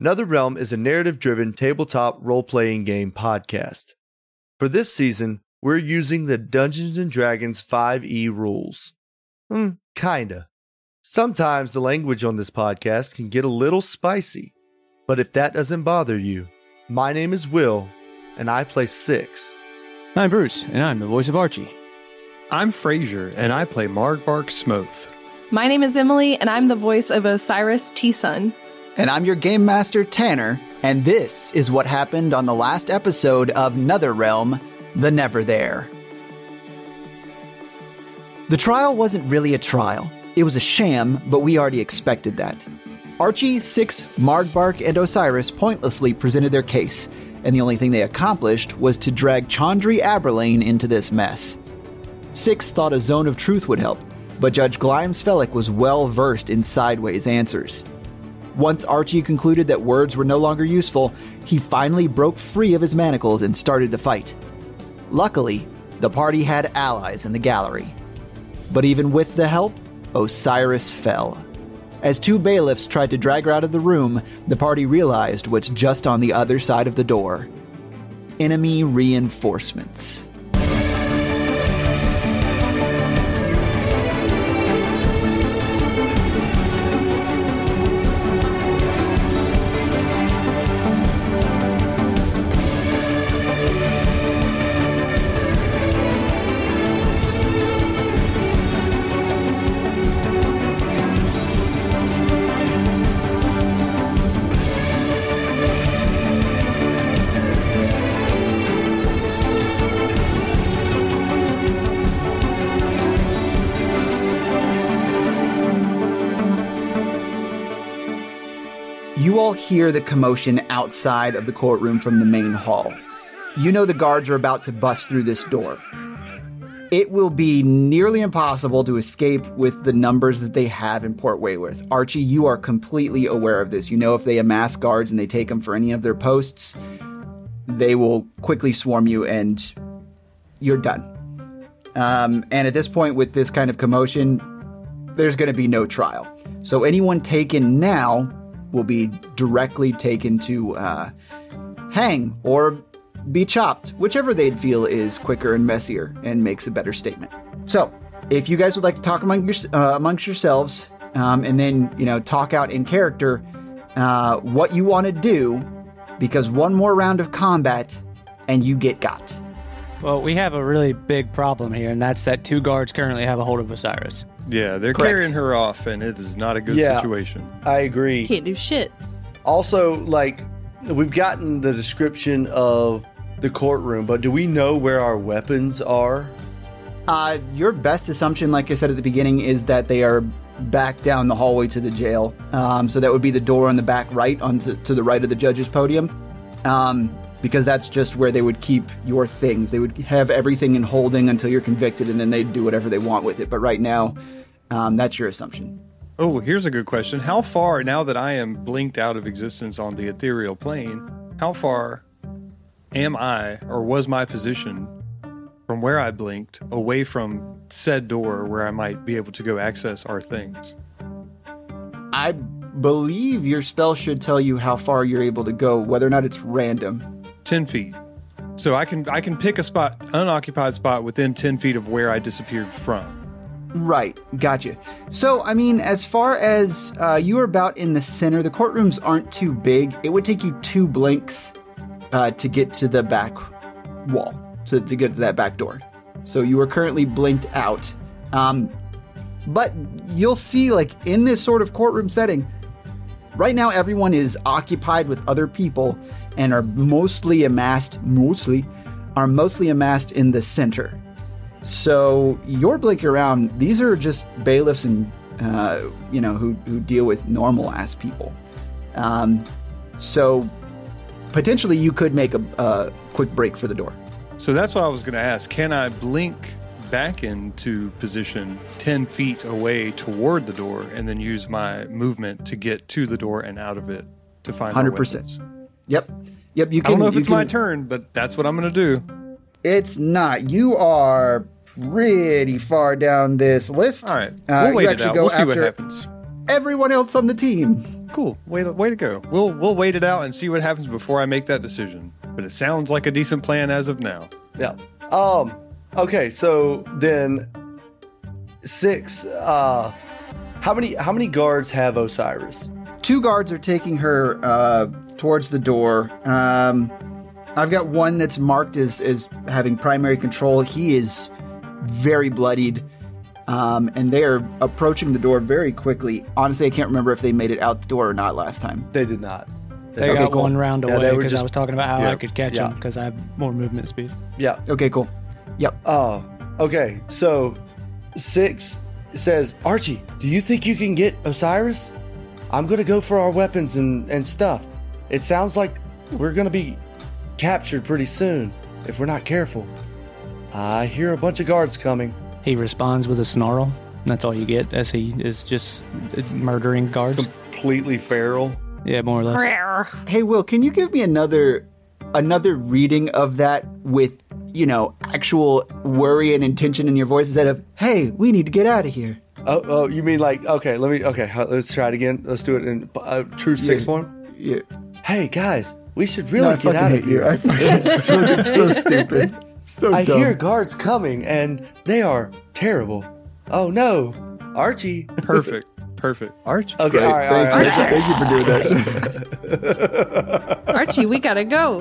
Nother Realm is a narrative driven tabletop role playing game podcast. For this season, we're using the Dungeons and Dragons 5e rules. Hmm, kinda. Sometimes the language on this podcast can get a little spicy, but if that doesn't bother you, my name is Will, and I play Six. I'm Bruce, and I'm the voice of Archie. I'm Frazier, and I play Margbark Smoth. My name is Emily, and I'm the voice of Osiris T Sun. And I'm your game master, Tanner, and this is what happened on the last episode of Nother Realm The Never There. The trial wasn't really a trial, it was a sham, but we already expected that. Archie, Six, Margbark, and Osiris pointlessly presented their case, and the only thing they accomplished was to drag Chandri Aberlane into this mess. Six thought a zone of truth would help, but Judge Glimes Fellick was well versed in sideways answers. Once Archie concluded that words were no longer useful, he finally broke free of his manacles and started the fight. Luckily, the party had allies in the gallery. But even with the help, Osiris fell. As two bailiffs tried to drag her out of the room, the party realized what's just on the other side of the door enemy reinforcements. Hear the commotion outside of the courtroom from the main hall. You know the guards are about to bust through this door. It will be nearly impossible to escape with the numbers that they have in Port Wayworth. Archie, you are completely aware of this. You know if they amass guards and they take them for any of their posts, they will quickly swarm you and you're done. Um, and at this point, with this kind of commotion, there's going to be no trial. So anyone taken now will be directly taken to uh, hang or be chopped, whichever they'd feel is quicker and messier and makes a better statement. So, if you guys would like to talk among your, uh, amongst yourselves um, and then you know talk out in character uh, what you want to do, because one more round of combat and you get got. Well, we have a really big problem here, and that's that two guards currently have a hold of Osiris. Yeah, they're Correct. carrying her off, and it is not a good Yeah. situation. I agree. Can't do shit. Also, like, we've gotten the description of the courtroom, but do we know where our weapons are? Uh, your best assumption, like I said at the beginning, is that they are back down the hallway to the jail. Um, so that would be the door on the back right, on to, to the right of the judge's podium, um, because that's just where they would keep your things. They would have everything in holding until you're convicted, and then they'd do whatever they want with it. But right now, um, that's your assumption. Oh, here's a good question. How far, now that I am blinked out of existence on the ethereal plane, how far am I, or was my position from where I blinked away from said door where I might be able to go access our things? I believe your spell should tell you how far you're able to go, whether or not it's random. 10 feet. So I can I can pick a spot, unoccupied spot within 10 feet of where I disappeared from. Right, gotcha. So, I mean, as far as uh, you are about in the center, the courtrooms aren't too big. It would take you two blinks uh, to get to the back wall, to, to get to that back door. So you are currently blinked out. Um, but you'll see, like, in this sort of courtroom setting, right now everyone is occupied with other people and are mostly amassed, mostly, are mostly amassed in the center. So you're blinking around. These are just bailiffs and uh, you know who who deal with normal ass people. Um, so potentially you could make a, a quick break for the door. So that's what I was going to ask. Can I blink back into position 10 feet away toward the door and then use my movement to get to the door and out of it to find our 100%. weapons? Yep, yep. You can, I don't know if it's my turn, but that's what I'm going to do. It's not. You are pretty far down this list. All right. Uh, we'll wait you it actually out. go We'll see what happens. everyone else on the team. Cool. Way to, way to go. We'll we'll wait it out and see what happens before I make that decision. But it sounds like a decent plan as of now. Yeah. Um. Okay. So then, six. Uh, how many how many guards have Osiris? Two guards are taking her uh, towards the door. Um, I've got one that's marked as, as having primary control. He is very bloodied. Um, and they are approaching the door very quickly. Honestly, I can't remember if they made it out the door or not last time. They did not. They Okay, got cool. one round Yeah, away because just- I was talking about how yeah, I could catch yeah. him because I have more movement speed. Yeah. Okay, cool. Yep. Oh. Okay. So, six says, Archie, do you think you can get Osiris? I'm gonna go for our weapons and and stuff. It sounds like we're gonna be captured pretty soon if we're not careful. I hear a bunch of guards coming. He responds with a snarl. That's all you get as he is just murdering guards. Completely feral. Yeah, more or less. Hey, Will, can you give me another another reading of that with you know actual worry and intention in your voice instead of "Hey, we need to get out of here." Oh, oh, you mean like okay? Let me okay. Let's try it again. Let's do it in uh, true six Yeah. form. Yeah. Hey guys, we should really No, get out hate of you. here. I fucking, it's, so, it's so stupid. So I dumb. hear guards coming, and they are terrible. Oh no, Archie. Perfect. Perfect. Archie. Okay, Great. all right, Thank, right. you. Thank you for doing that. Archie, we gotta go.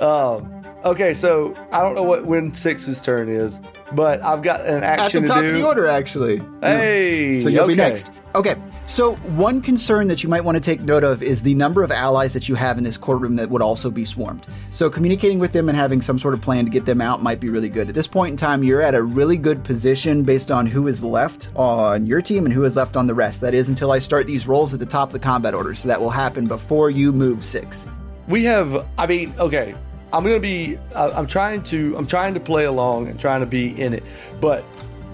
Um, okay, so I don't know what when Six's turn is, but I've got an At the action top of the order, actually. Hey, So you'll be next. Okay, so one concern that you might want to take note of is the number of allies that you have in this courtroom that would also be swarmed. So communicating with them and having some sort of plan to get them out might be really good. At this point in time, you're at a really good position based on who is left on your team and who is left on the rest. That is until I start these rolls at the top of the combat order. So that will happen before you move six. we have i mean okay i'm gonna be i'm trying to i'm trying to play along and trying to be in it but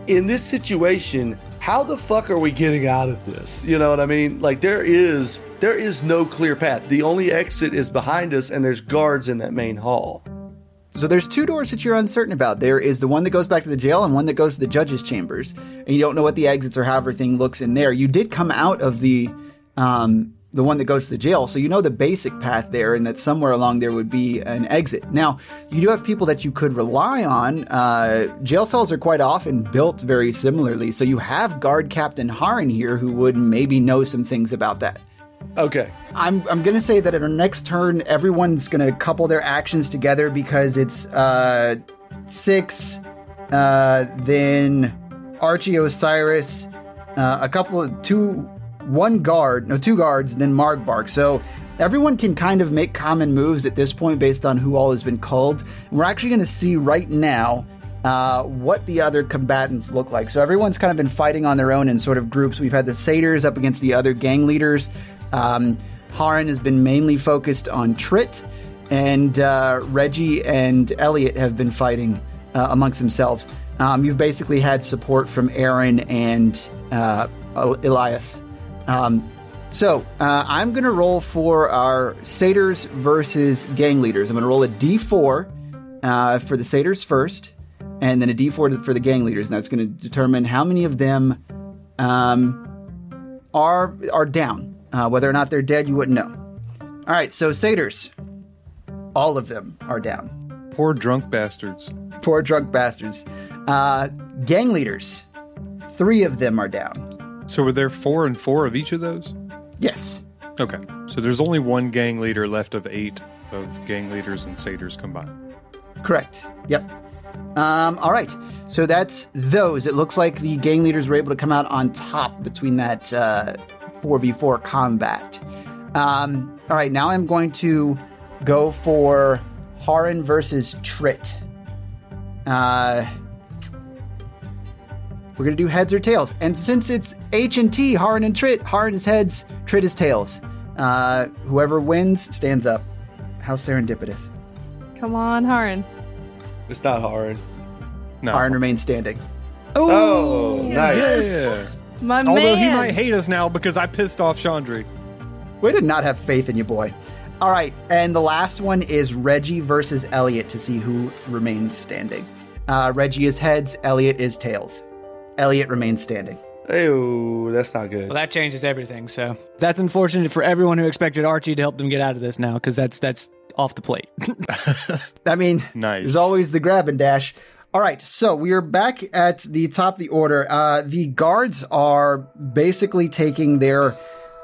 in this situation how the fuck are we getting out of this you know what i mean like there is there is no clear path the only exit is behind us and there's guards in that main hall So there's two doors that you're uncertain about. There is the one that goes back to the jail and one that goes to the judge's chambers. And you don't know what the exits or how everything looks in there. You did come out of the um, the one that goes to the jail, so you know the basic path there, and that somewhere along there would be an exit. Now you do have people that you could rely on. Uh, jail cells are quite often built very similarly, so you have guard captain Haran here who would maybe know some things about that. okay I'm I'm gonna say that at our next turn, everyone's gonna couple their actions together because it's uh six, uh then Archie Osiris, uh, a couple of two, one guard, no two guards, then Margbark. So everyone can kind of make common moves at this point based on who all has been called. We're actually gonna see right now uh, what the other combatants look like. So everyone's kind of been fighting on their own in sort of groups. We've had the satyrs up against the other gang leaders. Um, Haran has been mainly focused on Trit, and uh, Reggie and Elliot have been fighting uh, amongst themselves. Um, you've basically had support from Aaron and uh, Elias. Um, so uh, I'm going to roll for our satyrs versus gang leaders. I'm going to roll a d4 uh, for the satyrs first, and then a d4 for the gang leaders. And that's going to determine how many of them um, are are down. Uh, whether or not they're dead, you wouldn't know. All right, so satyrs, all of them are down. Poor drunk bastards. Poor drunk bastards. Uh, gang leaders, three of them are down. So were there four and four of each of those? Yes. Okay. So there's only one gang leader left of eight of gang leaders and satyrs combined. Correct. Yep. Um, all right. So that's those. It looks like the gang leaders were able to come out on top between that uh, 4v4 combat. Um, all right. Now I'm going to go for Haran versus Trit. Uh, we're gonna do heads or tails, and since it's H and T, Haran and Trit, Haran is heads, Trit is tails. Uh, whoever wins stands up. How serendipitous. Come on, Haran. it's not hard No. Haran remains standing. oh nice My Although man. he might hate us now because I pissed off Chandri. Way to not have faith in you, boy. All right, and the last one is Reggie versus Elliot to see who remains standing. Uh, Reggie is heads, Elliot is tails. Elliot remains standing. Ew, that's not good. Well, that changes everything. So that's unfortunate for everyone who expected Archie to help them get out of this now, because that's that's off the plate. I mean, Nice. there's always the grab and dash. All right, so we are back at the top of the order. Uh, the guards are basically taking their,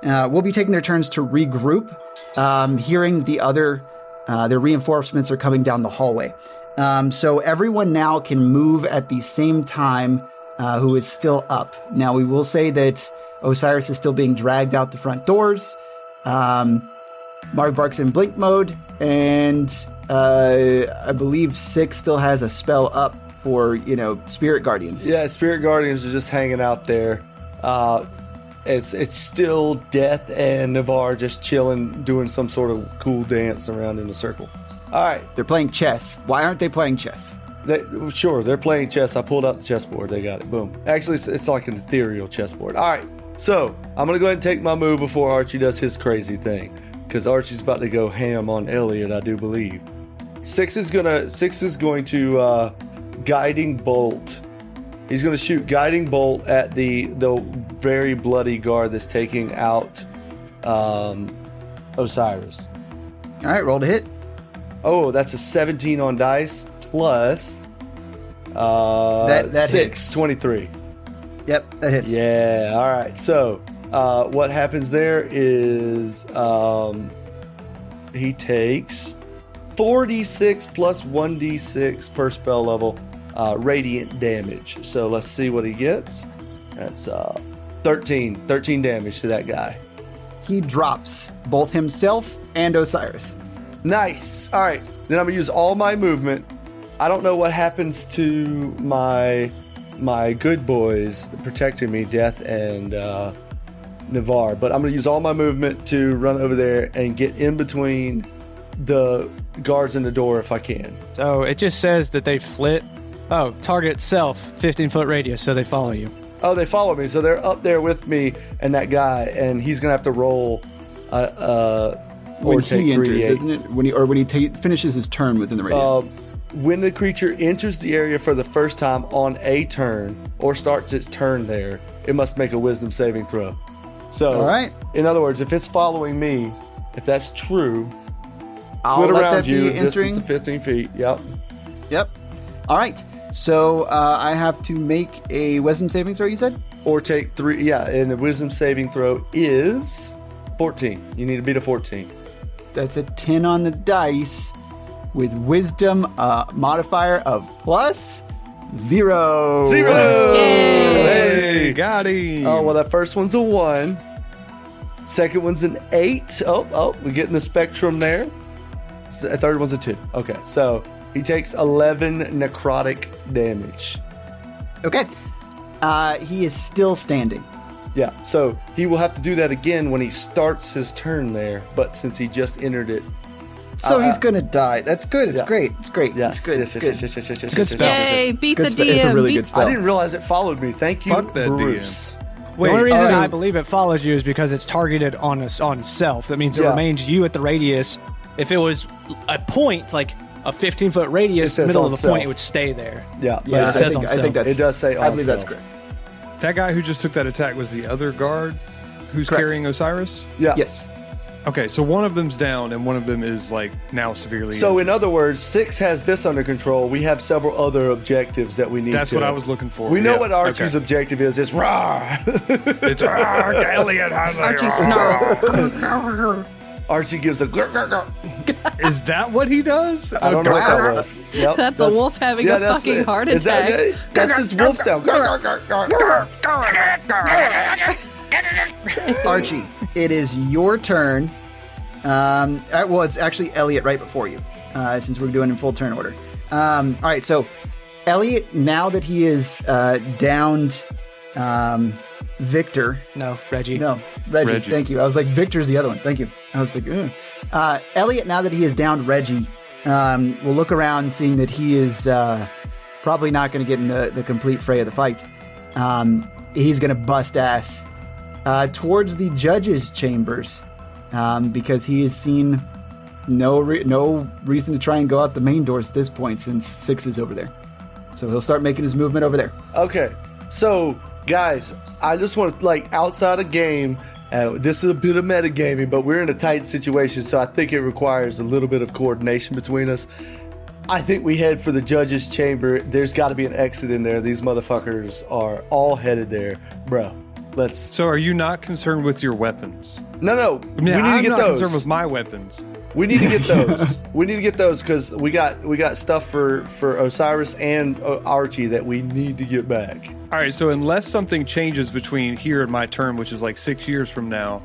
uh, will be taking their turns to regroup, um, hearing the other, uh, their reinforcements are coming down the hallway. Um, so everyone now can move at the same time uh, who is still up. Now, we will say that Osiris is still being dragged out the front doors. Um, Margbark's in blink mode, and uh, I believe Six still has a spell up for you know Spirit Guardians. Yeah, Spirit Guardians are just hanging out there. Uh, it's it's still Death and Navarre just chilling, doing some sort of cool dance around in a circle. All right, They're playing chess. Why aren't they playing chess? They, sure they're playing chess. I pulled out the chessboard. They got it. Boom. Actually, it's, it's like an ethereal chessboard. All right, so I'm gonna go ahead and take my move before Archie does his crazy thing, because Archie's about to go ham on Elliot. I do believe. Six is gonna six is going to uh, guiding bolt. He's going to shoot guiding bolt at the the very bloody guard that's taking out um, Osiris. All right, roll to hit. Oh, that's a 17 on dice plus uh, That- that six, hits. 23. Yep, that hits. Yeah. All right. So, uh, what happens there is um, he takes 46 plus 1d6 per spell level uh, radiant damage. So, let's see what he gets. That's uh, 13. 13 damage to that guy. He drops both himself and Osiris. Nice. All right. Then I'm gonna use all my movement. I don't know what happens to my my good boys protecting me, Death and uh, Navarre, but I'm gonna use all my movement to run over there and get in between the guards and the door if I can. so it just says that they flit. Oh, target self, 15 foot radius, so they follow you. Oh, they follow me, so they're up there with me and that guy, and he's gonna have to roll. Uh, uh, or When take he enters, isn't it? When he or when he ta- finishes his turn within the radius. Uh, when the creature enters the area for the first time on a turn or starts its turn there, it must make a wisdom saving throw. So, All right. in other words, if it's following me, if that's true, I'll let around that you, be distance entering. of 15 feet. Yep. Yep. All right. So uh, I have to make a wisdom saving throw. You said. Or take three. Yeah, and the wisdom saving throw is 14. You need to beat a 14. That's a 10 on the dice with wisdom uh, modifier of plus zero. Zero! Hey, got him. Oh, well, that first one's a one. Second one's an eight. Oh, oh, we're getting the spectrum there. S- The third one's a two. Okay, so he takes 11 necrotic damage. Okay. Uh, he is still standing. Yeah, so he will have to do that again when he starts his turn there, but since he just entered it. So Uh, he's going to die. That's good. It's yeah. great. It's great. Yes, it's good. yes, it's yes, good. yes, yes, yes, yes, a good spell. Yay, beat the spe- DM. it's a really beat- good spell. I didn't realize it followed me. Thank you, Fuck that Bruce. The only reason uh, I believe it follows you is because it's targeted on us on self. That means it Yeah. remains you at the radius. If it was a point, like a 15 foot radius, middle of a point, it would stay there. Yeah, Yeah, it I says think, on I think self. that's. It does say I on believe that's correct. that guy who just took that attack was the other guard who's Correct. carrying Osiris? Yeah. Yes. Okay, so one of them's down and one of them is like now severely So, in other words, six has this under control. We have several other objectives that we need That's to. what I was looking for. We know Yeah, what Archie's okay. objective is. It's raw. It's Arch Elliot has a- Archie snarls. Archie gives a. grr, grr, grr. Is that what he does? I don't know what that was. Yep, That's a wolf having a fucking it. heart Is that attack. it? That's his wolf sound. Grr, grr, grr, grr, grr. Archie, it is your turn. Um, uh, well, it's actually Elliot right before you, uh, since we're doing in full turn order. Um, all right, so Elliot, now that he is uh, downed um, Victor, No, Reggie. no, Reggie, Reggie. thank you. I was like, Victor's the other one. Thank you. I was like, Ugh. uh, Elliot, now that he has downed Reggie, um, will look around, seeing that he is uh, probably not going to get in the, the complete fray of the fight. Um, he's going to bust ass uh, towards the judges' chambers um, because he has seen no re- no reason to try and go out the main doors at this point since six is over there. So he'll start making his movement over there. Okay, so guys, I just want to like outside a game. Uh, this is a bit of metagaming, but we're in a tight situation, so I think it requires a little bit of coordination between us. I think we head for the judge's chamber. There's got to be an exit in there. These motherfuckers are all headed there, bro. Let's. So, are you not concerned with your weapons? No, no. I mean, we need I'm to get not those. concerned with my weapons. We need to get those. we need to get those because we got we got stuff for for Osiris and uh, Archie that we need to get back. All right, so unless something changes between here and my turn, which is like six years from now,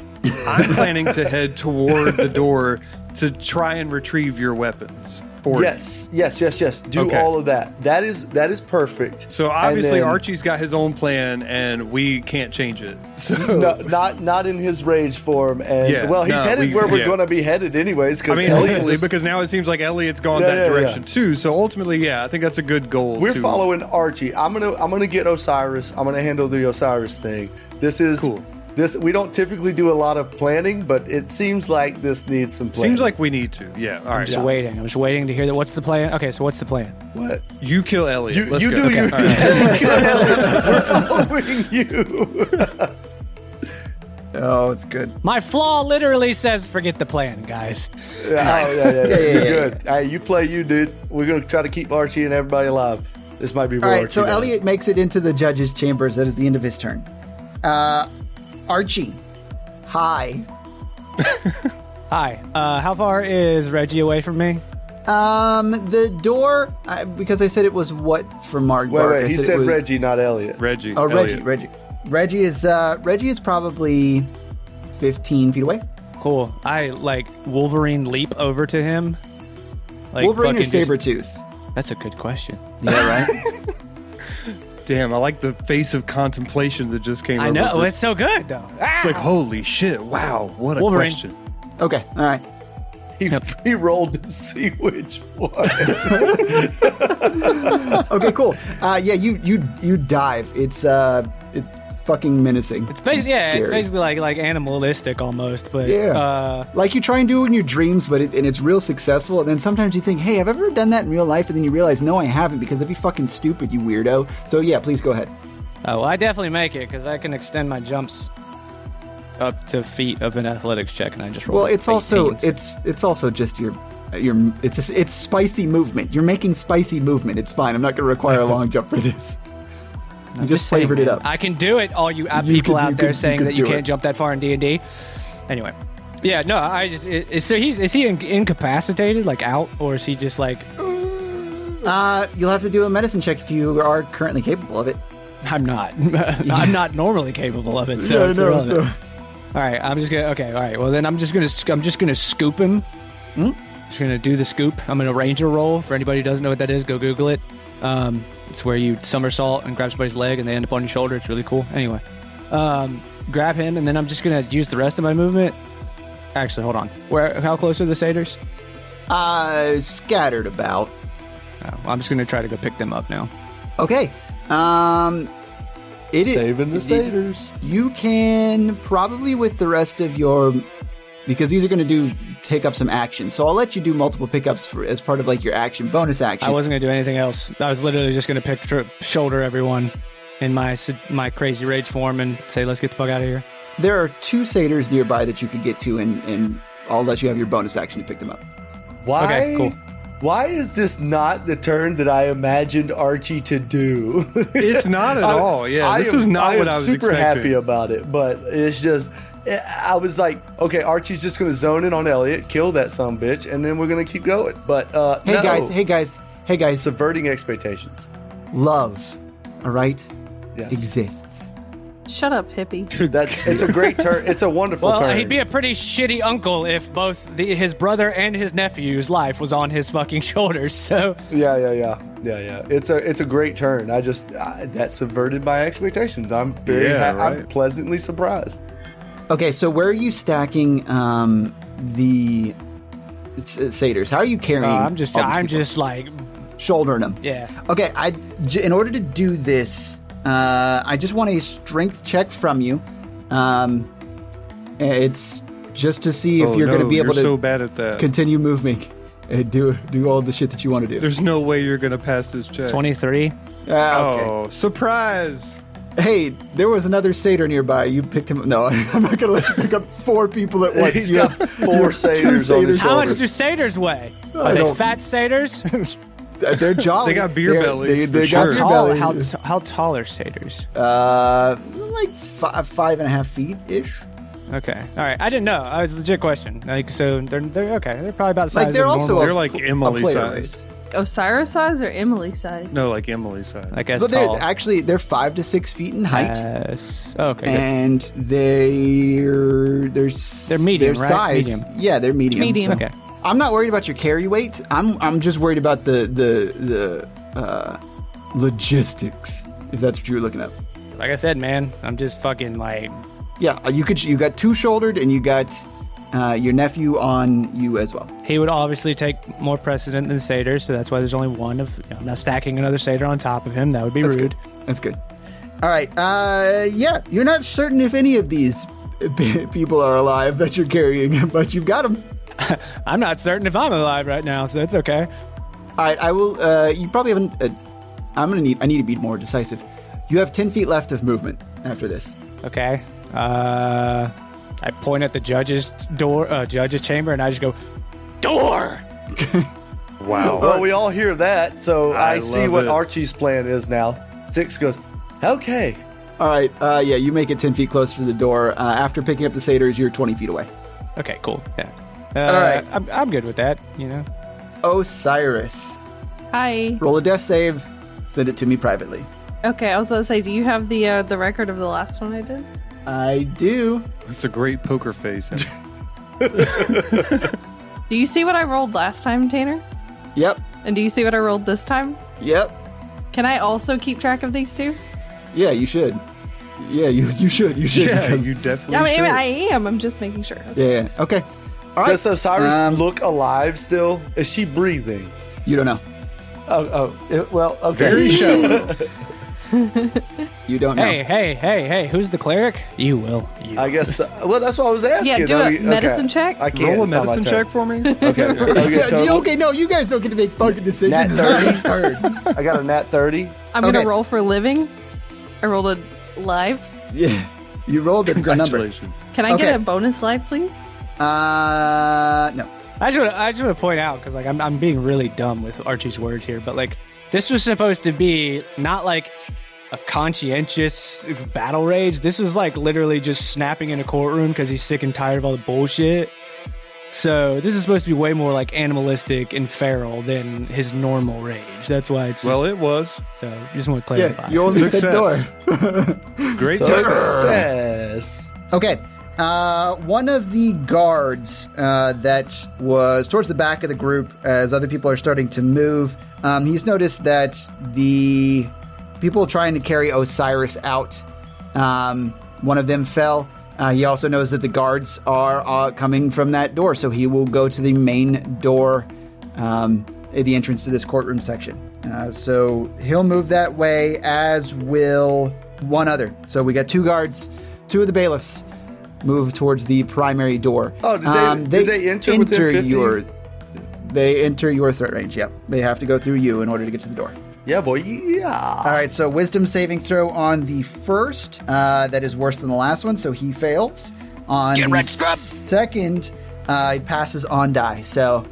I'm planning to head toward the door to try and retrieve your weapons. For you. Yes, yes, yes, yes. Do Okay. all of that. That is that is perfect. So obviously then- Archie's got his own plan, and we can't change it. So No, not not in his rage form, and Yeah, well, he's no, headed we- where we're yeah. going to be headed anyways. Because I Because mean, Elliot was, because now it seems like Elliot's gone Yeah, that direction too. So ultimately, yeah, I think that's a good goal. we're to- following Archie. I'm gonna I'm gonna get Osiris. I'm gonna handle the Osiris thing. This is Cool. This we don't typically do a lot of planning, but it seems like this needs some planning. Seems like we need to. Yeah. All right. Just waiting. I'm just waiting to hear that. What's the plan? Okay, so what's the plan? what You kill Elliot. you, Let's you go. do. You, All right. we're following you. Oh, it's good. My flaw literally says forget the plan, guys. Yeah, oh, yeah, yeah, yeah. yeah, You're yeah, good. Hey, you play you, dude. We're gonna try to keep Archie and everybody alive. This might be what All right, Archie so does. Elliot makes it into the judge's chambers. That is the end of his turn. Uh, Archie, hi. Hi. Uh, how far is Reggie away from me? Um, the door, uh, because I said it was what for Mark. Wait, Bark, wait. I He it said was- Reggie, not Elliot. Reggie. Oh, Reggie, Elliot. Reggie. Reggie is uh, Reggie is probably fifteen feet away. Cool. I like Wolverine leap over to him. Like Wolverine or fucking just- Sabretooth? That's a good question. Yeah, right. Damn, I like the face of contemplation that just came. I know her. it's so good though. It's like holy shit! Wow, what a Wolverine. question. okay, all right. He, he rolled to see which one. Okay, cool. Uh, yeah, you you you dive. It's uh, it fucking menacing. It's basically yeah, it's basically like like animalistic almost, but Yeah. uh like you try and do it in your dreams, but it, and it's real successful. And then sometimes you think, "Hey, I've I ever done that in real life?" And then you realize, "No, I haven't," because that'd be fucking stupid, you weirdo. So yeah, please go ahead. oh, well, I definitely make it because I can extend my jumps up to feet of an athletics check, and I just roll. Well, it's also 18, so- it's it's also just your your it's it's spicy movement. You're making spicy movement. It's fine. I'm not going to require a long jump for this. You just saying, flavored it up. I can do it. All you app You people could- you out there could- saying could that you can't it. jump that far in D and D. Anyway, yeah, no, I just it, it- so he's is he in, incapacitated, like out, or is he just like Uh, you'll have to do a medicine check if you are currently capable of it. I'm not, I'm not normally capable of it, so Yeah, it's I know, irrelevant. so- All right, I'm just gonna okay, all right. Well, then I'm just gonna I'm just gonna scoop him. Hmm? Just gonna do the scoop. I'm gonna ranger roll. For anybody who doesn't know what that is, go Google it. Um, it's where you somersault and grab somebody's leg and they end up on your shoulder. It's really cool. Anyway, um, grab him and then I'm just gonna use the rest of my movement. Actually, hold on. Where? How close are the satyrs? Uh, scattered about. Oh, I'm just gonna try to go pick them up now. Okay. Um, it is Saving the it- satyrs. You can probably with the rest of your because these are going to do take up some action. So I'll let you do multiple pickups for, as part of like your action bonus action. I wasn't gonna do anything else. I was literally just gonna pick tr- shoulder everyone in my my crazy rage form and say, "Let's get the fuck out of here." there are two satyrs nearby that you could get to, and, and I'll let you have your bonus action to pick them up. Why? Okay, cool. Why is this not the turn that I imagined Archie to do? It's not at I- all. Yeah, I this am- is not I what am I was super expecting. happy about it, but it's just. I was like, okay, Archie's just going to zone in on Elliot, kill that son of a bitch, and then we're going to keep going. But uh, Hey no. guys, hey guys, hey guys. subverting expectations. Love, all right, Yes, exists. Shut up, hippie. That's it's a great turn. It's a wonderful Well, turn. he'd be a pretty shitty uncle if both the, his brother and his nephew's life was on his fucking shoulders. So Yeah, yeah, yeah, yeah, yeah. It's a it's a great turn. I just I, that subverted my expectations. I'm very Yeah, ha- I'm pleasantly surprised. Okay, so where are you stacking um, the s- satyrs? How are you carrying? uh, I'm just all these I'm people? just like shouldering them. yeah. Okay, I j- in order to do this, uh, I just want a strength check from you. Um, it's just to see if Oh, you're going to be able you're to so bad at that. continue moving and do do all the shit that you want to do. There's no way you're gonna pass this check. 23. Ah, okay. Oh, surprise! Hey, there was another satyr nearby. You picked him. up. No, I'm not gonna let you pick up four people at once. He's You got have- four you have two satyrs on his How much do satyrs weigh? I Are they don't- fat satyrs? They're jolly. They got beer They're- bellies They, they how got sure. beer tall? bellies. How, how tall are satyrs? Uh, like five, five and a half feet ish. Okay, all right. I didn't know. I was a legit question. Like, so they're they're okay. They're probably about the size Like they're of also normal. a, They're like pl- Emily size. Race. Osiris size or Emily size? No, like Emily's size. I guess But they're tall. actually they're five to six feet in height. Yes. Oh, okay. and they're they're They're medium, their right? size. Medium. Yeah, they're medium. Medium. Okay. I'm not worried about your carry weight. I'm I'm just worried about the the the uh, logistics. If that's what you're looking at. Like I said, man, I'm just fucking like Yeah, you could you got two shouldered and you got uh, your nephew on you as well. he would obviously take more precedent than satyr, so that's why there's only one of. You know, not stacking another satyr on top of him. That would be That's rude. good. That's good. All right. Uh, yeah, you're not certain if any of these people are alive that you're carrying, but you've got them. I'm not certain if I'm alive right now, so it's okay. All right, I will. Uh, you probably haven't. Uh, I'm gonna need. I need to be more decisive. You have ten feet left of movement after this. Okay. Uh, I point at the judge's door, uh, judge's chamber, and I just go, door. wow. Well, we all hear that, so I, I see what it. Archie's plan is now. Six goes, okay. All right. Uh, yeah, you make it ten feet closer to the door. Uh, after picking up the satyrs, you're twenty feet away. Okay, cool. Yeah. Uh, All right. I'm, I'm good with that. You know. Osiris, Hi. roll a death save. Send it to me privately. Okay, I was about to say, do you have the uh, the record of the last one I did? I do. It's a great poker face. Do you see what I rolled last time, Tanner? Yep. And do you see what I rolled this time? Yep. Can I also keep track of these two? Yeah, you should. Yeah, you you should. You should. yeah, because- you definitely I mean, should. I am. I'm just making sure. yeah, yeah. Okay. All right. Does Osiris Um, look alive still? Is she breathing? You don't know. Oh, oh, it- well, okay. Very shallow. You don't know. Hey, hey, hey, hey! Who's the cleric? You will. You. I guess. Uh, well, that's what I was asking. Yeah, do Are a we- okay. medicine check. I can't. Roll a it's not my medicine turn. check for me. Okay. okay, Yeah, okay, no, you guys don't get to make fucking decisions. Nat 30. I got a nat thirty. I'm gonna Okay. roll for living. I rolled a live. Yeah, you rolled a, a number. Congratulations. Can I Okay. get a bonus live, please? Uh, no. I just want to, I just want to point out because like I'm I'm being really dumb with Archie's words here, but like this was supposed to be not like a conscientious battle rage. This was like literally just snapping in a courtroom because he's sick and tired of all the bullshit. So this is supposed to be way more like animalistic and feral than his normal rage. That's why it's just, Well, it was so just want to clarify. Yeah, you only said door. great. Success. Okay. Uh, one of the guards uh, that was towards the back of the group as other people are starting to move, um, he's noticed that the people trying to carry Osiris out, um, one of them fell. Uh, he also knows that the guards are uh, coming from that door, so he will go to the main door um, at the entrance to this courtroom section. Uh, so he'll move that way, as will one other. So we got two guards, two of the bailiffs move towards the primary door. Oh, did they- did they enter 50? your? They enter your threat range. Yep, they have to go through you in order to get to the door. Yeah, boy. Yeah. All right, so wisdom saving throw on the first. Uh, that is worse than the last one, so he fails. On the second, uh, he passes on die. So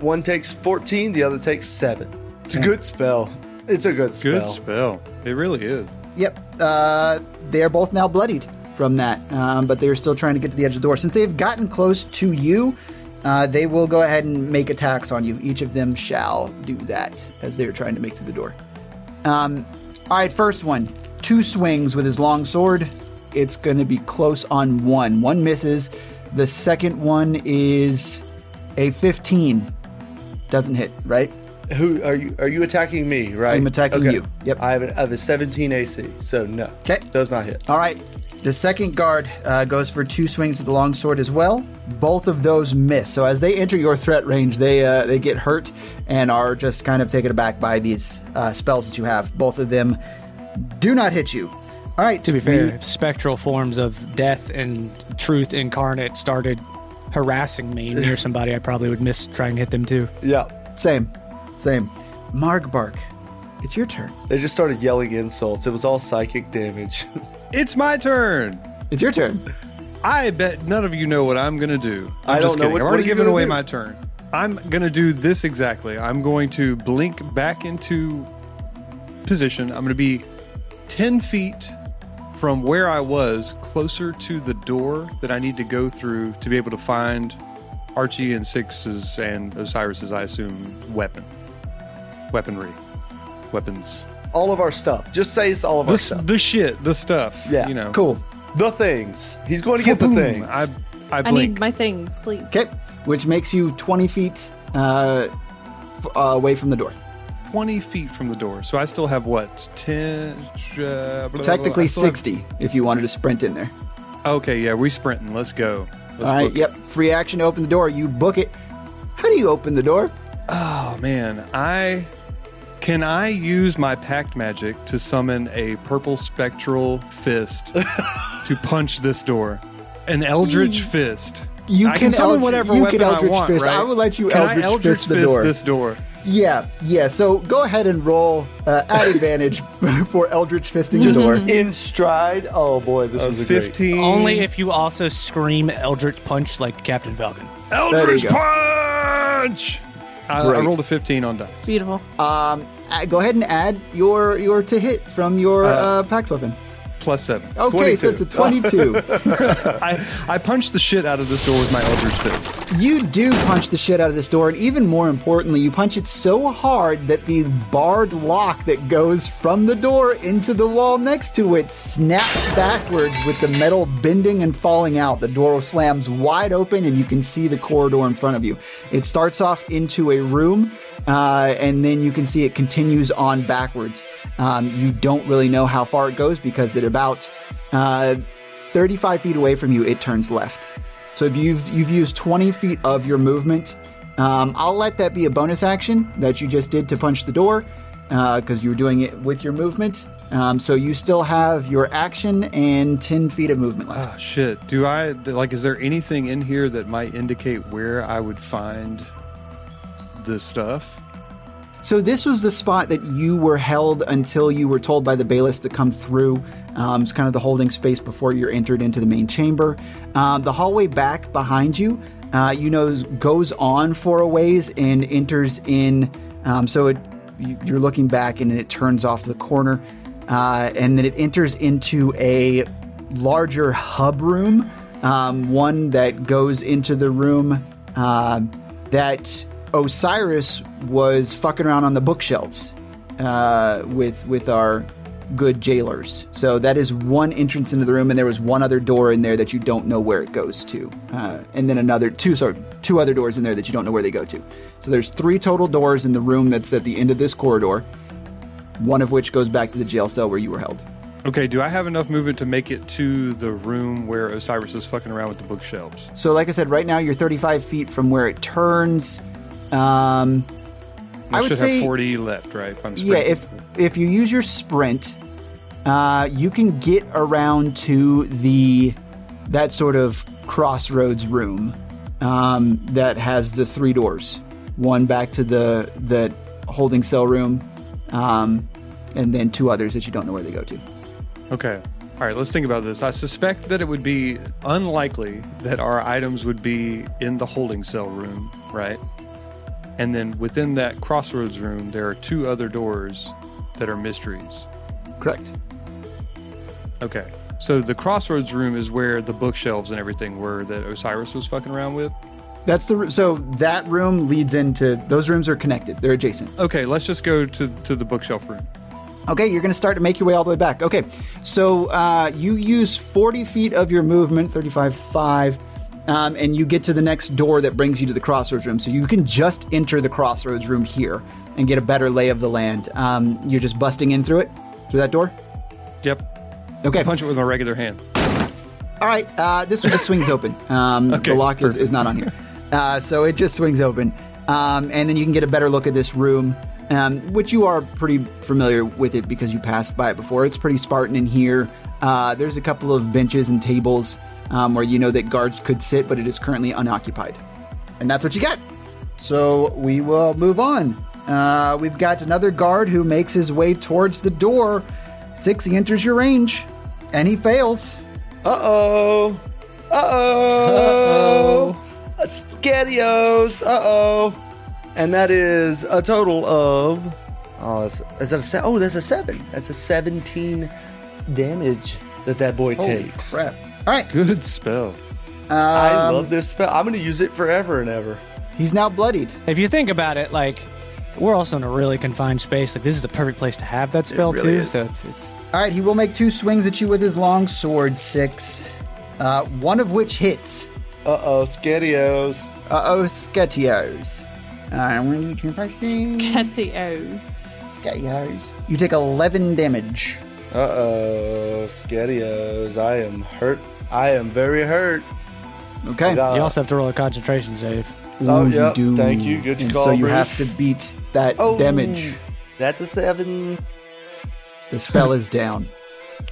One takes fourteen. The other takes seven. It's a good spell. It's a good spell. Good spell. It really is. Yep. Uh, they are both now bloodied from that, um, but they're still trying to get to the edge of the door. Since they've gotten close to you, uh, they will go ahead and make attacks on you. Each of them shall do that as they're trying to make through the door. Um, all right, first one. Two swings with his long sword. It's going to be close on one. One misses. The second one is a 15. Doesn't hit, right? Who are you? Are you attacking me? Right. I'm attacking you. Yep. I have, an, I have a 17 AC, so no. Okay. Does not hit. All right. The second guard uh, goes for two swings with the long sword as well. Both of those miss. So as they enter your threat range, they uh, they get hurt and are just kind of taken aback by these uh, spells that you have. Both of them do not hit you. All right. To be fair, we- spectral forms of death and truth incarnate started harassing me near somebody, I probably would miss trying to hit them too. Yeah. same, same. Margbark, It's your turn. They just started yelling insults. It was all psychic damage. It's my turn. It's your turn. I bet none of you know what I'm gonna do. I'm I just don't know kidding. what- I'm already are giving away do? my turn. I'm gonna do this exactly. I'm going to blink back into position. I'm gonna be ten feet from where I was, closer to the door that I need to go through to be able to find Archie and Six's and Osiris's, I assume, weapon, weaponry, weapons. all of our stuff. Just say it's all of The, our stuff. the shit, the stuff. Yeah, you know. Cool. The things. He's going to get the Boom. things. I, I I need my things, please. Okay. Which makes you 20 feet uh, f- uh, away from the door. 20 feet from the door. So I still have what? 10? Uh, blah, blah, blah. Technically I still have- 60 if you wanted to sprint in there. Okay, yeah, we sprinting. Let's go. Let's All right. book it. Yep. Free action to open the door. You book it. How do you open the door? Oh, man. I. Can I use my pact magic to summon a purple spectral fist to punch this door? An eldritch fist. You I can can summon Eldritch- whatever you weapon can Eldritch I want, fist. right? I would let you Can Eldritch I eldritch fist the door. this door. Yeah. Yeah. So go ahead and roll uh, at advantage for Eldritch fisting just the door. in stride. Oh boy, this A is a great. Only if you also scream Eldritch Punch like Captain Falcon. Eldritch punch! I, I rolled a 15 on dice. Beautiful. Um, uh, go ahead and add your your to hit from your uh, Uh, pact weapon. Plus seven. Okay, so it's a 22. I, I punched the shit out of this door with my Eldritch Fist. you do punch the shit out of this door, and even more importantly, you punch it so hard that the barred lock that goes from the door into the wall next to it snaps backwards with the metal bending and falling out. The door slams wide open, and you can see the corridor in front of you. It starts off into a room. Uh, and then you can see it continues on backwards. Um, you don't really know how far it goes because at about uh, 35 feet away from you, it turns left. So if you've you've used 20 feet of your movement, um, I'll let that be a bonus action that you just did to punch the door because you were doing it with your movement. Um, so you still have your action and 10 feet of movement left. Ah, shit. Do I, like, is there anything in here that might indicate where I would find the stuff? So this was the spot that you were held until you were told by the bailiffs to come through. Um, it's kind of the holding space before you're entered into the main chamber. Um, the hallway back behind you, uh, you know, goes on for a ways and enters in. Um, so it, you- you're looking back and it turns off the corner, uh, and then it enters into a larger hub room, um, one that goes into the room uh, that Osiris was fucking around on the bookshelves uh, with with our good jailers. So that is one entrance into the room, and there was one other door in there that you don't know where it goes to, uh, and then another two sorry two other doors in there that you don't know where they go to. So there's three total doors in the room that's at the end of this corridor. One of which goes back to the jail cell where you were held. Okay, do I have enough movement to make it to the room where Osiris is fucking around with the bookshelves? So, like I said, right now you're 35 feet from where it turns. Um, I, I would should say- have 40 left, right? If yeah, if if you use your sprint, uh, you can get around to the that sort of crossroads room um, that has the three doors. One back to the the holding cell room, um, and then two others that you don't know where they go to. Okay. All right, let's think about this. I suspect that it would be unlikely that our items would be in the holding cell room, right? And then within that crossroads room, there are two other doors that are mysteries. Correct. Okay. So the crossroads room is where the bookshelves and everything were that Osiris was fucking around with. That's the so that room leads into those rooms are connected. They're adjacent. Okay, let's just go to, to the bookshelf room. Okay, you're going to start to make your way all the way back. Okay, so uh, you use 40 feet of your movement, 35, 5, um, and you get to the next door that brings you to the crossroads room. So you can just enter the crossroads room here and get a better lay of the land. Um, you're just busting in through it, through that door? Yep. Okay. Punch it with my regular hand. All right, uh, this one just swings open. Um, Okay, the lock is, is not on here. Uh, so it just swings open. Um, and then you can get a better look at this room, um, which you are pretty familiar with it because you passed by it before. It's pretty Spartan in here. Uh, there's a couple of benches and tables um, where you know that guards could sit, but it is currently unoccupied. And that's what you get. So we will move on. Uh, we've got another guard who makes his way towards the door. Six, he enters your range, and he fails. Uh oh. Uh oh. Spaghettios. Uh oh. And that is a total of. Oh, is, is that a se- Oh, that's a seven. That's a 17 damage that that boy takes. Crap. All right. Good spell. I um, love this spell. I'm going to use it forever and ever. He's now bloodied. If you think about it, like we're also in a really confined space. Like this is the perfect place to have that spell really too. is. So it's it's All right, he will make two swings at you with his long sword, six. Uh, one of which hits. Uh oh, Skettios. Uh oh, Sketios. I'm going to need your impression. Sketio. Sketios. You take 11 damage. Uh oh, Skettios. I am hurt. I am very hurt. Okay. Got- you also have to roll a concentration save. Oh, Ooh, you yep. do. Thank you. Good and call, So you Bruce. have to beat that Oh, damage. That's a seven. The spell is down.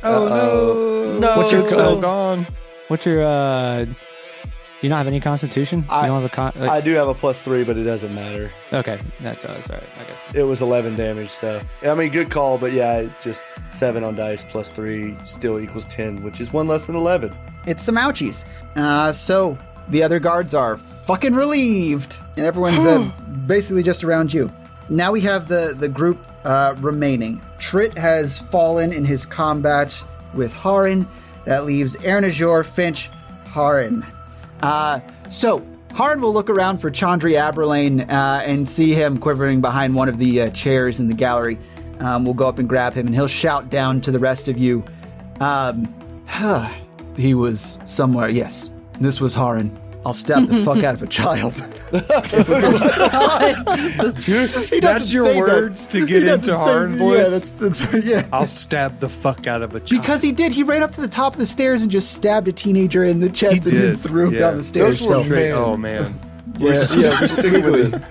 Oh Uh-oh. no! No. What's your code gone? What's your uh? You don't have any constitution. I- you don't have a con. Like, I do have a plus three, but it doesn't matter. okay, that's uh, sorry. Okay. It was 11 damage, so. I mean, good call, but yeah, it's just seven on dice plus three still equals 10, which is one less than 11. It's some ouchies. Uh, so the other guards are fucking relieved, and everyone's uh, basically just around you. Now we have the the group uh, remaining. Trit has fallen in his combat with Haran. That leaves Aaron Azure, Finch, Haran. Uh, so Haran will look around for Chandri Aberlane uh, and see him quivering behind one of the uh, chairs in the gallery. Um, we'll go up and grab him, and he'll shout down to the rest of you. Um, he was somewhere. Yes, this was Haran. I'll stab the fuck out of a child. God, Jesus. He That's your say that. words to get into say- Haran voice? Yeah, that's that's yeah. I'll stab the fuck out of a child. because he did. He ran up to the top of the stairs and just stabbed a teenager in the chest He and then threw him yeah. down the stairs. Those were So, men. oh man, yeah, yeah, we're sticking with it.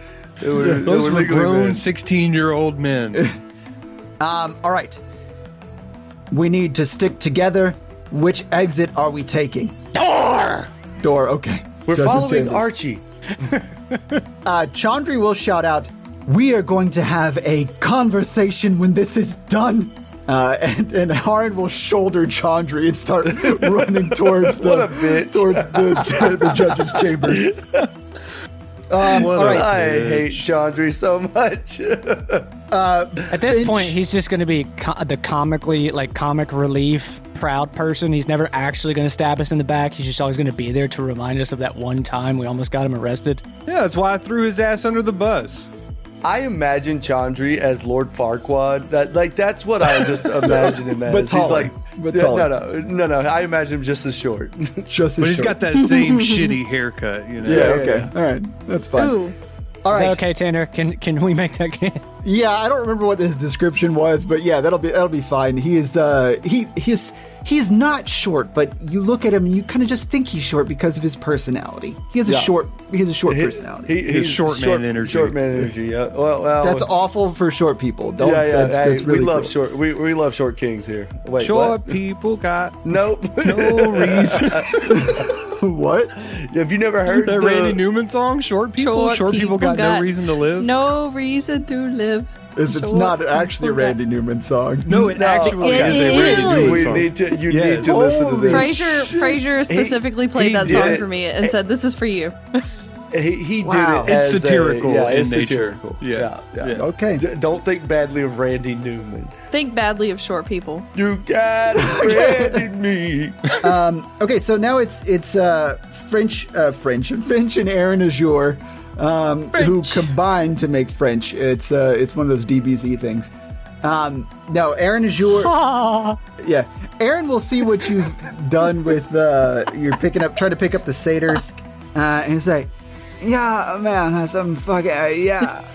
They were, they those were legally grown sixteen-year-old men. Um, all right. We need to stick together. Which exit are we taking? Door. Door. Okay. We're Judge's following chambers. Archie. Uh, Chandri will shout out, We are going to have a conversation when this is done. Uh, and, and Haran will shoulder Chandri and start running towards the What a bitch. towards the, the judge's chambers. Um, What all. I hate Chandri so much. At this Finch- point, he's just going to be co- the comically, like, comic relief, proud person. He's never actually going to stab us in the back. He's just always going to be there to remind us of that one time we almost got him arrested. yeah, that's why I threw his ass under the bus. I imagine Chandri as Lord Farquaad. That like that's what I just imagine him as. But He's like, But yeah, taller. no, no, no, no. I imagine him just as short. Just But as he's short. got that same shitty haircut, you know. Yeah, Yeah, okay. yeah. All right. That's fine. Ooh. All Is that okay, Tanner? Can can we make that can? Yeah, I don't remember what his description was, but yeah, that'll be that'll be fine. He is uh he he's he's not short, but you look at him and you kind of just think he's short because of his personality. He has a short he has a short He- personality. He, His he's short man energy. Short man energy. Yeah. Well, well. that's awful for short people. Don't yeah, yeah. that's, hey, that's really we love cool. short. We, we love short kings here. Wait, Short what? people got Nope. no reason. what? Have you never heard that the, Randy Newman song, "Short People." Short, people, got, no reason to live. No reason to live. Is it's Short not actually a Randy Newman song. No, it No, actually It is a is. Randy Newman We song. need to. You Yes. need to listen to Holy this. Frasier, Frasier specifically played he that song it. for me and said, "This is for you." He, he Wow. did it. It's as satirical A, yeah, in it's nature. satirical. Yeah. Yeah. yeah. Yeah. Okay. D- don't think badly of Randy Newman. Think badly of short people. You got Randy me. Um, okay, so now it's it's uh, French, uh, French, Finch and Aaron Azure, um, who combined to make French. It's uh, it's one of those DBZ things. Um, no, Aaron Azure. yeah, Aaron will see what you've done with uh, you're picking up, trying to pick up the satyrs, uh, and he's like, "Yeah, man, that's some fucking uh, yeah."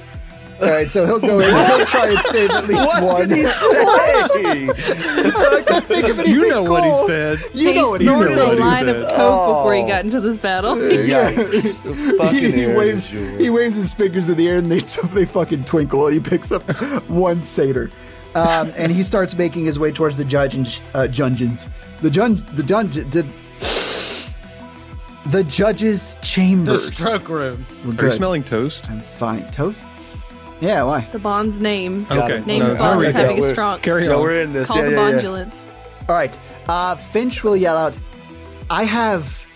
All right, so he'll go in. and He'll try and save at least What one. did he say? I couldn't think of anything You know what he said. You he know what he snorted said. what a line of said. coke before he Oh. got into this battle. Yikes. he, he waves he waves his fingers in the air and they they fucking twinkle and he picks up one satyr um, and he starts making his way towards the judge and uh, dungeons the jun the dungeon the, the judge's chamber? The chambers stroke room. We're Are you good. smelling toast? I'm fine toast Yeah, why? The Bond's name. Okay. Name's no, Bond is no, having a strong. Carry No, on. we're in this. Call yeah, the yeah, yeah. Bondulance. All right. Uh, Finch will yell out, I have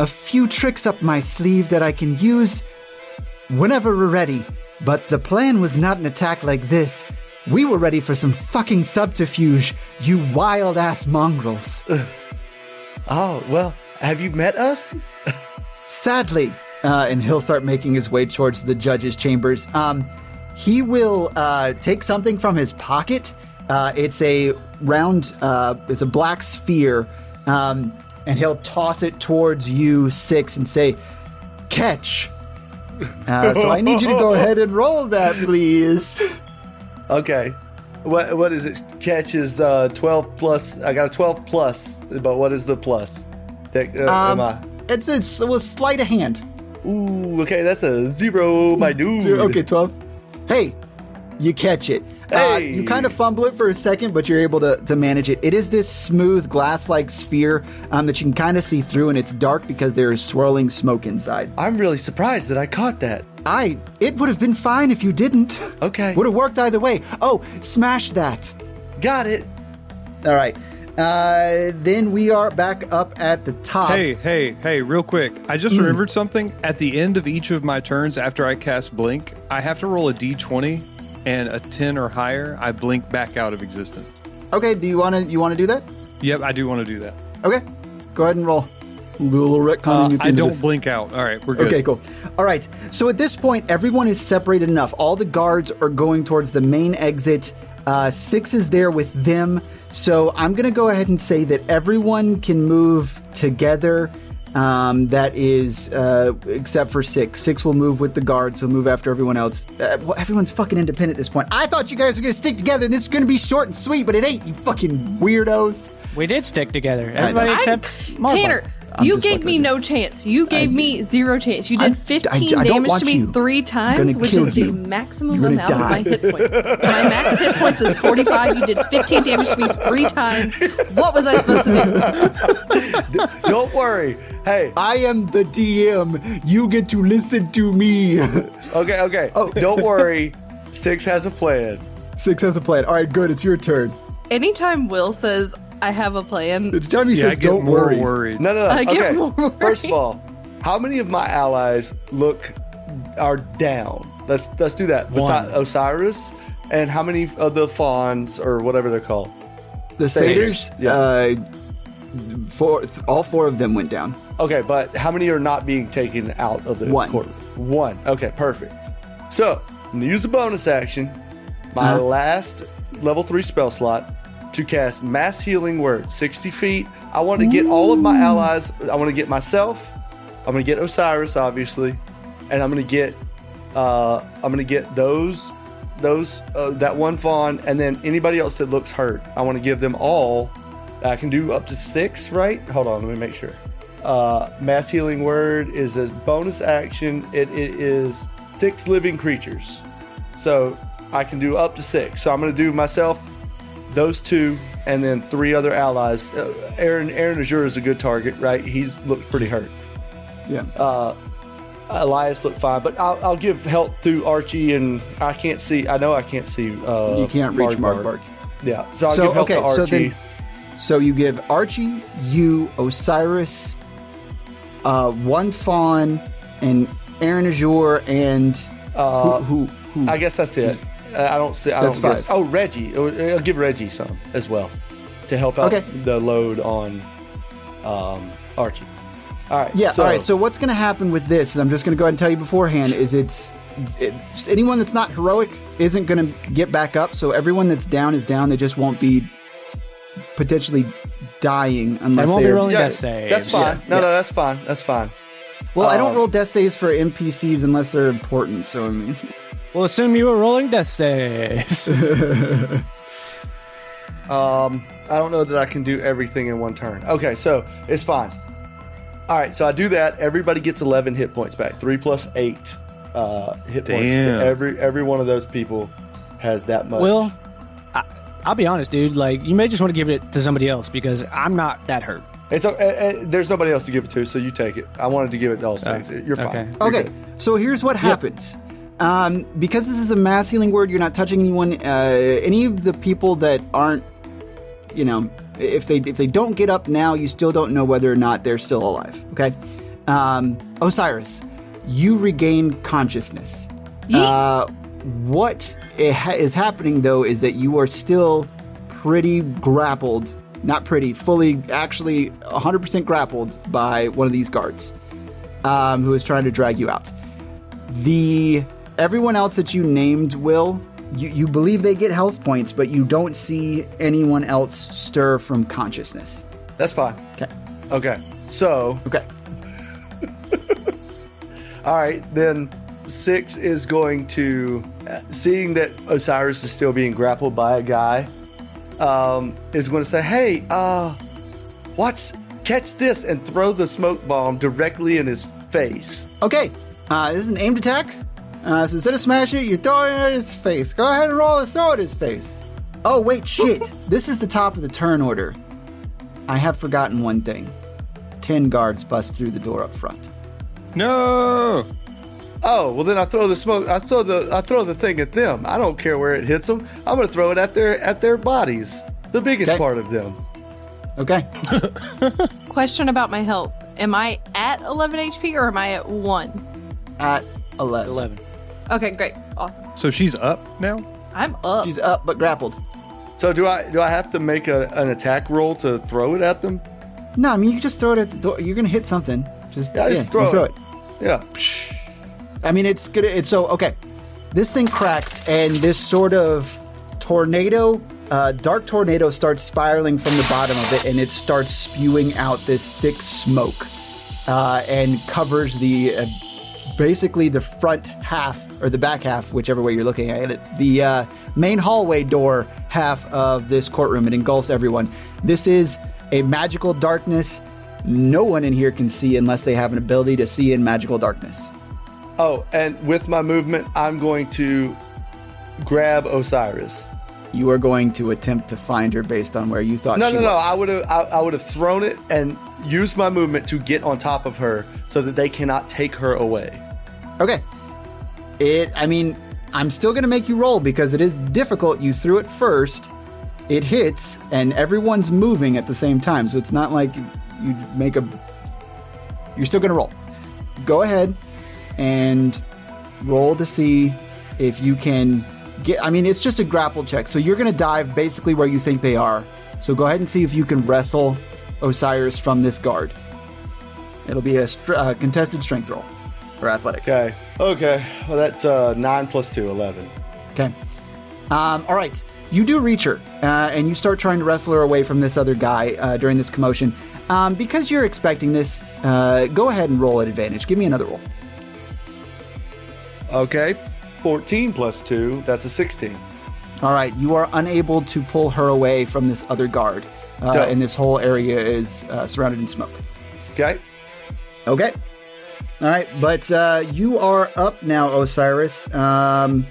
a few tricks up my sleeve that I can use whenever we're ready. But the plan was not an attack like this. We were ready for some fucking subterfuge, you wild ass mongrels. Oh, well, have you met us? Sadly, uh, and he'll start making his way towards the judge's chambers. Um, he will uh, take something from his pocket. Uh, it's a round, uh, it's a black sphere, um, and he'll toss it towards you six and say, "Catch." Uh, so I need you to go ahead and roll that, please. Okay. What what is it? Catches uh, twelve plus. I got a twelve plus, but what is the plus? That, uh, Um, am I? it's it's a sleight of hand. Ooh, okay, that's a zero, my dude. Okay, 12. Hey, you catch it. Uh, you kind of fumble it for a second, but you're able to, to manage it. It is this smooth glass like sphere um, that you can kind of see through, and it's dark because there is swirling smoke inside. I'm really surprised that I caught that. I. It would have been fine if you didn't. Okay. would have worked either way. Oh, smash that. Got it. All right. Uh, then we are back up at the top. Hey, hey, hey, real quick. I just Hmm. remembered something. At the end of each of my turns after I cast Blink, I have to roll a d20 and a 10 or higher, I blink back out of existence. Okay. Do you want to you want to do that? Yep, I do want to do that. Okay. Go ahead and roll. Little retconning Uh, I don't this. blink out. All right, we're good. Okay, cool. All right. So at this point, everyone is separated enough. All the guards are going towards the main exit. Uh, six is there with them. So I'm going to go ahead and say that everyone can move together. Um, that is, uh, except for six. Six will move with the guards, so move after everyone else. Uh, well, everyone's fucking independent at this point. I thought you guys were going to stick together and this is going to be short and sweet, but it ain't, you fucking weirdos. We did stick together. Everybody except Marbar. Tanner, I'm you gave me no chance. You gave me zero chance. You did I'm- 15 I- I don't damage to me you. three times, which kill is the maximum You're gonna amount of my hit points. my max hit points is 45. You did 15 damage to me three times. What was I supposed to do? Don't worry. Hey, I am the DM. You get to listen to me. okay, okay. Oh. Don't worry. Six has a plan. Six has a plan. All right, good. It's your turn. Anytime Will says, I have a plan, The time he Yeah, says, get "Don't more worry." worried. No, no, no. I get okay. more worried. First of all, how many of my allies look are down? Let's let's do that. Besi- Osiris, and how many of the fawns or whatever they're called? The Satyrs, satyrs, yeah. uh, four, all four of them went down. Okay, but how many are not being taken out of the One. court? One. Okay, perfect. So I'm gonna use a bonus action, my Uh-huh. last level three spell slot, to cast mass healing word 60 feet. I want to get all of my allies. I want to get myself. I'm gonna get Osiris, obviously, and I'm gonna get. Uh, I'm gonna get those, those uh, that one fawn, and then anybody else that looks hurt. I want to give them all. I can do up to six, right? Hold on, let me make sure. Uh, mass healing word is a bonus action. It, it is six living creatures, so I can do up to six. So I'm gonna do myself, those two, and then three other allies. Uh, Aaron Aaron Azure is a good target, right? He's looked pretty hurt. Yeah. Uh, Elias looked fine, but I'll, I'll give help to Archie, and I can't see. I know I can't see. Uh, you can't reach Margbark. Yeah, so I'll So give help okay, to Archie. so then, so you give Archie, you, Osiris, uh, one fawn, and Aaron Azure, and Uh, who, who, who? I guess that's it. Uh, I don't see. I That's don't guess. Oh, Reggie. Uh, I'll give Reggie some as well to help out Okay. the load on um, Archie. All right. Yeah. So, all right. So what's going to happen with this? I'm just going to go ahead and tell you beforehand. Is it's, it's anyone that's not heroic isn't going to get back up. So everyone that's down is down. They just won't be potentially dying They unless won't be they're. rolling yeah, death saves. that's fine. No, Yeah. no, that's fine. That's fine. Well, I don't Um, roll death saves for NPCs unless they're important. So I mean, We'll assume you were rolling death saves. Um, I don't know that I can do everything in one turn. Okay, so it's fine. All right, so I do that. Everybody gets 11 hit points back. Three plus eight uh, hit points to every every one of those people has that much. Will, I, I'll be honest, dude. Like, you may just want to give it to somebody else because I'm not that hurt. It's uh, uh, there's nobody else to give it to, so you take it. I wanted to give it to all six. You're fine. Okay. You're Okay, good. so here's what happens. Um, because this is a mass healing word, you're not touching anyone. Uh, any of the people that aren't, you know, if they if they don't get up now, you still don't know whether or not they're still alive. Okay. Um, Osiris, you regain consciousness. Uh, what ha- is happening though is that you are still pretty grappled. Not pretty, fully, actually 100% grappled by one of these guards um, who is trying to drag you out. The everyone else that you named, Will, you, you believe they get health points, but you don't see anyone else stir from consciousness. That's fine. Okay. Okay. So, Okay. all right, then six is going to, uh, seeing that Osiris is still being grappled by a guy, um, is going to say, "Hey, uh, watch, catch this," and throw the smoke bomb directly in his face. Okay. Uh, this is an aimed attack. Uh, so instead of smashing it, you're throwing it at his face. Go ahead and roll and throw it at his face. Oh, wait, shit. this is the top of the turn order. I have forgotten one thing. Ten guards bust through the door up front. No. Oh, well then I throw the smoke. I throw the I throw the thing at them. I don't care where it hits them. I'm going to throw it at their at their bodies, the biggest Okay. part of them. Okay. Question about my health. Am I at 11 HP or am I at 1? At 11. 11. Okay, great. Awesome. So she's up now. I'm up. She's up but grappled. So do I do I have to make a, an attack roll to throw it at them? No, I mean, you can just throw it at the door. You're going to hit something. Just, Yeah, just you throw throw it. it. Yeah. I mean, it's good. It's so okay. This thing cracks, and this sort of tornado, uh, dark tornado, starts spiraling from the bottom of it, and it starts spewing out this thick smoke, uh, and covers the uh, basically the front half or the back half, whichever way you're looking at it, the uh, main hallway door half of this courtroom. It engulfs everyone. This is a magical darkness. No one in here can see unless they have an ability to see in magical darkness. Oh, and with my movement, I'm going to grab Osiris. you are going to attempt to find her based on where you thought No, no, no. was. I would have I, I would have thrown it and used my movement to get on top of her so that they cannot take her away. Okay. It. I mean, I'm still going to make you roll because it is difficult. You threw it first. It hits, and everyone's moving at the same time, so it's not like you make a. You're still going to roll. Go ahead and roll to see if you can get. I mean, it's just a grapple check, so you're going to dive basically where you think they are. So go ahead and see if you can wrestle Osiris from this guard. It'll be a str- uh, contested strength roll or athletics. Okay. Okay. Well, that's uh, 9 plus 2, 11. Okay. Um, all right. You do reach her, uh, and you start trying to wrestle her away from this other guy uh, during this commotion. Um, because you're expecting this, uh, go ahead and roll at advantage. Give me another roll. Okay. 14 plus 2, that's a 16. All right. You are unable to pull her away from this other guard, uh, and this whole area is uh, surrounded in smoke. Okay. Okay. All right, but uh, you are up now, Osiris. Um,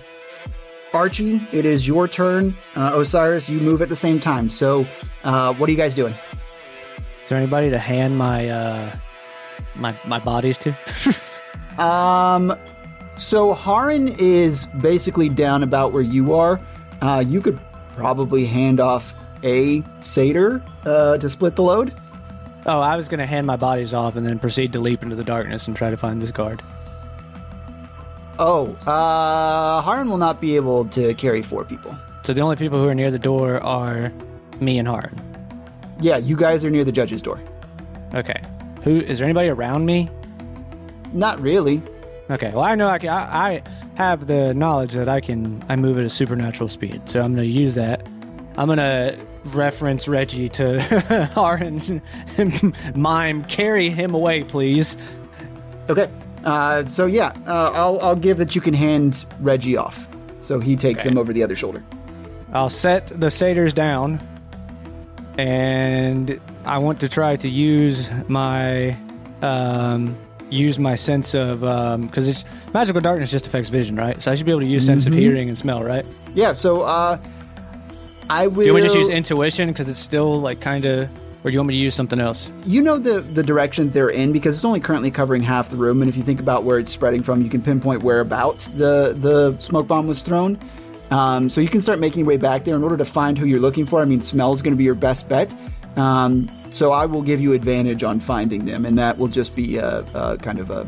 Archie, it is your turn. Uh, Osiris, you move at the same time. So, uh, what are you guys doing? Is there anybody to hand my uh my my bodies to? Um, so Haran is basically down about where you are. Uh, you could probably hand off a satyr uh, to split the load. Oh, I was gonna hand my bodies off and then proceed to leap into the darkness and try to find this guard. Oh, uh, Haran will not be able to carry four people. So the only people who are near the door are me and Haran. Yeah, you guys are near the judge's door. Okay. Who is there anybody around me? Not really. Okay. Well, I know I can. I, I have the knowledge that I can. I move at a supernatural speed, so I'm going to use that. I'm going to reference Reggie to Haran and mime. Carry him away, please. Okay. Uh, so yeah, uh, I'll I'll give that you can hand Reggie off. So he takes him over the other shoulder. I'll set the satyrs down, and I want to try to use my um, use my sense of because it's magical darkness just affects vision, right? So I should be able to use sense of hearing and smell, right? Yeah. So uh, I will. You want me to just use intuition because it's still like kind of or do you want me to use something else? You know the the direction they're in because it's only currently covering half the room, and if you think about where it's spreading from, you can pinpoint whereabout the the smoke bomb was thrown. Um, so you can start making your way back there in order to find who you're looking for. I mean, smell is going to be your best bet. Um, so I will give you advantage on finding them, and that will just be a, a kind of a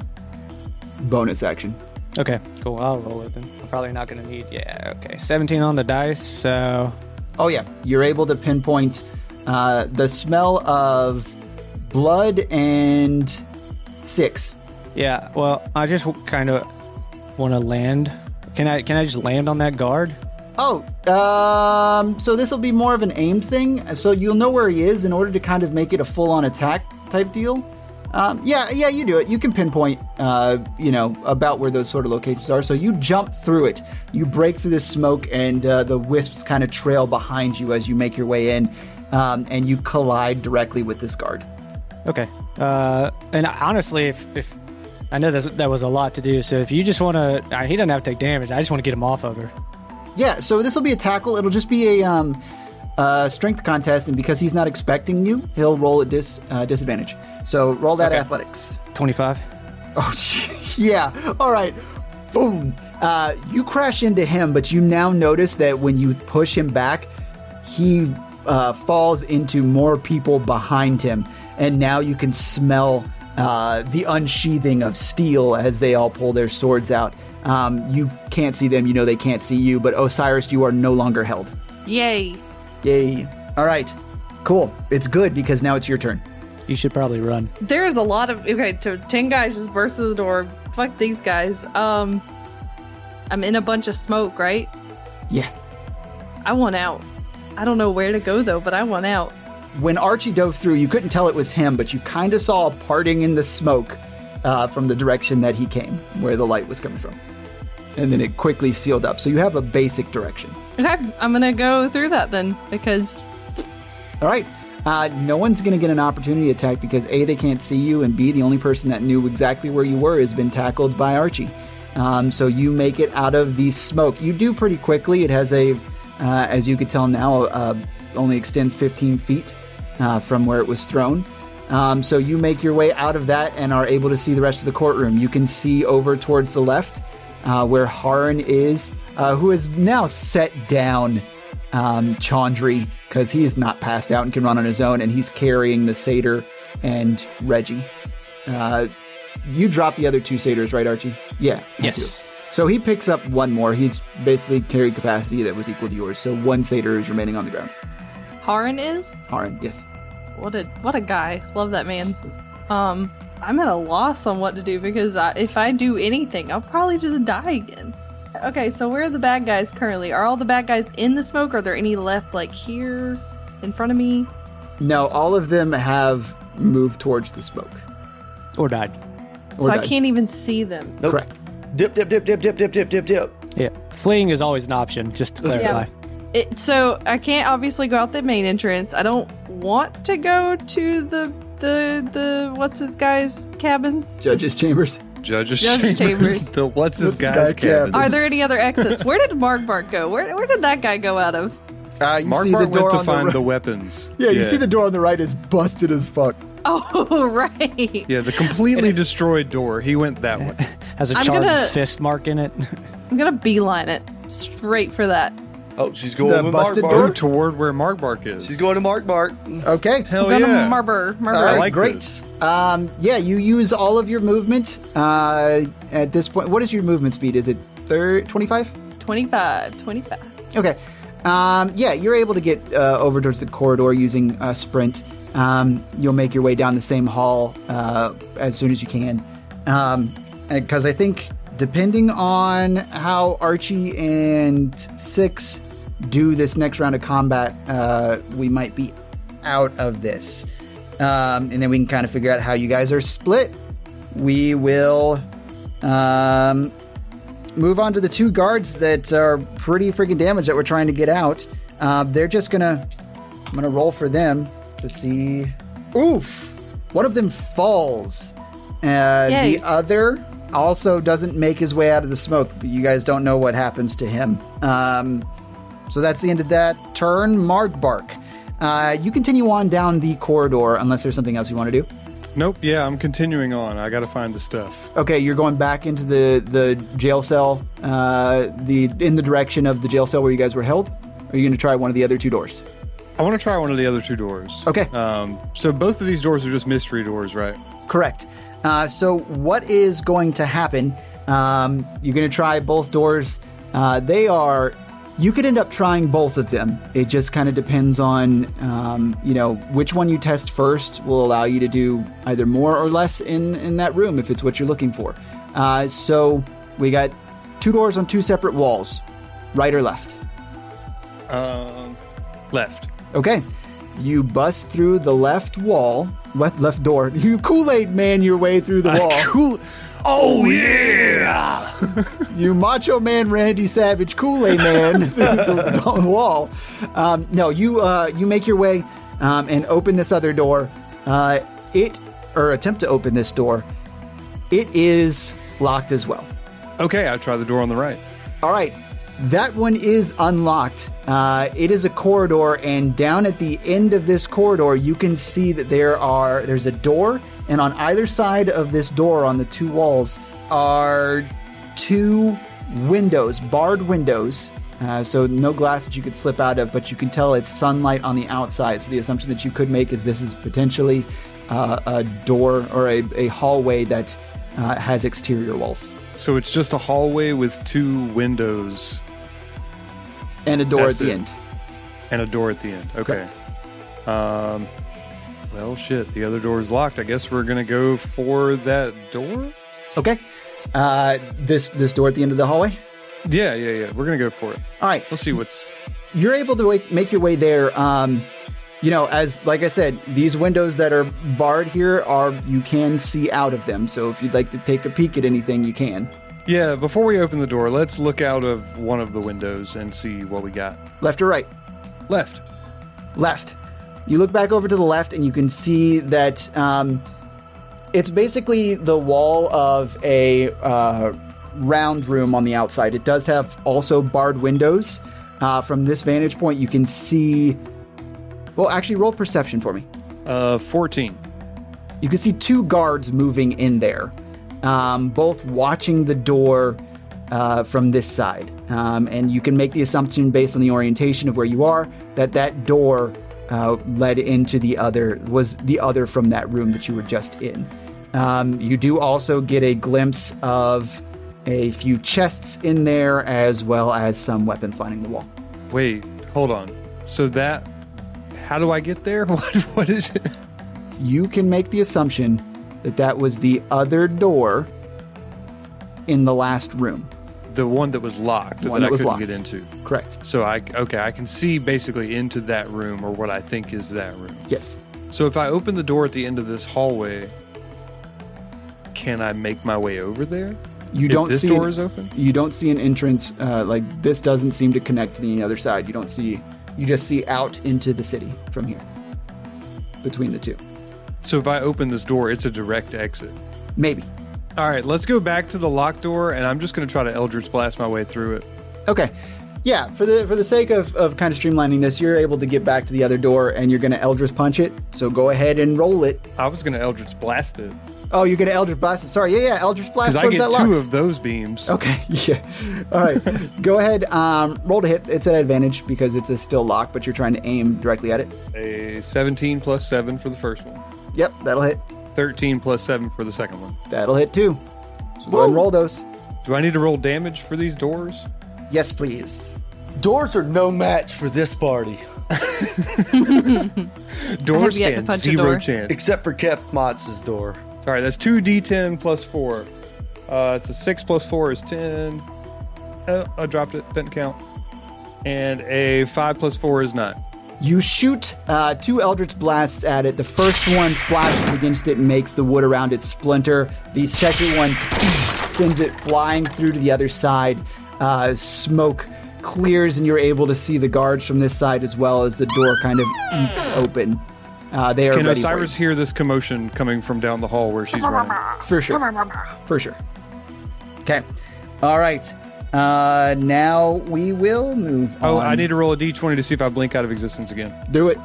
bonus action. Okay, cool. I'll roll it then. I'm probably not going to need. Yeah, okay. 17 on the dice. So Oh yeah, you're able to pinpoint uh, the smell of blood and six. yeah. Well, I just kind of want to land. Can I? Can I just land on that guard? Oh, um, so this will be more of an aim thing. So you'll know where he is in order to kind of make it a full-on attack type deal. Um, yeah, yeah, you do it. You can pinpoint, uh, you know, about where those sort of locations are. So you jump through it. You break through the smoke, and uh, the wisps kind of trail behind you as you make your way in, um, and you collide directly with this guard. Okay. Uh, and honestly, if, if I know that that was a lot to do, so if you just want to, uh, he doesn't have to take damage. I just want to get him off of her. Yeah, so this will be a tackle. It'll just be a um, uh, strength contest, and because he's not expecting you, he'll roll at dis- uh, disadvantage. So roll that Okay. athletics. 25. Oh, yeah. All right. Boom. Uh, you crash into him, but you now notice that when you push him back, he uh, falls into more people behind him, and now you can smell uh, the unsheathing of steel as they all pull their swords out. Um, you can't see them, you know they can't see you, but Osiris, you are no longer held. Yay. Yay. All right. Cool. It's good because now it's your turn. You should probably run. There's a lot of okay, so ten guys just burst through the door. Fuck these guys. Um I'm in a bunch of smoke, right? Yeah. I want out. I don't know where to go though, but I want out. when Archie dove through, you couldn't tell it was him, but you kind of saw a parting in the smoke uh, from the direction that he came, where the light was coming from. And then it quickly sealed up. So you have a basic direction. Okay, I'm gonna go through that then because All right. Uh, no one's going to get an opportunity attack because A, they can't see you, and B, the only person that knew exactly where you were has been tackled by Archie. Um, so you make it out of the smoke. You do pretty quickly. It has a, uh, as you could tell now, uh, only extends 15 feet uh, from where it was thrown. Um, so you make your way out of that and are able to see the rest of the courtroom. You can see over towards the left uh, where Haran is, uh, who is now set down um, Chandri because he is not passed out and can run on his own, and he's carrying the satyr and Reggie. Uh, you drop the other two satyrs, right, Archie? Yeah. Yes. So he picks up one more. He's basically carried capacity that was equal to yours. So one satyr is remaining on the ground. Haran is Haran, yes. what a what a guy. Love that man. Um, I'm at a loss on what to do because I, if I do anything, I'll probably just die again. Okay, so where are the bad guys currently? Are all the bad guys in the smoke? Are there any left like here in front of me? No, all of them have moved towards the smoke. Or died. Or so I can't even see them. Nope. Correct. Dip, dip, dip, dip, dip, dip, dip, dip, dip. Yeah. Fleeing is always an option, just to clarify. It, so I can't obviously go out the main entrance. I don't want to go to the the the what's his guy's cabins. Judges' chambers. Judges, Judges' chambers. the what's his What's this guy's guy cabin? cabin? Are there any other exits? Where did Margbark go? Where where did that guy go out of? Uh, you Mark see Bart the door went to on find the, the, weapons. Yeah, you see the door on the right is busted as fuck. Oh right. Yeah, the completely destroyed door. He went that way. Has a I'm charred gonna- fist mark in it. I'm gonna beeline it straight for that. Oh, she's going The with Margbark. toward where Margbark is. She's going to Margbark. Okay. Hell I'm gonna yeah. marbor, marbor. All right, like great. this. Um, yeah, you use all of your movement uh, at this point. What is your movement speed? Is it thir- 25? 25, 25. Okay. Um, yeah, you're able to get uh, over towards the corridor using uh, sprint. Um, you'll make your way down the same hall uh, as soon as you can. Because I think, depending on how Archie and Six do this next round of combat, uh, we might be out of this. Um, and then we can kind of figure out how you guys are split. We will um, move on to the two guards that are pretty freaking damaged that we're trying to get out. Uh, they're just gonna. I'm gonna roll for them to see. Oof! One of them falls. Uh, the other also doesn't make his way out of the smoke, but you guys don't know what happens to him. Um, so that's the end of that turn. Margbark. Uh, you continue on down the corridor unless there's something else you want to do. Nope. Yeah, I'm continuing on. I got to find the stuff. Okay, you're going back into the the jail cell, uh, the in the direction of the jail cell where you guys were held. Or are you going to try one of the other two doors? I want to try one of the other two doors. Okay. Um, so both of these doors are just mystery doors, right? Correct. Uh, so what is going to happen? Um, you're going to try both doors. Uh, they are. You could end up trying both of them. It just kind of depends on, um, you know, which one you test first will allow you to do either more or less in in that room if it's what you're looking for. Uh, so we got two doors on two separate walls, right or left. Um, left. Okay. You bust through the left wall, left left door. You Kool Aid man your way through the wall. Cool. Oh yeah! you Macho Man Randy Savage Kool Aid man through the, the wall. Um, no, you uh, you make your way um, and open this other door. Uh, it or attempt to open this door. It is locked as well. okay, I try the door on the right. All right, that one is unlocked. Uh, it is a corridor, and down at the end of this corridor, you can see that there are there's a door, and on either side of this door, on the two walls, are two windows, barred windows. Uh, so no glass that you could slip out of, but you can tell it's sunlight on the outside. So the assumption that you could make is this is potentially uh, a door or a, a hallway that uh, has exterior walls So it's just a hallway with two windows and a door That's at the it. end. and a door at the end. Okay. Um. Well, shit. The other door is locked. I guess we're gonna go for that door. Okay. Uh, this this door at the end of the hallway. Yeah, yeah, yeah. We're gonna go for it. All right, Let's see what's. you're able to make your way there. Um, you know, as like I said, these windows that are barred here are you can see out of them. So if you'd like to take a peek at anything, you can. Yeah. Before we open the door, let's look out of one of the windows and see what we got. Left or right? Left. Left. You look back over to the left, and you can see that um, it's basically the wall of a uh, round room on the outside. It does have also barred windows. Uh, from this vantage point, you can see. Well, actually, roll perception for me. Uh, fourteen. You can see two guards moving in there, um, both watching the door uh, from this side. Um, and you can make the assumption based on the orientation of where you are that that door uh, led into the other, was the other from that room that you were just in. Um, you do also get a glimpse of a few chests in there, as well as some weapons lining the wall. Wait. Hold on. So that. How do I get there? What? What is it? You can make the assumption that that was the other door in the last room. The one that was locked One that, that I was couldn't locked. get into. Correct. So I okay, I can see basically into that room or what I think is that room. Yes. So if I open the door at the end of this hallway, can I make my way over there? You if don't this see door is open. You don't see an entrance uh, like this. Doesn't seem to connect to the other side. You don't see. You just see out into the city from here. Between the two, So if I open this door, it's a direct exit. maybe. All right, let's go back to the lock door, and I'm just going to try to Eldritch Blast my way through it. Okay. Yeah, for the for the sake of, of kind of streamlining this, you're able to get back to the other door and you're gonna Eldritch punch it. So go ahead and roll it. I was going to Eldritch Blast it Oh, you're gonna Eldritch blast it. Sorry, yeah, yeah, Eldritch blast because I get that two Lux. of those beams. Okay, yeah. All right, go ahead. Um, roll to hit. It's an advantage because it's a still lock, but you're trying to aim directly at it. A 17 plus 7 for the first one, Yep, that'll hit. 13 plus 7 for the second one. That'll hit too. So go and roll those. Do I need to roll damage for these doors? Yes, please. Doors are no match for this party, Doors yet to stand punch a zero door. chance. except for Kev Motz's door. Sorry, that's 2d10 plus 4. Uh, it's a 6 plus 4 is 10. Oh, I dropped it. Didn't count. And a 5 plus 4 is 9. You shoot uh, two Eldritch blasts at it. The first one splashes against it and makes the wood around it splinter. The second one sends it flying through to the other side. Uh, smoke clears, and you're able to see the guards from this side as well as the door kind of ekes open. Uh, they are Can ready Osiris hear this commotion coming from down the hall where she's running? for sure. For sure. Okay. All right. Uh, now we will move Oh, on. I need to roll a d20 to see if I blink out of existence again. do it.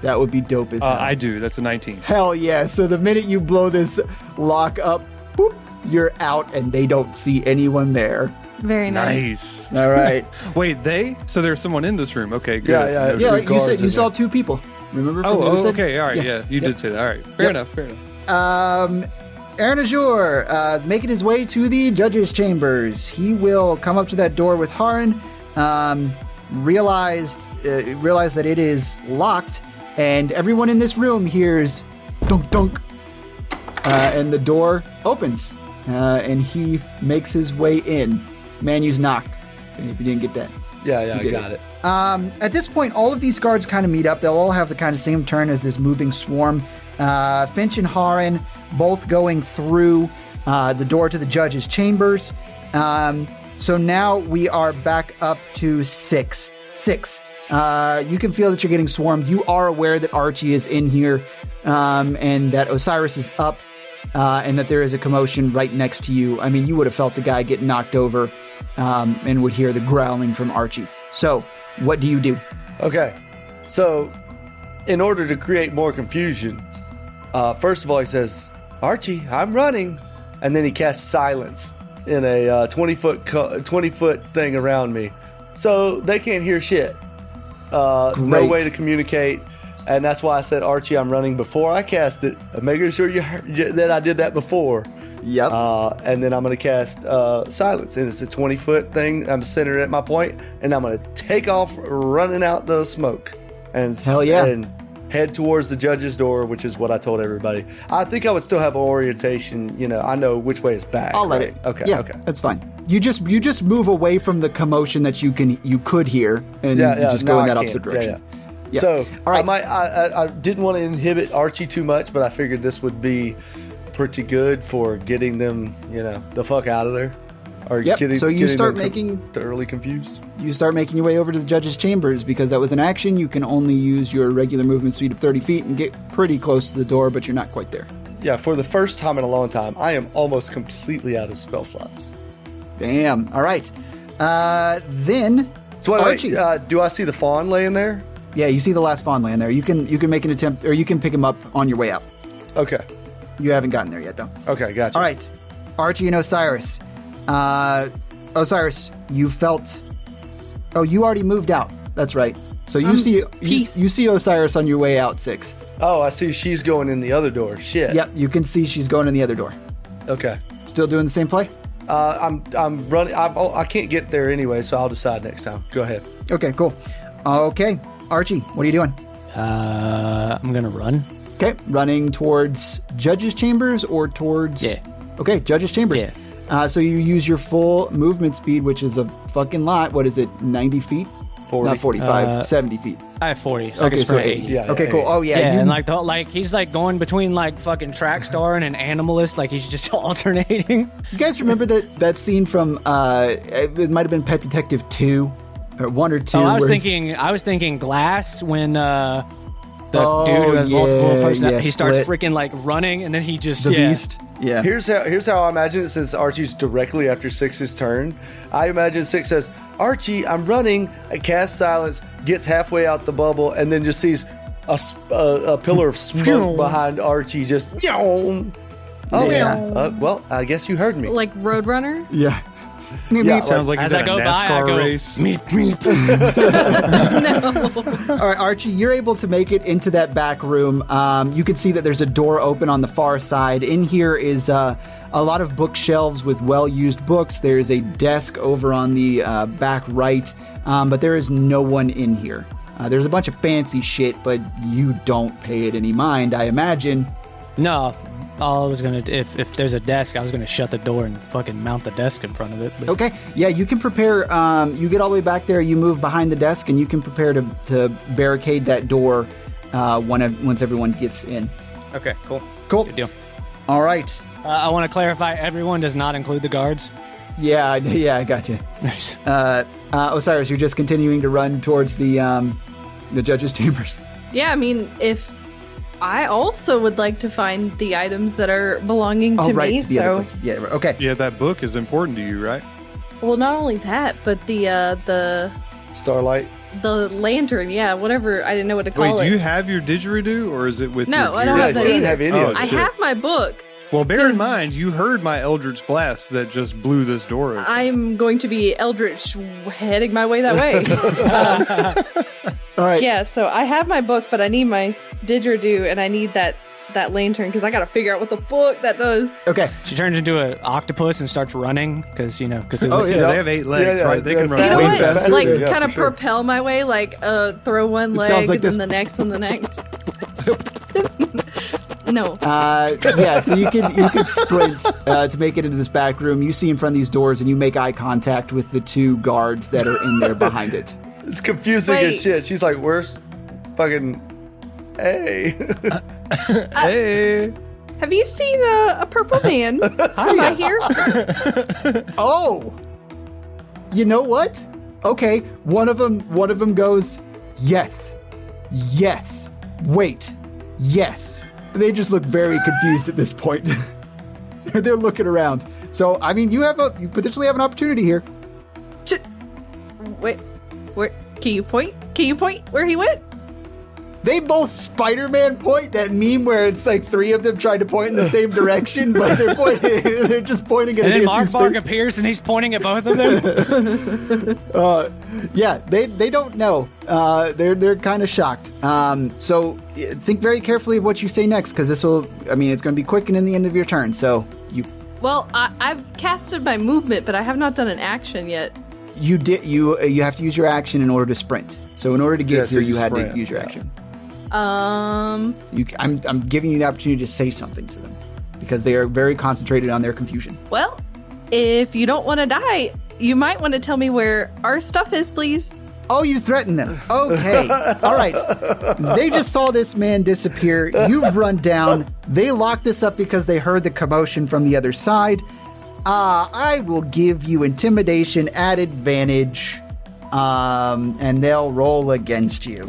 That would be dope as Uh, hell. I do. That's a 19. Hell yeah. So the minute you blow this lock up, boop, you're out and they don't see anyone there. Very nice. Nice. All right. Wait, they? So there's someone in this room. Okay, good. Yeah, yeah, No, yeah, like you said you saw there. two people. Remember from Oh, the oh, okay. All right. Yeah. Yeah, you Yep. did say that. All right. Fair Yep. enough. Fair enough. Um, Aaron Azure, uh, making his way to the judges' chambers. He will come up to that door with Haran. Um, realized uh, realized that it is locked, and everyone in this room hears dunk dunk, uh, and the door opens, uh, and he makes his way in. Manu's knock. If you didn't get that. Yeah, yeah, I got it. Um, at this point, all of these guards kind of meet up. They'll all have the kind of same turn as this moving swarm. Uh, Finch and Haran both going through uh, the door to the judge's chambers. Um, so now we are back up to six. Six. Uh, you can feel that you're getting swarmed. You are aware that Archie is in here um, and that Osiris is up uh, and that there is a commotion right next to you. I mean, you would have felt the guy get knocked over um, and would hear the growling from Archie. So, what do you do? Okay. So, in order to create more confusion, uh, first of all, he says, Archie, I'm running. And then he casts silence in a uh, 20 foot co- 20 foot thing around me. So they can't hear shit. Uh, no way to communicate. And that's why I said, Archie, I'm running before I cast it. I'm making sure you heard, that I did that before. Yep. Uh, and then I'm going to cast uh, silence. And it's a 20 foot thing. I'm centered at my point, and I'm going to take off running out the smoke. And, Hell yeah. and head towards the judge's door, which is what I told everybody. I think I would still have orientation. You know, I know which way is back. I'll let right? it. Okay. Yeah, Okay. that's fine. You just you just move away from the commotion that you can you could hear, and Yeah, yeah. just no, go in that opposite direction. Yeah, yeah. Yeah. So All right. I might. I, I, I didn't want to inhibit Archie too much, but I figured this would be pretty good for getting them, you know, the fuck out of there. Or Yep, getting, so you start com- making- thoroughly confused. You start making your way over to the judge's chambers because that was an action. You can only use your regular movement speed of 30 feet and get pretty close to the door, but you're not quite there. Yeah, for the first time in a long time, I am almost completely out of spell slots. Damn. All right. Uh, then So wait, Archie. wait, uh, do I see the fawn laying there? yeah, you see the last fawn land there. You can you can make an attempt, or you can pick him up on your way out. Okay. You haven't gotten there yet, though. Okay, gotcha. All right, Archie and Osiris. Uh, Osiris, you felt. Oh, you already moved out. That's right. So you Um, see you, you see Osiris on your way out. Six. Oh, I see she's going in the other door. Shit. Yep, you can see she's going in the other door. Okay. Still doing the same play. Uh, I'm I'm running. I'm, oh, I can't get there anyway, so I'll decide next time. Go ahead. Okay, cool. Okay, Archie, what are you doing? Uh, I'm gonna run. Okay, running towards judges' chambers or towards. Yeah. Okay, judges' chambers. Yeah. Uh, so you use your full movement speed, which is a fucking lot. What is it? 90 feet? 40. Not 45, Uh, 70 feet. I have 40, so Okay, can so 80. 80. Yeah. Okay, cool. Oh yeah, Yeah, you, and like the like he's like going between like fucking track star and an animalist, like he's just alternating. you guys remember that that scene from uh, it might have been Pet Detective two, or one or two. Oh, I was where he's- thinking, I was thinking Glass when uh, the Oh, dude who has multiple yeah, personalities, yeah, he starts freaking like running, and then he just the yeah. Beast. Yeah. Here's how here's how I imagine it. Since Archie's directly after Six's turn, I imagine Six says, "Archie, I'm running." I cast silence, gets halfway out the bubble, and then just sees a pillar of smoke behind Archie. Just oh Yeah. Uh, well, I guess you heard me. Like Roadrunner? yeah. Yeah, Sounds like As he's I at go a by, I NASCAR go, race. meep, meep. All right, Archie, you're able to make it into that back room. Um, you can see that there's a door open on the far side. In here is uh, a lot of bookshelves with well used books. There's a desk over on the uh, back right, um, but there is no one in here. Uh, there's a bunch of fancy shit, but you don't pay it any mind, I imagine. no, all I was gonna if if there's a desk, I was gonna shut the door and fucking mount the desk in front of it. But Okay, yeah, you can prepare. Um, you get all the way back there, you move behind the desk, and you can prepare to, to barricade that door uh, when, once everyone gets in. okay, cool, Cool. good deal. All right. Uh, I want to clarify: everyone does not include the guards. Yeah, I- yeah, I got you. Uh, uh, Osiris, you're just continuing to run towards the um, the judges' chambers. Yeah, I mean, if I also would like to find the items that are belonging to oh, right, me, to the so. Yeah, okay. Yeah, that book is important to you, right? well, not only that, but the uh the Starlight. the lantern. Yeah, whatever. I didn't know what to call Wait, it. do you have your didgeridoo or is it with No, your I don't? Yeah, have that either. have any Oh, of it. I have my book. Well, bear in 'Cause- mind, you heard my Eldritch Blast that just blew this door open. I'm going to be Eldritch heading my way that way. um, All right. yeah, so I have my book, but I need my didgeridoo and I need that that lantern because I got to figure out what the fuck that does. Okay. She turns into an octopus and starts running because you know because Oh, yeah, yeah. they have eight legs, Yeah, yeah, right? They yeah, can run You know Way what? faster, like yeah, kind of sure. propel my way, like uh, throw one It leg, sounds like then this- the next, and the next. no. Uh, yeah, so you can you can sprint uh, to make it into this back room. You see in front of these doors, and you make eye contact with the two guards that are in there behind it. It's confusing Wait. as shit. She's like, "Where's fucking hey?" Hey, Have you seen a, a purple man? Am I here? Oh, you know what? Okay, one of them one of them goes, yes, yes, wait, yes. They just look very confused at this point. They're looking around. So I mean, you have a you potentially have an opportunity here. Ch- Wait, where? Can you point? Can you point where he went? They both Spider-Man point that meme where it's like three of them trying to point in the same direction, but they're pointing. They're just pointing at and then Margbark appears and he's pointing at both of them. Uh, yeah, they they don't know. Uh, they're they're kind of shocked. Um, so think very carefully of what you say next, because this will. I mean, it's going to be quick and in the end of your turn. So you Well, I, I've casted my movement, but I have not done an action yet. you did you uh, you have to use your action in order to sprint. So in order to get Yeah, so here, you you had sprint, to use your yeah. Um, You, I'm I'm giving you the opportunity to say something to them because they are very concentrated on their confusion. well, if you don't want to die, you might want to tell me where our stuff is, please. Oh, you threatened them. Okay. All right. They just saw this man disappear. You've run down. They locked this up because they heard the commotion from the other side. Uh, I will give you intimidation at advantage, um, and they'll roll against you.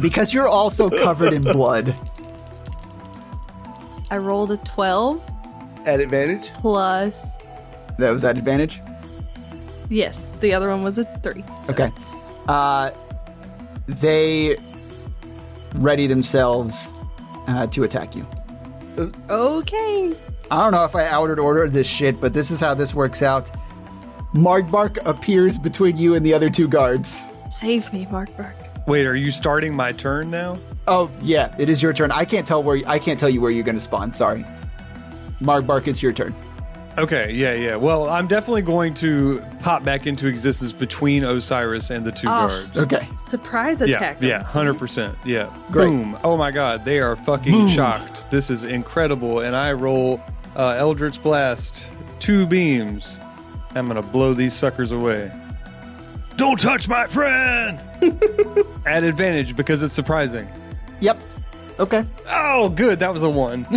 Because you're also covered in blood. I rolled a 12 At advantage. plus. That was at advantage? Yes, the other one was a 3. so- Okay. Uh, they ready themselves uh, to attack you. Okay. I don't know if I outed order this shit, but this is how this works out. Margbark appears between you and the other two guards. Save me, Margbark. Wait, are you starting my turn now? Oh yeah, it is your turn. I can't tell where I can't tell you where you're going to spawn. Sorry, Margbark, it's your turn. Okay, yeah, yeah. Well, I'm definitely going to pop back into existence between Osiris and the two Ah. guards. Okay, Surprise attack. yeah, hundred percent. Yeah. Great. Boom. Oh my God, they are fucking shocked. This is incredible, and I roll uh, Eldritch Blast, two beams. I'm gonna blow these suckers away. Don't touch my friend. At advantage because it's surprising. yep, okay. Oh, good. That was a one.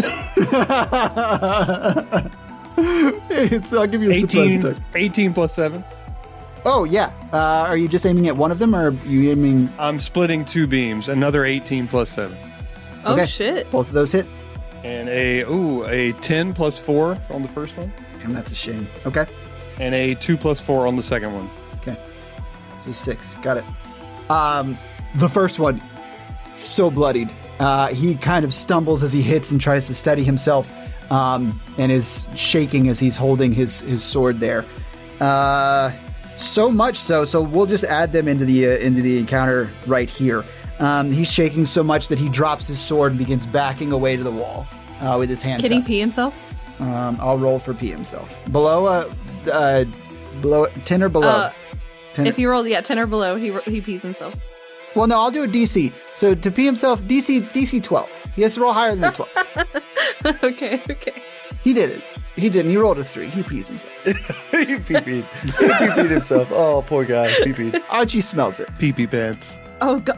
so I'll give you a surprise 18, attack. 18 plus seven. Oh yeah, uh, are you just aiming at one of them, or are you aiming I'm splitting two beams. Another 18 plus seven, Oh, Okay. shit. both of those hit? and a ooh a 10 plus four on the first one, And that's a shame. Okay, and a two plus four on the second one. So six, got it. Um, the first one, so bloodied. Uh, he kind of stumbles as he hits and tries to steady himself, um, and is shaking as he's holding his his sword there. Uh, so much so, so we'll just add them into the uh, into the encounter right here. Um, he's shaking so much that he drops his sword and begins backing away to the wall uh, with his hands Can he up. pee himself? Um, I'll roll for pee himself. Below, uh, uh, below ten or below. Uh, 10 If he rolled, yeah, 10 or below, he, he pees himself. Well, no, I'll do a DC. So to P himself, DC DC twelve. He has to roll higher than twelve. okay, okay. he did it. He didn't. He rolled a three. He pees himself. he pee-peed. He pee-peed himself. Oh, poor guy. Pee-peed. Archie smells it. Pee pee pants. Oh, God.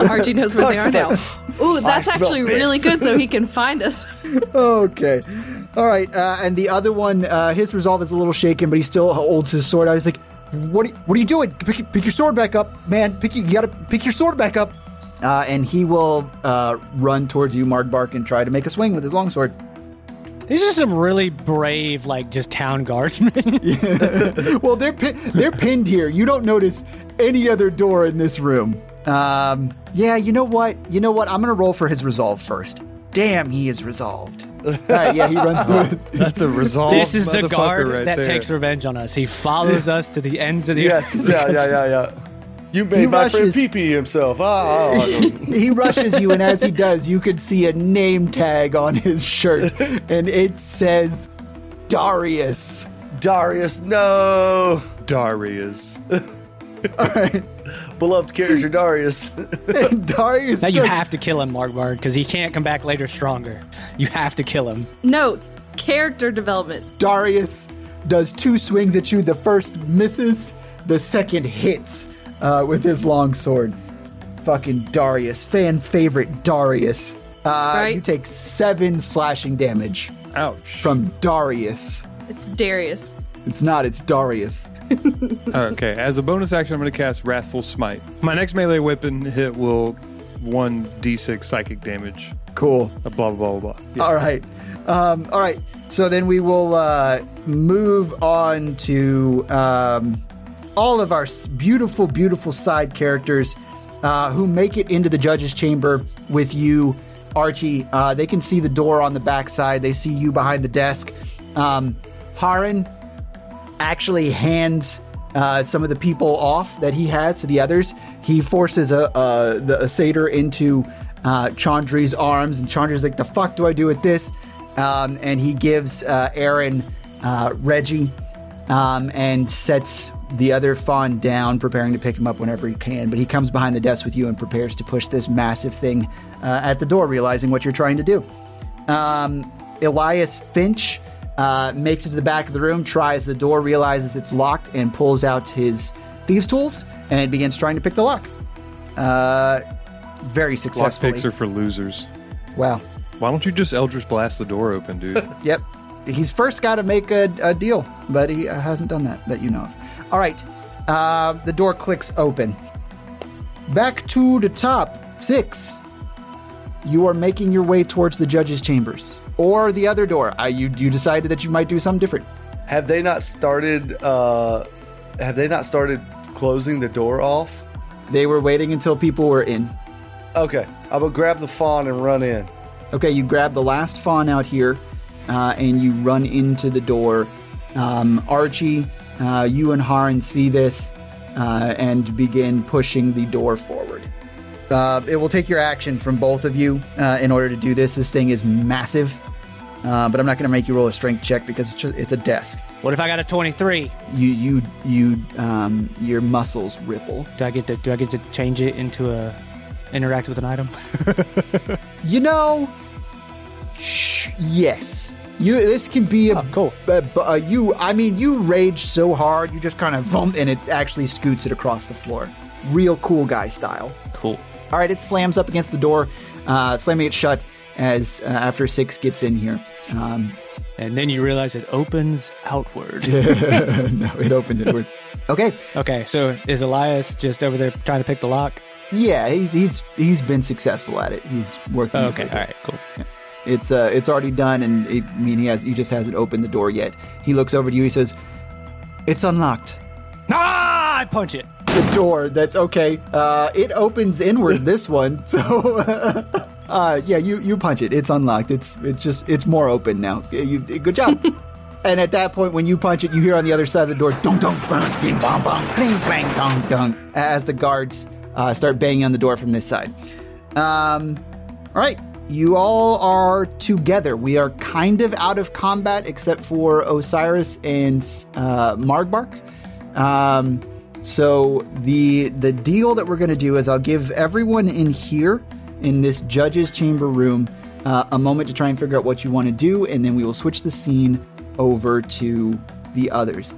Archie knows where they are Archie's now. like, Ooh, that's actually piss." really good so he can find us. Okay. All right. Uh, and the other one, uh, his resolve is a little shaken, but he still holds his sword. I was like, "What? Are, what are you doing? Pick, pick your sword back up, man. Pick you, you gotta pick your sword back up." Uh, and he will uh, run towards you, Margbark, and try to make a swing with his longsword. These are some really brave, like just town guardsmen. well, they're pin- they're pinned here. You don't notice any other door in this room. Um, yeah, you know what? You know what? I'm gonna roll for his resolve first. Damn, he is resolved. All right, yeah, he runs through it. That's a resolve. this is the motherfucker guard right that there. takes revenge on us. He follows us to the ends of the Yes, yeah, yeah, yeah, yeah. You made He my friend rushes- pee pee himself. Ah. he rushes you, and as he does, you could see a name tag on his shirt, and it says Darius. Darius, no. Darius. Beloved character Darius. Darius. Now you does- have to kill him, Margbark, because he can't come back later stronger. You have to kill him. No, character development. Darius does two swings at you. The first misses, the second hits uh, with his long sword. Fucking Darius, fan favorite Darius. Uh, Right. You take seven slashing damage Ouch. from Darius. It's Darius. It's not, it's Darius. Okay, as a bonus action, I'm going to cast Wrathful Smite. My next melee weapon hit will 1d6 psychic damage. Cool. Uh, Blah, blah, blah, blah. Yeah. All right. Um, all right. So then we will uh, move on to um, all of our beautiful, beautiful side characters uh, who make it into the judge's chamber with you, Archie. Uh, they can see the door on the backside. They see you behind the desk. Um, Haran actually hands uh, some of the people off that he has to the others. He forces a, a the a satyr into uh, Chandri's arms, and Chandri's like, "The fuck do I do with this?" Um, and he gives uh, Aaron uh, Reggie um, and sets the other fawn down, preparing to pick him up whenever he can. But he comes behind the desk with you and prepares to push this massive thing uh, at the door, realizing what you're trying to do. Um, Elias Finch uh, makes it to the back of the room, tries the door, realizes it's locked, and pulls out his thieves' tools and begins trying to pick the lock. Uh, very Lock successfully. picks are for losers. Wow. Why don't you just Eldritch Blast the door open, dude? Yep. He's first got to make a, a deal, but he uh, hasn't done that that you know of. All right. Uh, the door clicks open. Back to the top. Six. You are making your way towards the judge's chambers. Or the other door. Uh, you, you decided that you might do something different. have they not started? Uh, have they not started closing the door off? They were waiting until people were in. Okay, I will grab the fawn and run in. Okay, you grab the last fawn out here, uh, and you run into the door. Um, Archie, uh, you and Haran see this uh, and begin pushing the door forward. Uh, it will take your action from both of you uh, in order to do this. This thing is massive, uh, but I'm not going to make you roll a strength check because it's, just, it's a desk. What if I got a 23? You, you, you, um, your muscles ripple. Do I get to do I get to change it into a interact with an item? You know, sh- yes. You. This can be a Oh, cool. But, but uh, you, I mean, you rage so hard, you just kind of vomit, and it actually scoots it across the floor. Real cool guy style. cool. All right, it slams up against the door, uh, slamming it shut as uh, after six gets in here. Um, And then you realize it opens outward. no, it opened inward. Okay, okay, so is Elias just over there trying to pick the lock? yeah, he's he's he's been successful at it. He's working. Oh, okay, all right, cool. It's uh, it's already done, and it, I mean, he has he just hasn't opened the door yet. He looks over to you. He says, "It's unlocked." Ah! I punch it. the door that's okay uh it opens inward this one so uh yeah you you punch it. It's unlocked. It's it's just it's more open now. You good job. And at that point when you punch it you hear on the other side of the door dong dong bang bing bong bong bing bang dong dong as the guards uh, start banging on the door from this side. Um all right. You all are together. We are kind of out of combat except for osiris and uh margbark. Um so the the deal that we're going to do is I'll give everyone in here in this judge's chamber room uh, a moment to try and figure out what you want to do, and then we will switch the scene over to the others.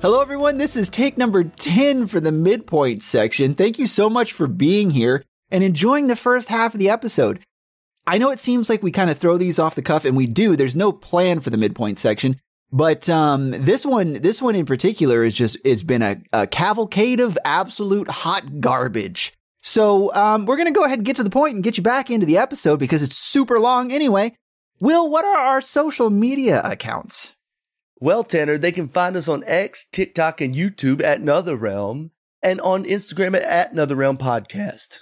Hello, everyone. This is take number 10 for the midpoint section. Thank you so much for being here and enjoying the first half of the episode. I know it seems like we kind of throw these off the cuff, and we do. There's no plan for the midpoint section. But um, this one, this one in particular, is just it's been a, a cavalcade of absolute hot garbage. So um, we're gonna go ahead and get to the point and get you back into the episode because it's super long anyway. Will, what are our social media accounts? Well, Tanner, they can find us on X, TikTok, and YouTube at Nother Realm, and on Instagram at, at Nother Realm Podcast.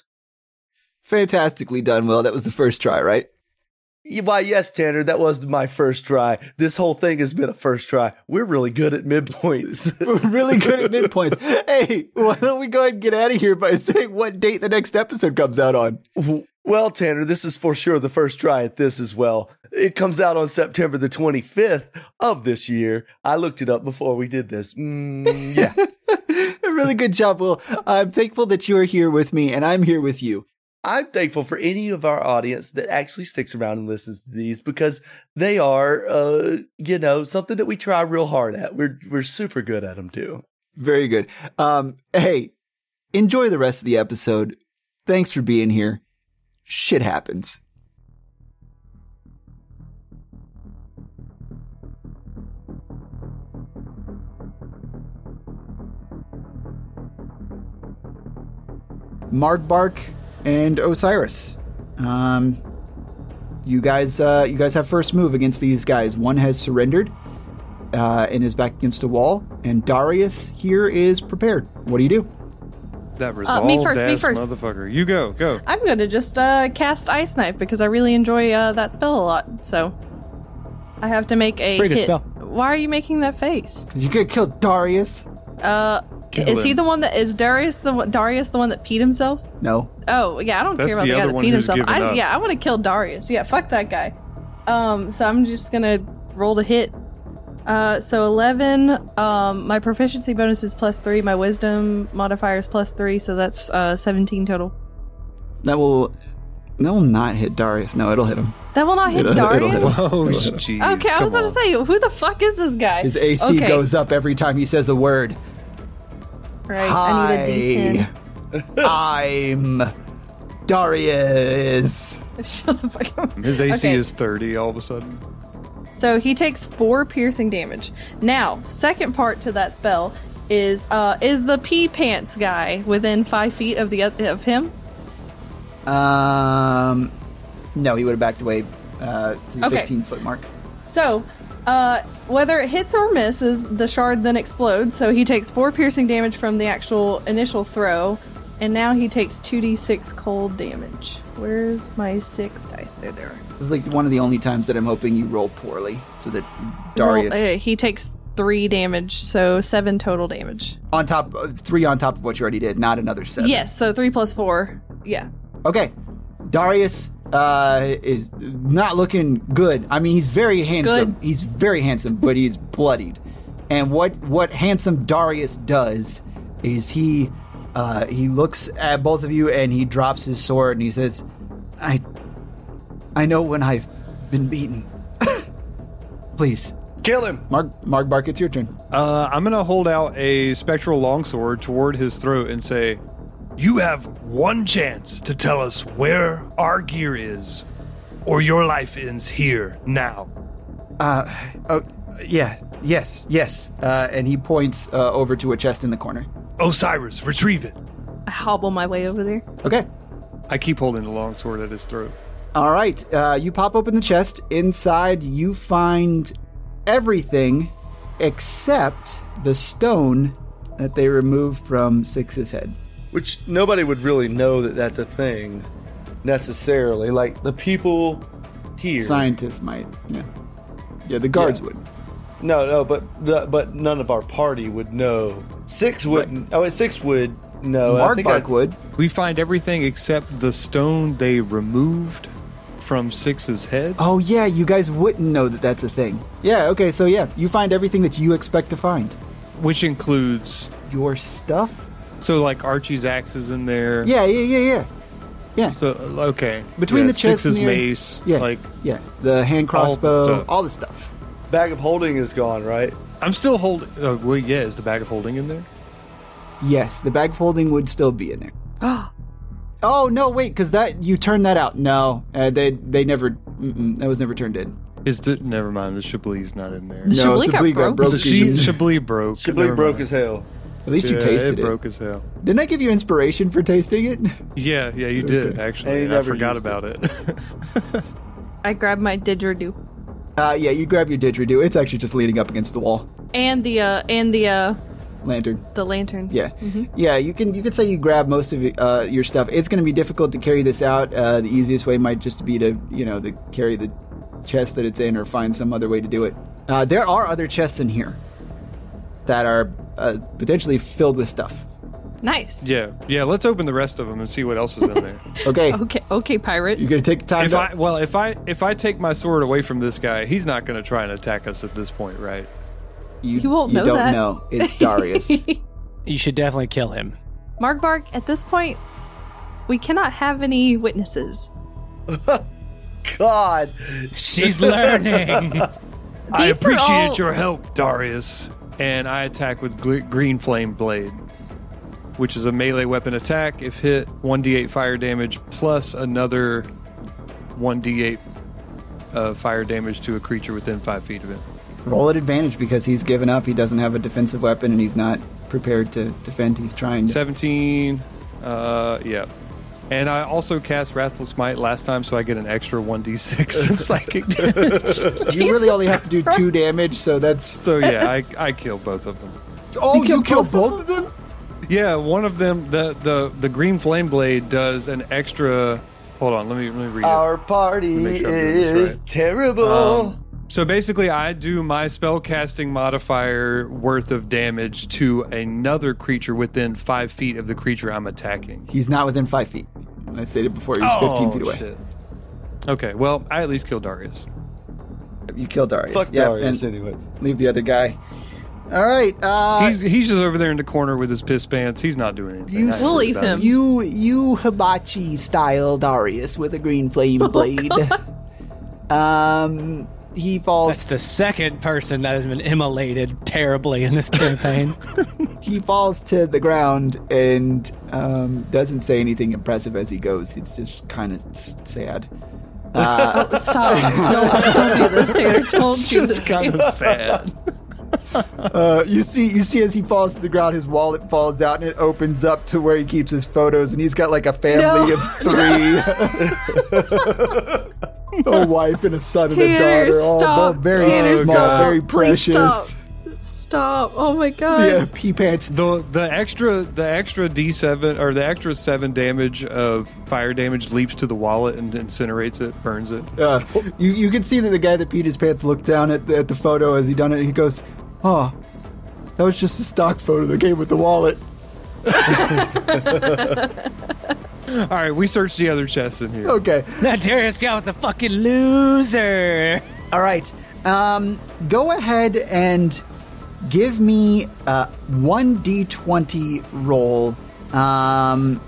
Fantastically done, Will. That was the first try, right? Why, yes, Tanner, that was my first try. This whole thing has been a first try. We're really good at midpoints. We're really good at midpoints. hey, why don't we go ahead and get out of here by saying what date the next episode comes out on? well, Tanner, this is for sure the first try at this as well. It comes out on September the 25th of this year. I looked it up before we did this. Mm, yeah. A really good job, Will. I'm thankful that you are here with me, and I'm here with you. I'm thankful for any of our audience that actually sticks around and listens to these because they are, uh, you know, something that we try real hard at. We're we're super good at them too. Very good. Um, hey, enjoy the rest of the episode. Thanks for being here. Shit happens. Margbark and Osiris. Um, you guys, uh, you guys have first move against these guys. One has surrendered uh, and is back against a wall, and Darius here is prepared. What do you do? That resolved Uh, me first, me first. motherfucker. You go, go. I'm gonna just uh, cast Ice Knife because I really enjoy uh, that spell a lot. So I have to make a Pretty hit. spell. Why are you making that face? You could kill Darius. Uh, Kill is he the one that is Darius the one- Darius the one that peed himself? No. Oh yeah, I don't That's care about the the, guy that one peed who's himself. I, yeah, I want to kill Darius. Yeah, fuck that guy. Um, so I'm just gonna roll to hit. Uh, so 11. Um, my proficiency bonus is plus three. My wisdom modifier is plus three, so that's uh 17 total. That will that will not hit Darius. No, it'll hit him. That will not hit It'll- it'll Darius. him. Oh, It'll hit him. jeez. Okay, I was come gonna say, who the fuck is this guy? His AC okay. goes up every time he says a word. Right, I need a D10. I'm Darius. Shut the fuck up. His AC Okay. is 30 all of a sudden. So he takes four piercing damage. Now, second part to that spell is uh is the pee pants guy within five feet of the of him? Um, no, he would have backed away uh, to the Okay. 15 foot mark. So, uh, whether it hits or misses, the shard then explodes. So he takes four piercing damage from the actual initial throw, and now he takes two d six cold damage. Where's my six dice? There, there. This is like one of the only times that I'm hoping you roll poorly, so that Darius Well, uh, he takes three damage, so seven total damage. on top uh, three on top of what you already did, not another seven. Yes, so three plus four. Yeah. Okay, Darius uh, is not looking good. I mean, he's very handsome. Good. He's very handsome, but he's bloodied. And what what handsome Darius does is he uh, he looks at both of you and he drops his sword and he says, "I I know when I've been beaten. Please, Kill him. Mark Margbark, it's your turn. Uh, I'm gonna hold out a spectral longsword toward his throat and say, You have one chance to tell us where our gear is, or your life ends here now. Uh, oh, yeah, yes, yes. Uh, and he points uh, over to a chest in the corner. Osiris, retrieve it. I hobble my way over there. Okay. I keep holding the long sword at his throat. All right. Uh, you pop open the chest. Inside, you find everything except the stone that they removed from Six's head. Which nobody would really know that that's a thing necessarily. Like the people here. Scientists might. Yeah. Yeah, the guards Yeah. would. No, no, but the, but none of our party would know. Six wouldn't. Oh, six would know. I think Margbark I- would. We find everything except the stone they removed from Six's head. Oh, yeah, you guys wouldn't know that that's a thing. Yeah, okay, so yeah, you find everything that you expect to find. which includes Your stuff? So like Archie's axe is in there. Yeah, yeah, yeah, yeah. Yeah. So okay, Between Yeah, the chest Six's and your- mace, Yeah. like yeah. The hand All the crossbow, all the stuff. Bag of holding is gone, right? I'm still holding. Uh, well, yeah, is the bag of holding in there? Yes, the bag of holding would still be in there. oh no, wait, because that you turned that out. No, uh, they they never. That was never turned in. Is the never mind? The Chablis not in there. The No, Chablis got Chablis got broke. broke. She, Chablis broke. Chablis Never broke mind. as hell. At least you tasted it. broke as hell. Didn't I give you inspiration for tasting it? Yeah, yeah, you did Okay. actually. And you and I forgot about it. I grabbed my didgeridoo Uh, yeah, you grab your didgeridoo. It's actually just leaning up against the wall. and the uh and the uh Lantern. the lantern. Yeah, yeah. You can you can say you grab most of uh, your stuff. It's going to be difficult to carry this out. Uh, the easiest way might just be to you know to carry the chest that it's in, or find some other way to do it. Uh, there are other chests in here that are uh, potentially filled with stuff. Nice. yeah, yeah. Let's open the rest of them and see what else is in there. Okay, Okay, okay, pirate. you're going to take the time. if to, I well, if I if I take my sword away from this guy, he's not going to try and attack us at this point, right? you, You won't you know don't that. know. It's Darius. You should definitely kill him. Margbark, at this point, we cannot have any witnesses. God. She's learning. I These are appreciate all- your help, Darius. And I attack with gl- green flame blade, which is a melee weapon attack. If hit, 1d8 fire damage plus another 1d8 uh, fire damage to a creature within five feet of it. Roll at advantage because he's given up. He doesn't have a defensive weapon, and he's not prepared to defend. He's trying. To, 17. Uh, yeah. And I also cast Wrathful Smite last time, so I get an extra 1d6 of psychic damage. you really only have to do two damage, so that's. so yeah, I, I kill both of them. Oh, You you killed killed both of them. Yeah, one of them, the the the green flame blade does an extra. Hold on, let me let me read it. Our party sure I'm doing this is right. terrible. Um, so basically, I do my spell casting modifier worth of damage to another creature within five feet of the creature I'm attacking. He's not within five feet. I stated before he was 15 feet away. Oh, shit. Okay, well, I at least killed Darius. You killed Darius. Fuck Yep, Darius anyway. leave the other guy. All right. Uh, he's, he's just over there in the corner with his piss pants. He's not doing anything. You I s- We'll leave him. you you hibachi style Darius with a green flame blade. um, he falls. That's the second person that has been immolated terribly in this campaign. he falls to the ground and um, doesn't say anything impressive as he goes. It's just kind of sad. Uh, Stop. don't, don't do this, Taylor. Don't do this. Just kind of sad. uh, you see, you see as he falls to the ground, his wallet falls out and it opens up to where he keeps his photos, and he's got like a family No. of three. A wife and a son and a daughter, all, stop. all very Tanner, small, stop. very precious. stop. Stop. Oh my god. Yeah, pee pants. The the extra the extra D seven or the extra seven damage of fire damage leaps to the wallet and incinerates it, burns it. Uh, you you can see that the guy that peed his pants looked down at the, at the photo as he done it. He goes, "Oh, that was just a stock photo that came with the wallet." All right, we searched the other chests in here. Okay, that Darius guy was a fucking loser. all right. Um, go ahead and give me a one d twenty roll, um,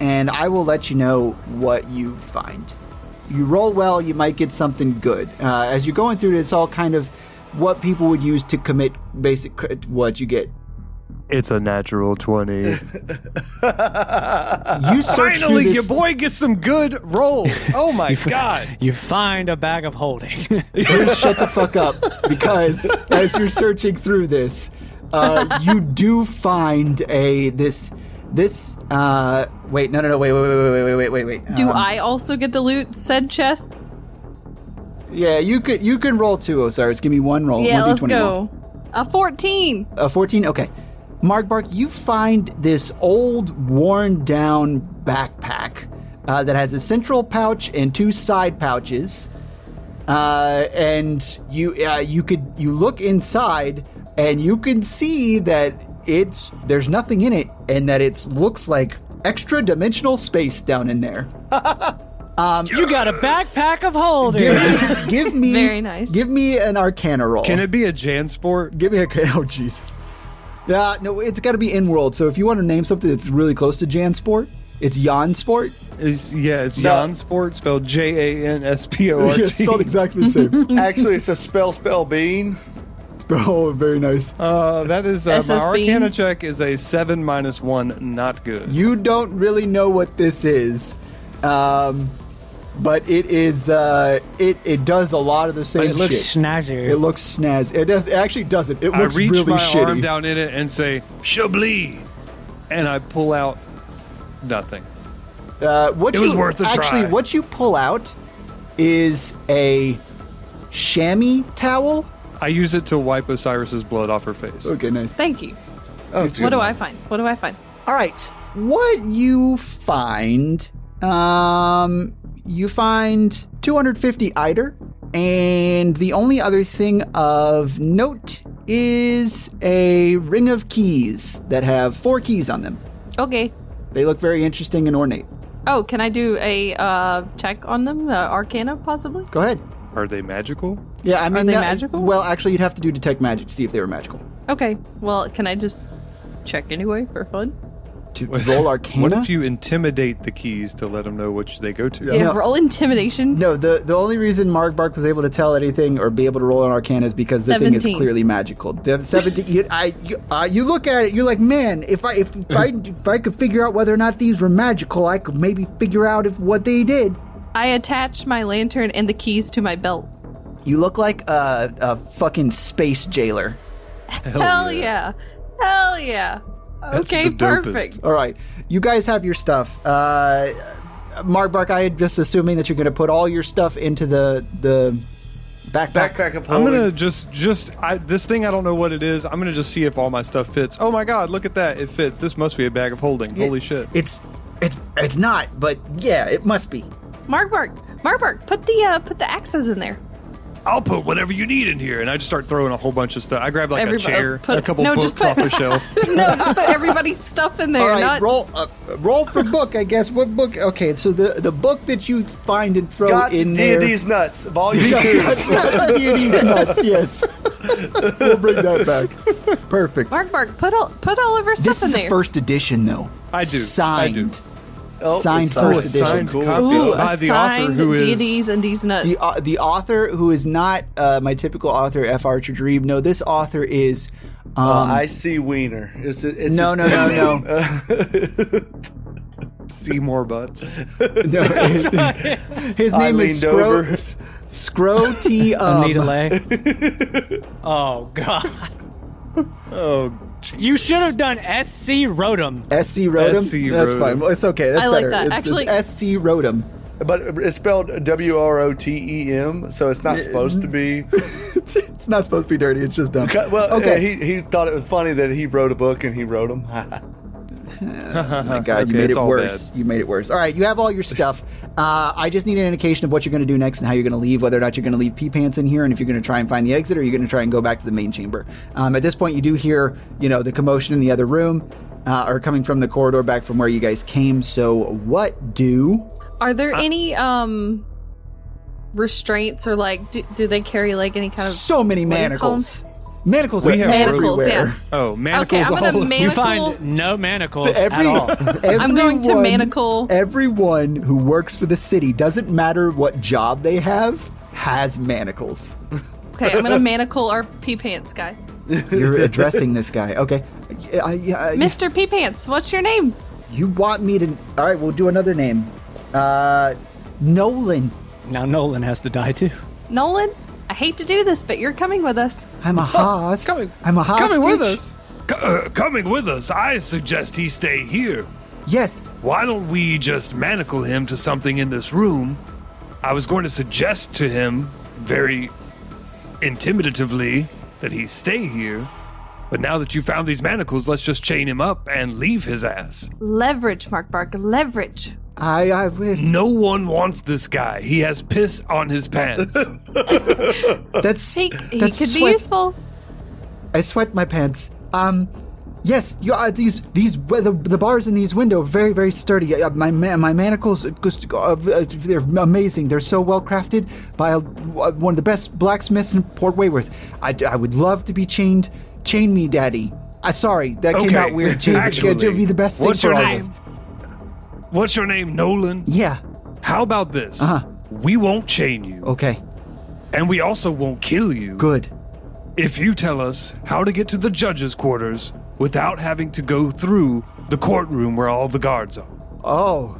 and I will let you know what you find. You roll well, you might get something good. Uh, as you're going through it, it's all kind of what people would use to commit basic. crit- What you get. It's a natural 20. you Finally, your boy gets some good rolls. Oh my you God. You find a bag of holding. Please shut the fuck up because as you're searching through this, uh, you do find a this this uh wait no no no wait wait wait wait wait wait wait do um, i also get to loot said chest yeah you could you can roll two osiris give me one roll yeah let's go a 14 a 14 okay Margbark you find this old worn down backpack uh, that has a central pouch and two side pouches uh, and you uh, you could you look inside and you can see that it's there's nothing in it and that it looks like extra dimensional space down in there. you got a backpack of holders. Give me, give me Very nice. Give me an Arcana roll. Can it be a Jansport? Give me a oh Jesus. Yeah, no, it's got to be in world. So if you want to name something that's really close to Jansport, it's Jansport. It's, yeah, it's No. Jansport spelled J A N S P O R T. Yeah, it's spelled exactly the same. Actually, it's a spell spell bean. oh, very nice. Uh, that is uh, my Arcana check is a seven minus one, not good. You don't really know what this is. Um, but it is uh, it it does a lot of the same But it looks shit. snazzy. It looks snaz. It does. It actually doesn't. It looks I reach really my shitty. arm down in it and say Chablis, and I pull out nothing. Uh, what It you, was worth a actually, try. what you pull out is a chamois towel. I use it to wipe Osiris's blood off her face. Okay, nice. Thank you. Oh, What good. do I find? What do I find? All right, what you find? Um, you find 250 eider, and the only other thing of note is a ring of keys that have four keys on them. Okay. They look very interesting and ornate. Oh, can I do a uh, check on them? Uh, Arcana, possibly? Go ahead. Are they magical? Yeah, I mean, Are they no- magical? Well, actually, you'd have to do detect magic to see if they were magical. Okay. Well, can I just check anyway for fun? To roll Arcana. What if you intimidate the keys to let them know which they go to? Yeah, No. roll intimidation. No, the the only reason Margbark was able to tell anything or be able to roll an Arcana is because the thing is clearly magical. The seventeen, you, I, you, uh, you look at it, you're like, man, if I if, I if I could figure out whether or not these were magical, I could maybe figure out if what they did. I attach my lantern and the keys to my belt. You look like a, a fucking space jailer. Hell yeah. Hell yeah. Okay, the dopest. perfect. All right, you guys have your stuff. Uh, Margbark, I had just assuming that you're going to put all your stuff into the the backpack. Backpack of I'm gonna just just I, this thing. I don't know what it is. I'm gonna just see if all my stuff fits. Oh my god, look at that! It fits. This must be a bag of holding. Holy shit! It's it's it's not, but yeah, it must be. Margbark, Mark Bark, put the uh, put the axes in there. I'll put whatever you need in here. And I just start throwing a whole bunch of stuff. I grab like Everybody- a chair, put- a couple no, books just put- off the shelf. no, just put everybody's stuff in there. All right, not roll uh, roll for book, I guess. What book? Okay, so the the book that you find and throw Got in D there. and D's nuts, volume two. D&D's nuts. Yes, we'll bring that back. Perfect. Margbark, put all put all of our stuff This in is there. a first edition, though. I do, I Signed. do. Oh, signed it's first signed. edition. Signed Cool. copy Ooh, by a the author signed who is deities and these nuts. The uh, the author who is not uh, my typical author, F. Archer Dream. No, this author is. Um, Uh, I see Wiener. It's, it's no, his no, pen no, name. Seymour Butts. no. His, his I name is leaned over. Scro. Scro T. Um, Anita Lay. oh god. oh, You should have done SC Rotom. SC Rotom. SC That's Rotom. fine. Well, it's okay. That's I like better. that. It's, Actually- it's SC Rotom. but it's spelled W R O T E M, so it's not supposed to be. it's, it's not supposed to be dirty. It's just dumb. Well, okay. okay. he he thought it was funny that he wrote a book and he wrote them. Oh my God, you made it all worse. You made it worse. All right, you have all your stuff. Uh, I just need an indication of what you're going to do next and how you're going to leave, whether or not you're going to leave pee pants in here, and if you're going to try and find the exit, or you're going to try and go back to the main chamber. Um, at this point, you do hear, you know, the commotion in the other room, uh, or coming from the corridor back from where you guys came. So, what do? Are there any um restraints or like do, do they carry like any kind of So many what do you call 'em? manacles. Manacles We are have Manacles, everywhere. yeah. oh, manacles Okay, I'm gonna manacle. You find no manacles Every, at all. I'm going to everyone- manacle- Everyone who works for the city, doesn't matter what job they have, has manacles. Okay, I'm gonna manacle our pee pants guy. You're addressing this guy. Okay. Uh, yeah, you- Mr. Pee Pants, what's your name? You want me to? All right, we'll do another name. Uh, Nolan. Now Nolan has to die too. Nolan? I hate to do this, but you're coming with us. I'm a host. coming- I'm a hostage. coming with us. C- uh, coming with us, I suggest he stay here. Yes. Why don't we just manacle him to something in this room? I was going to suggest to him very intimidatively that he stay here. But now that you found these manacles, let's just chain him up and leave his ass. Leverage, Margbark, leverage. I. I. If No one wants this guy. He has piss on his pants. that's. He, he that's could be useful. I sweat my pants. Um. Yes, you, uh, these these the, the bars in these windows are very very sturdy. Uh, my my manacles uh, just, uh, they're amazing. They're so well crafted by a, one of the best blacksmiths in Port Wayworth. I, I would love to be chained. Chain me, daddy. I sorry that came out weird. Chain actually, it would be the best thing what's for your all name? of us. What's your name, Nolan? Yeah. How about this? Uh-huh. We won't chain you, Okay. and we also won't kill you. Good. if you tell us how to get to the judge's quarters without having to go through the courtroom where all the guards are. Oh.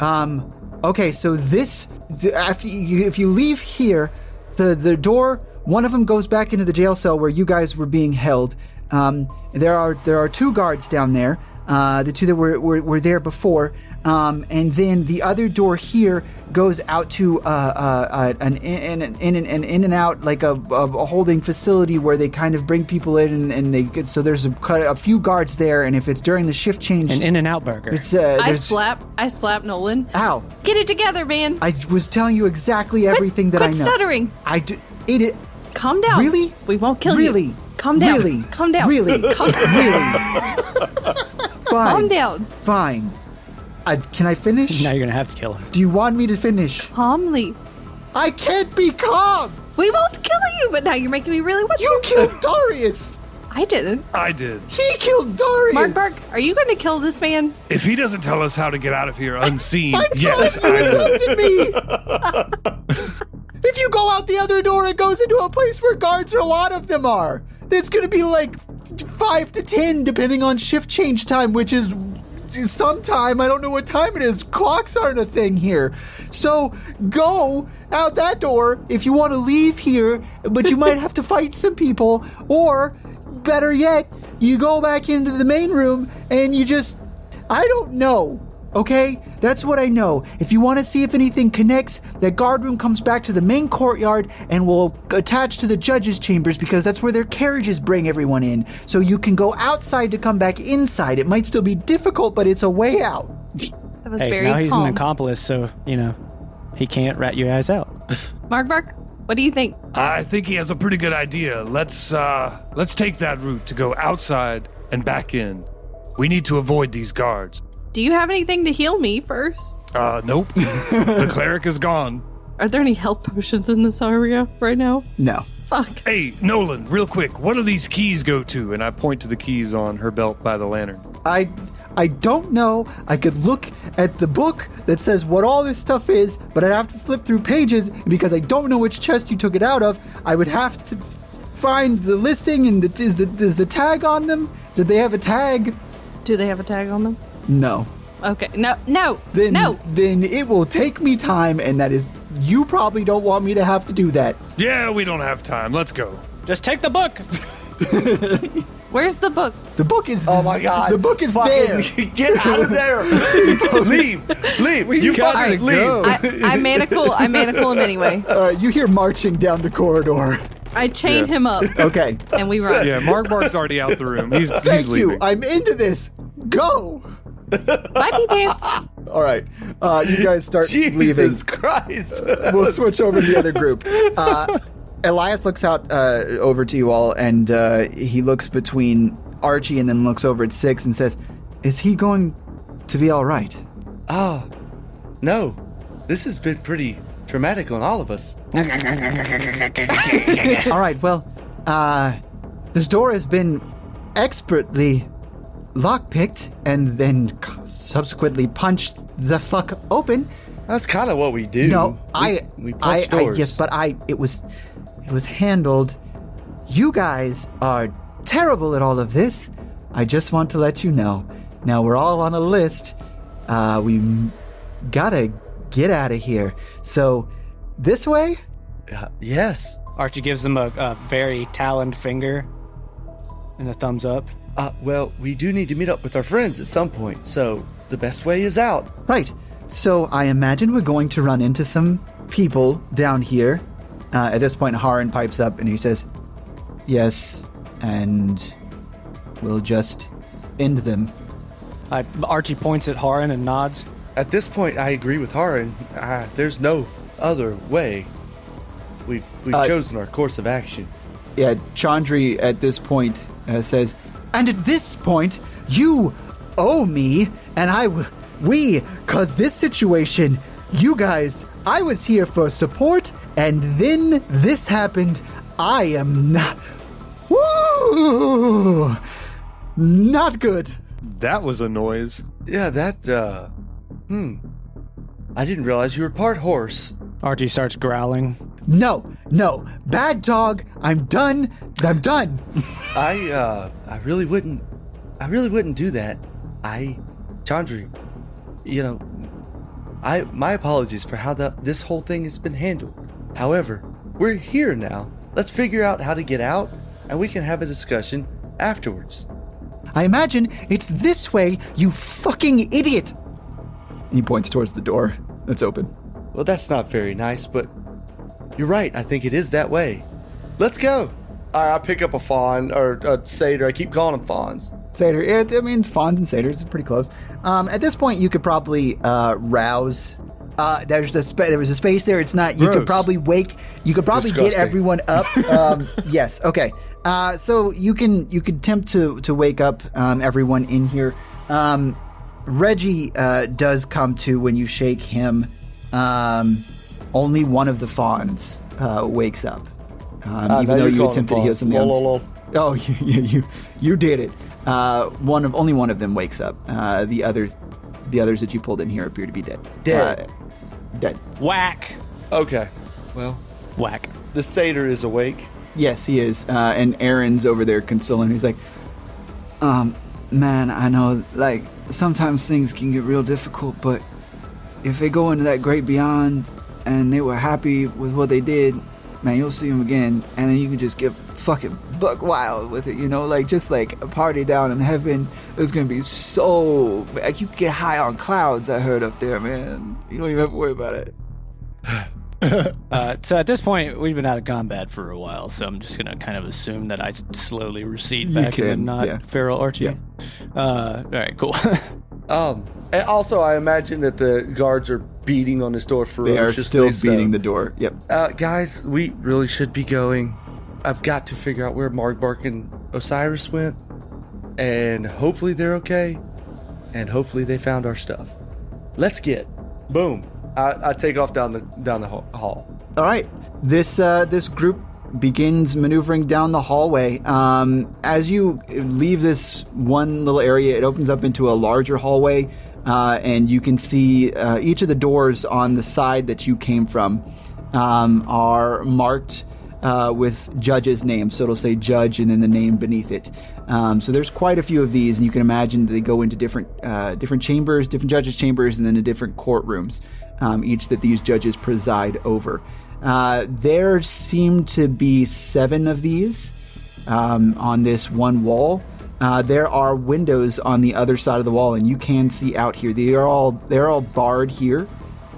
Um. Okay, so this th- if you, if you leave here, the the door one of them goes back into the jail cell where you guys were being held. Um, there are there are two guards down there, uh, the two that were were, were there before, um, and then the other door here goes out to uh, uh, uh, an in, in, in, in, in and out like a, a, a holding facility where they kind of bring people in and, and they get, so there's a, a few guards there, and if it's during the shift change, An In and Out burger. it's uh, I slap. I slap Nolan. Ow! Get it together, man. I was telling you exactly everything that quit I know. stuttering. I do. It, it Calm down. Really? We won't kill really? you. Really calm down. Really? Calm down. Really? Calm, really? Fine. calm down. Fine. I, can I finish? now you're gonna have to kill him. Do you want me to finish? Calmly. I can't be calm. We won't kill you, but now you're making me really want You killed Darius. I didn't. I did. He killed Darius. Margbark, are you going to kill this man? If he doesn't tell us how to get out of here unseen, I'm yes, telling I will. it me. if you go out the other door, it goes into a place where guards, or a lot of them are. There's going to be like five to ten, depending on shift change time, which is sometime. I don't know what time it is. Clocks aren't a thing here. So go out that door if you want to leave here, but you might have to fight some people, or better yet, you go back into the main room and you just. I don't know. Okay? That's what I know. If you want to see if anything connects, that guard room comes back to the main courtyard and will attach to the judges' chambers because that's where their carriages bring everyone in. So you can go outside to come back inside. It might still be difficult, but it's a way out. That was Hey, very now he's calm. an accomplice, so you know he can't rat you guys out. Mark Mark, what do you think? I think he has a pretty good idea. Let's uh let's take that route to go outside and back in. We need to avoid these guards. Do you have anything to heal me first? Uh nope. the cleric is gone. Are there any health potions in this area right now? No. Fuck. Hey, Nolan, real quick, what do these keys go to? And I point to the keys on her belt by the lantern. I I don't know. I could look at the book that says what all this stuff is, but I'd have to flip through pages and because I don't know which chest you took it out of. I would have to find the listing and the, is the is the tag on them? Did they have a tag? Do they have a tag on them? No. Okay. No. No. Then no. then it will take me time, and that is you probably don't want me to have to do that. Yeah, we don't have time. Let's go. Just take the book. Where's the book? The book is Oh my god. The book is Fucking there. Get out of there. leave. Leave. you gotta fuckers leave. go. I, I manacle. I manacle him anyway. All right, you hear marching down the corridor. I chain him up Okay. and we run. Yeah, Margbark's already out the room. He's, he's Thank leaving. you. I'm into this. Go. Bye, pee pants. All right. Uh, you guys start leaving. Jesus Christ. we'll switch over to the other group. Uh, Elias looks out uh, over to you all, and uh, he looks between Archie and then looks over at Six and says, "Is he going to be all right?" Oh, no. This has been pretty traumatic on all of us. all right. Well, uh, this door has been expertly lockpicked and then subsequently punched the fuck open. That's kind of what we do. No, We- I, we I, punch I, yes, but I, it was, it was handled. You guys are terrible at all of this. I just want to let you know. Now we're all on a list. Uh, we gotta get out of here. So, this way. Uh, yes. Archie gives him a, a very taloned finger and a thumbs up. Uh, well, we do need to meet up with our friends at some point, so the best way is out. Right. So I imagine we're going to run into some people down here. Uh, at this point, Haran pipes up and he says, "Yes, and we'll just end them." I, Archie points at Haran and nods. At this point, I agree with Haran. Uh, there's no other way. We've we've Uh, chosen our course of action. Yeah, Chandri at this point uh, says, "And at this point, you owe me, and I, w- we, cause this situation, you guys, I was here for support, and then this happened. I am not, woo, not good." That was a noise. Yeah, that. uh... Hmm. I didn't realize you were part horse. Archie starts growling. No, no, bad dog. I'm done. I'm done. I uh I really wouldn't I really wouldn't do that. I Chandri, you know, I my apologies for how the, this whole thing has been handled. However, we're here now. Let's figure out how to get out, and we can have a discussion afterwards. I imagine it's this way, you fucking idiot! He points towards the door that's open. Well, that's not very nice, but you're right. I think it is that way. Let's go. All right, I pick up a fawn or a satyr. I keep calling them fawns. Satyr, it, I mean, fawns and satyrs are pretty close. Um, at this point, you could probably uh, rouse. Uh, there's a spa- there was a space there. It's not. You could probably wake. You could probably get everyone up. Um, yes. Okay. Uh, so you can you could attempt to to wake up um, everyone in here. Um, Reggie uh, does come to when you shake him. Um, only one of the fawns uh, wakes up, um, Ah, even though you're you calling attempted to heal fawns. somebody Lol, else. lol, Oh, you, you, you, you did it. Uh, one of only one of them wakes up. Uh, the other, the others that you pulled in here appear to be dead. Dead. Uh, dead. Whack. Okay. Well, Whack. the satyr is awake. Yes, he is. Uh, and Aaron's over there consoling. He's like, um, man, I know, like sometimes things can get real difficult, but if they go into that great beyond and they were happy with what they did, man, you'll see them again, and then you can just get fucking buck wild with it, you know, like just like a party down in heaven. It's gonna be so like you get high on clouds. I heard up there, man. You don't even have to worry about it. Uh, so at this point, we've been out of combat for a while, so I'm just gonna kind of assume that I slowly recede back into can, not yeah. feral Archie. Yeah. Uh, all right, cool. Um, and also, I imagine that the guards are beating on this door for They are ferociously. still so- beating the door. Yep. Uh, guys, we really should be going. I've got to figure out where Margbark and Osiris went, and hopefully they're okay, and hopefully they found our stuff. Let's get. Boom. I, I take off down the down the hall. All right. This uh, this group begins maneuvering down the hallway. Um, as you leave this one little area, it opens up into a larger hallway, uh, and you can see uh, each of the doors on the side that you came from um, are marked uh, with judge's name. So it'll say judge and then the name beneath it. Um, so there's quite a few of these, and you can imagine they go into different uh, different chambers, different judges' chambers, and then to different courtrooms, um, each that these judges preside over. Uh, there seem to be seven of these um, on this one wall. Uh, there are windows on the other side of the wall, and you can see out here. They are all they're all barred here,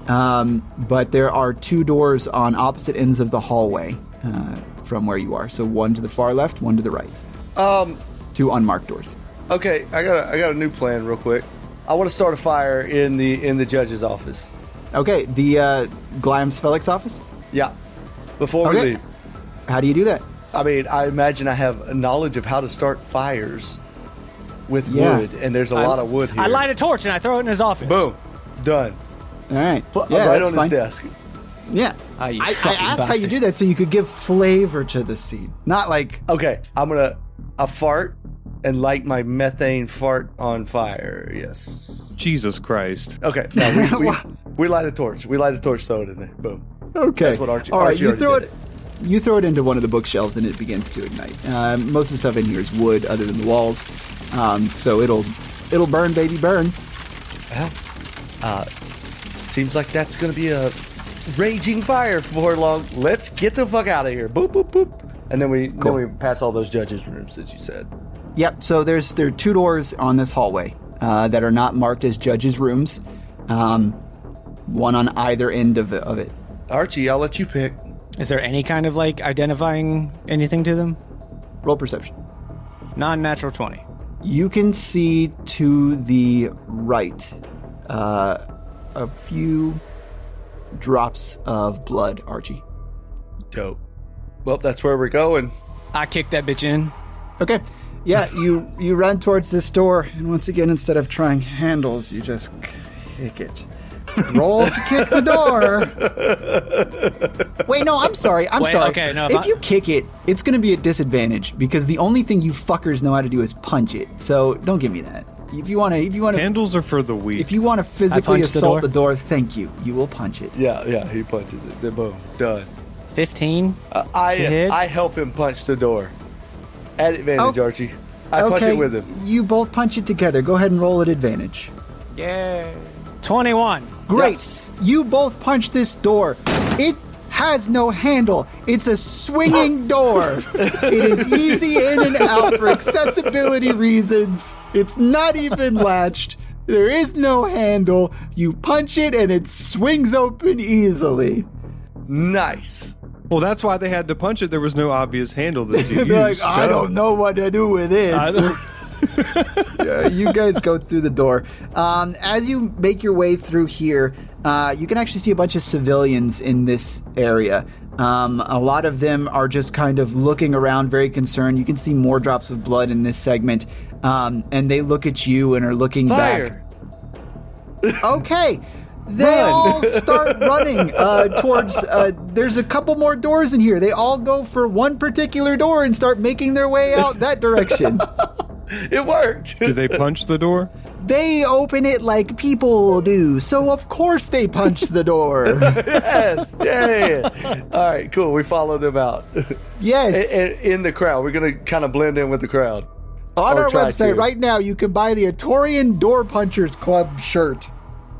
um, but there are two doors on opposite ends of the hallway uh, from where you are. So one to the far left, one to the right. Um. Two unmarked doors. Okay. I got a I got a new plan, real quick. I want to start a fire in the in the judge's office. Okay, the uh, Gliam's Felix office. Yeah. Before we Okay. leave. How do you do that? I mean, I imagine I have a knowledge of how to start fires with Yeah. wood, and there's a lot of wood here. I light a torch and I throw it in his office. Boom. Done. All right. Put- yeah, right that's on fine. his desk. Yeah. Ah, you I, I fucking asked how you do that so you could give flavor to the scene, not like Okay, I'm gonna a fart and light my methane fart on fire. Yes. Jesus Christ. Okay. Now we, we, we light a torch. We light a torch, throw it in there. Boom. Okay. That's what Archie- All right, Archie you already throw did it. You throw it into one of the bookshelves and it begins to ignite. Uh, most of the stuff in here is wood, other than the walls. Um, so it'll it'll burn, baby, burn. Well, uh, seems like that's gonna be a raging fire before long. Let's get the fuck out of here. Boop boop boop. And then we Cool. then we pass all those judges' rooms that you said. Yep. So there's there are two doors on this hallway uh, that are not marked as judges' rooms. Um, one on either end of of it. Archie, I'll let you pick. Is there any kind of like identifying anything to them? Roll perception. Non-natural twenty. You can see to the right uh, a few drops of blood, Archie. Dope. Well, that's where we're going. I kick that bitch in. Okay. Yeah, you you run towards this door, and once again, instead of trying handles, you just kick it. Roll to kick the door. Wait, no, I'm sorry. I'm Wait, sorry. okay, no, if if I- you kick it, it's going to be a disadvantage because the only thing you fuckers know how to do is punch it. So don't give me that. If you want to, if you want to, Handles are for the weak. if you want to physically punch the assault door? the door, thank you. You will punch it. Yeah, yeah. He punches it. Then boom, done. Fifteen. Uh, I hit? I help him punch the door. At advantage, Oh. Archie. I punch it with him. You both punch it together. Go ahead and roll at advantage. Yeah. 21. Great. Yes. You both punch this door. It has no handle. It's a swinging door. it is easy in and out for accessibility reasons. It's not even latched. There is no handle. You punch it and it swings open easily. Nice. Well, that's why they had to punch it. There was no obvious handle that you used. like, I don't know what to do with this. Yeah, you guys go through the door. Um, as you make your way through here, uh, you can actually see a bunch of civilians in this area. Um, a lot of them are just kind of looking around, very concerned. You can see more drops of blood in this segment, um, and they look at you and are looking Fire. back. Okay. They Run. all start running uh, towards. Uh, there's a couple more doors in here. They all go for one particular door and start making their way out that direction. It worked. Did they punch the door? They open it like people do, so of course they punch the door. yes. Yeah, yeah, yeah. All right, cool. We follow them out. yes. in, in the crowd. We're going to kind of blend in with the crowd. On or our website to. right now, you can buy the Atorian Door Punchers Club shirt.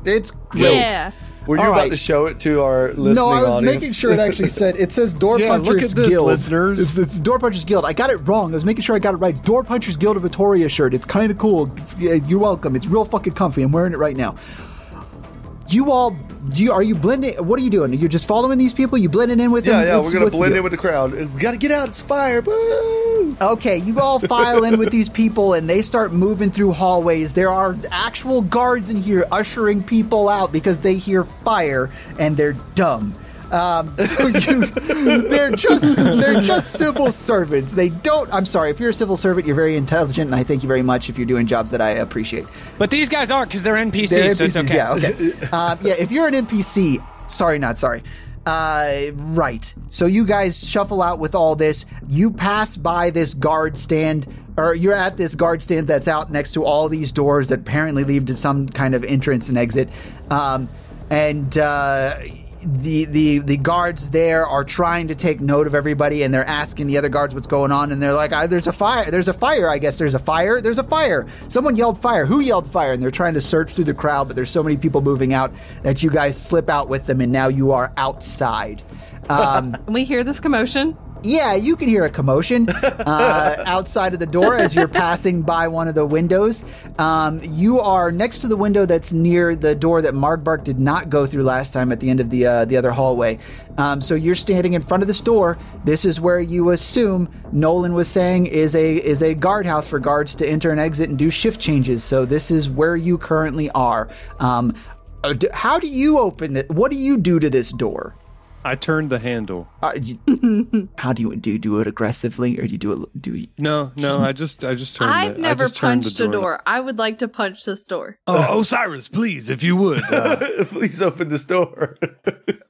It's great. Yeah. Were you All about right. to show it to our listening No, I was audience? making sure it actually said it says Door Yeah, look Punchers at this, Guild. listeners. It's, it's Door Punchers Guild. I got it wrong. I was making sure I got it right. Door Punchers Guild of Vitoria shirt. It's kind of cool. It's- yeah, you're welcome. It's real fucking comfy. I'm wearing it right now. You all, do you are you blending? What are you doing? You're just following these people. You blending in with yeah, them? yeah. What's- We're gonna blend in with the crowd. We got to get out. It's fire. Boo! Okay, you all file in with these people and they start moving through hallways. There are actual guards in here ushering people out because they hear fire and they're dumb. Um, so you, they're just they're just civil servants. They don't. I'm sorry. If you're a civil servant, you're very intelligent, and I thank you very much if you're doing jobs that I appreciate. But these guys aren't because they're NPCs, They're so it's okay. yeah, okay. um, yeah, if you're an NPC, sorry, not sorry. Uh, right. So you guys shuffle out with all this. You pass by this guard stand, or you're at this guard stand that's out next to all these doors that apparently lead to some kind of entrance and exit. Um, and uh, the the the guards there are trying to take note of everybody, and they're asking the other guards what's going on, and they're like, "Ah, "There's a fire! There's a fire! I guess there's a fire! There's a fire! Someone yelled fire! Who yelled fire?" And they're trying to search through the crowd, but there's so many people moving out that you guys slip out with them, and now you are outside. Um, we hear this commotion? Yeah, you can hear a commotion uh, outside of the door as you're passing by one of the windows. Um, you are next to the window that's near the door that Margbark did not go through last time at the end of the uh, the other hallway. Um, so you're standing in front of this door. This is where you assume Nolan was saying is a is a guardhouse for guards to enter and exit and do shift changes. So this is where you currently are. Um, uh, how do you open it? What do you do to this door? I turned the handle. Uh, you, how do you do? You do it aggressively, or do you do it? Do you, No, no, I just, I just turned. I've the, I never just punched the a door. I would like to punch this door. Oh, Osiris, please, if you would. Uh, Please open this door.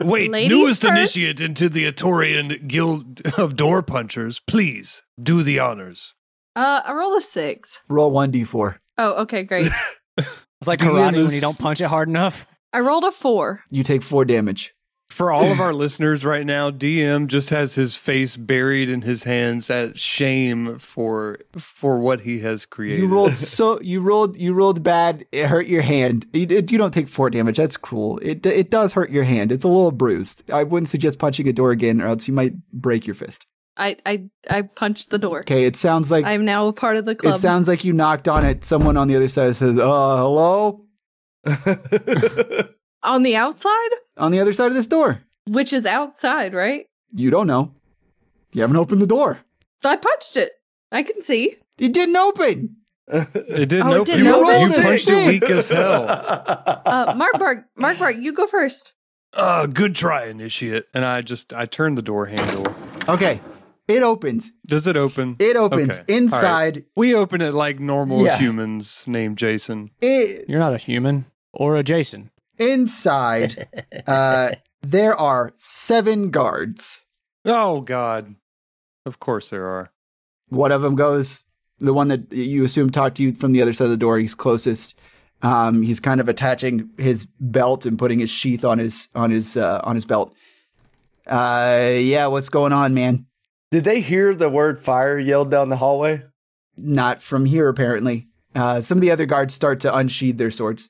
wait, Ladies newest first? initiate into the Atorian Guild of Door Punchers, please do the honors. Uh, I roll a six. roll one d four? Oh, okay, great. It's like karate when you don't punch it hard enough. I rolled a four. You take four damage. For all of our listeners right now, DM just has his face buried in his hands at shame for for what he has created. You rolled so you rolled you rolled bad. It hurt your hand. You, you don't take four damage. That's cruel. It it does hurt your hand. It's a little bruised. I wouldn't suggest punching a door again, or else you might break your fist. I I I punched the door. Okay. It sounds like I'm now a part of the club. it sounds like you knocked on it. Someone on the other side says, "Uh, hello." on the outside, On the other side of this door. which is outside, right? You don't know. You haven't opened the door. I punched it. I can see. It didn't open. It didn't Oh, it open. didn't you, open? you punched it weak as hell. Uh, Margbark, Mark Bark, you go first. Uh, good try, initiate. And I just I turned the door handle. Okay. It opens. Does it open? It opens. Okay. All right. Inside, We open it like normal Yeah. humans named Jason. it You're not a human or a Jason. Inside uh there are seven guards Oh God. Of course there are. one of them goes the one that you assume talked to you from the other side of the door he's closest um he's kind of attaching his belt and putting his sheath on his on his uh on his belt uh yeah what's going on man Did they hear the word fire yelled down the hallway? not from here apparently uh some of the other guards start to unsheathe their swords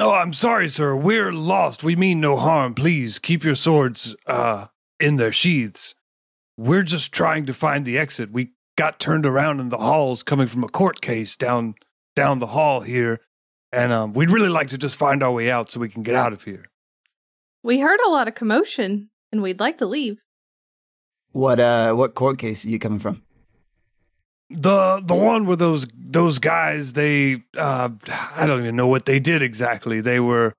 Oh, I'm sorry, sir. We're lost. We mean no harm. Please keep your swords uh, in their sheaths. We're just trying to find the exit. We got turned around in the halls coming from a court case down down the hall here, and um, we'd really like to just find our way out so we can get out of here. We heard a lot of commotion, and we'd like to leave. What uh what court case are you coming from? The the one where those those guys they uh I don't even know what they did exactly. They were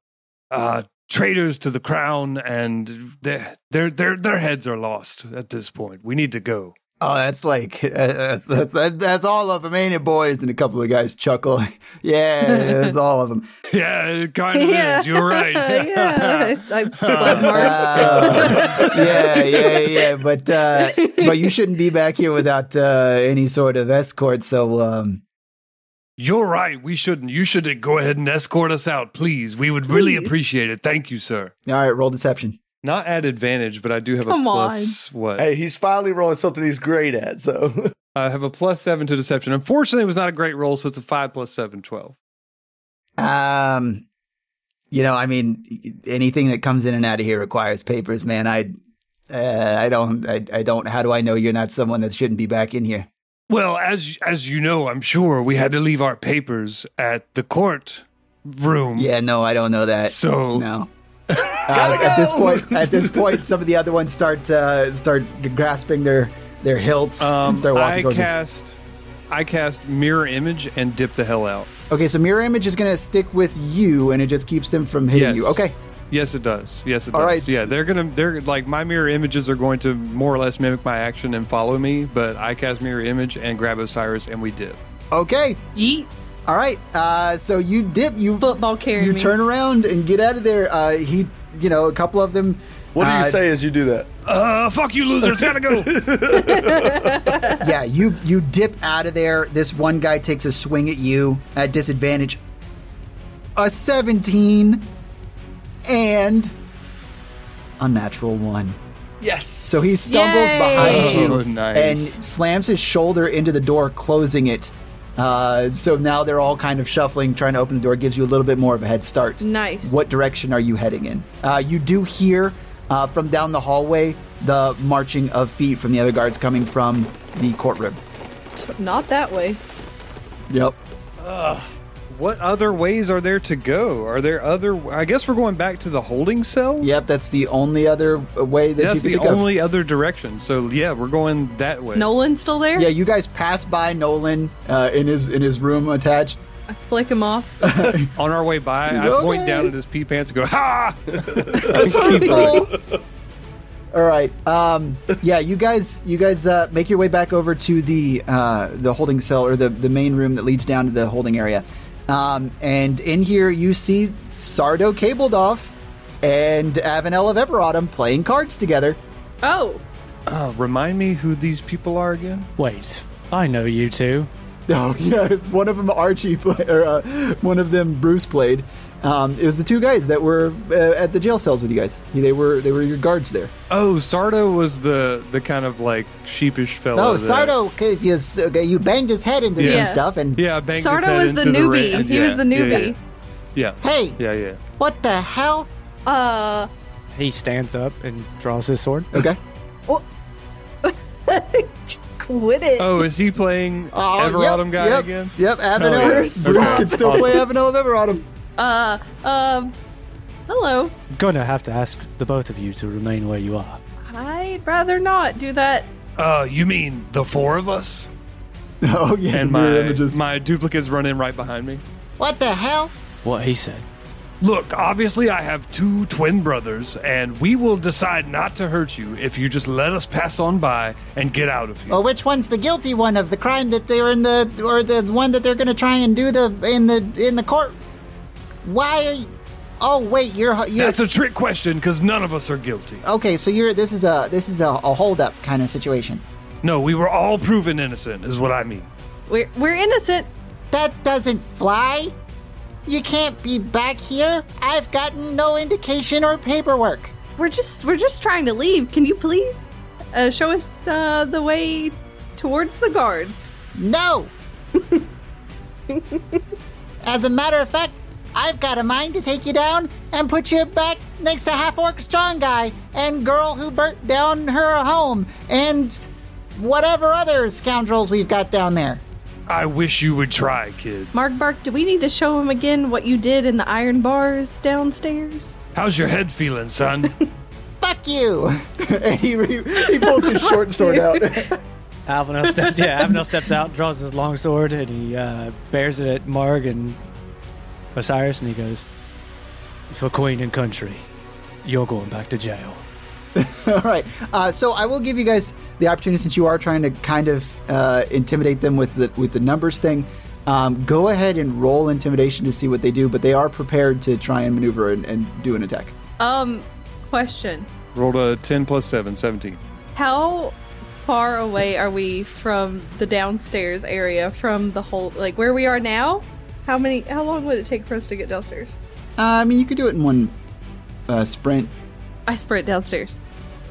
uh traitors to the crown and their their their their heads are lost at this point. We need to go. Oh, that's like uh, that's, that's that's that's all of them, ain't it, boys? And a couple of guys chuckle. yeah, that's all of them. Yeah, it kind of is. You're right. yeah, it's, I slept Mark. Uh, yeah, yeah, yeah. But uh, but you shouldn't be back here without uh, any sort of escort. So um, You're right. We shouldn't. You should go ahead and escort us out, please. We would really appreciate it. Thank you, sir. all right, roll deception. Not at advantage, but I do have Come a plus what? Hey, he's finally rolling something he's great at. So I have a plus seven to deception. Unfortunately, it was not a great roll, so it's a five plus seven, 12. Um, you know, I mean, anything that comes in and out of here requires papers, man. I, uh, I don't, I, I don't. How do I know you're not someone that shouldn't be back in here? Well, as as you know, I'm sure we had to leave our papers at the court room. Yeah, no, I don't know that. So No. Uh, at this point, at this point, some of the other ones start uh, start grasping their their hilts Um, and start walking I towards you. cast, I cast mirror image and dip the hell out. Okay, so mirror image is going to stick with you, and it just keeps them from hitting Yes. you. Okay, Yes, it does. Yes, it All does. right. Yeah, they're gonna. They're like my mirror images are going to more or less mimic my action and follow me. But I cast mirror image and grab Osiris, and we dip. okay, Yeet. All right. Uh, so you dip, you Football carry you me. turn around and get out of there. Uh, he, you know, a couple of them. what do you uh, say as you do that? Uh, fuck you, losers! Gotta go. Yeah, you you dip out of there. This one guy takes a swing at you at disadvantage. A 17 and a natural one. Yes. So he stumbles Yay! behind you Oh, nice. and slams his shoulder into the door, closing it. Uh, so now they're all kind of shuffling, trying to open the door. Gives you a little bit more of a head start. Nice. What direction are you heading in? Uh, you do hear uh, from down the hallway the marching of feet from the other guards coming from the courtroom. Not that way. Yep. What other ways are there to go? Are there other? I guess we're going back to the holding cell. Yep, that's the only other way that That's you can the think only other direction. So yeah, we're going that way. Nolan's still there? Yeah, you guys pass by Nolan uh, in his in his room attached. I flick him off. On our way by, I Okay. point down at his pee pants and go, "Ha!" That's hurtful. All right. Um, yeah, you guys, you guys uh, make your way back over to the uh, the holding cell or the the main room that leads down to the holding area. Um, and in here, you see Sardo Cabledov and Avanel of Everautumn playing cards together. Oh, Uh, remind me who these people are again. Wait, I know you two. Oh yeah, one of them Archie play, or uh, one of them Bruce played. Um, it was the two guys that were uh, at the jail cells with you guys. They were they were your guards there. Oh, Sardo was the the kind of like sheepish fellow. Oh, Sardo, okay, you, okay, you banged his head into Yeah. some stuff, and Yeah, I banged his Sardo head was the into newbie. ra- he was the newbie. Yeah, hey, yeah, yeah. yeah. what the hell? Uh, He stands up and draws his sword. Okay. quit it. Oh, is he playing Oh, Everautumn yep, guy yep, again? Yep, Avanel. yeah. Bruce Okay. can still play Avanel of Everautumn. Uh, um, hello. I'm gonna have to ask the both of you to remain where you are. I'd rather not do that. Uh, you mean the four of us? Oh yeah, And the mirror my images. my duplicates run in right behind me. what the hell? What he said. Look, obviously I have two twin brothers, and we will decide not to hurt you if you just let us pass on by and get out of here. Well, which one's the guilty one of the crime that they're in the, or the one that they're going to try and do the in the in the court? Why are you? Oh wait, you're you're That's a trick question because none of us are guilty. okay. So you're this is a this is a, a hold up kind of situation. No, we were all proven innocent, is what I mean. We're we're innocent. That doesn't fly. You can't be back here. I've gotten no indication or paperwork. We're just we're just trying to leave. Can you please uh, show us uh, the way towards the guards? No. As a matter of fact, I've got a mind to take you down and put you back next to half orc strong guy and girl who burnt down her home and whatever other scoundrels we've got down there. I wish you would try, kid. Margbark, do we need to show him again what you did in the iron bars downstairs? How's your head feeling, son? Fuck you! and he, he pulls his short sword out. Avanel steps. Yeah, Avanel steps out, draws his long sword, and he uh, bears it at Marg and Osiris, and he goes, "For Queen and country, you're going back to jail." All right. Uh, so I will give you guys the opportunity, since you are trying to kind of uh, intimidate them with the with the numbers thing. Um, go ahead and roll intimidation to see what they do, but they are prepared to try and maneuver and, and do an attack. Um, question. Rolled a 10 plus 7, 17. How far away are we from the downstairs area from the whole like where we are now? How many how long would it take for us to get downstairs? Uh, I mean, you could do it in one uh, sprint. I sprint downstairs.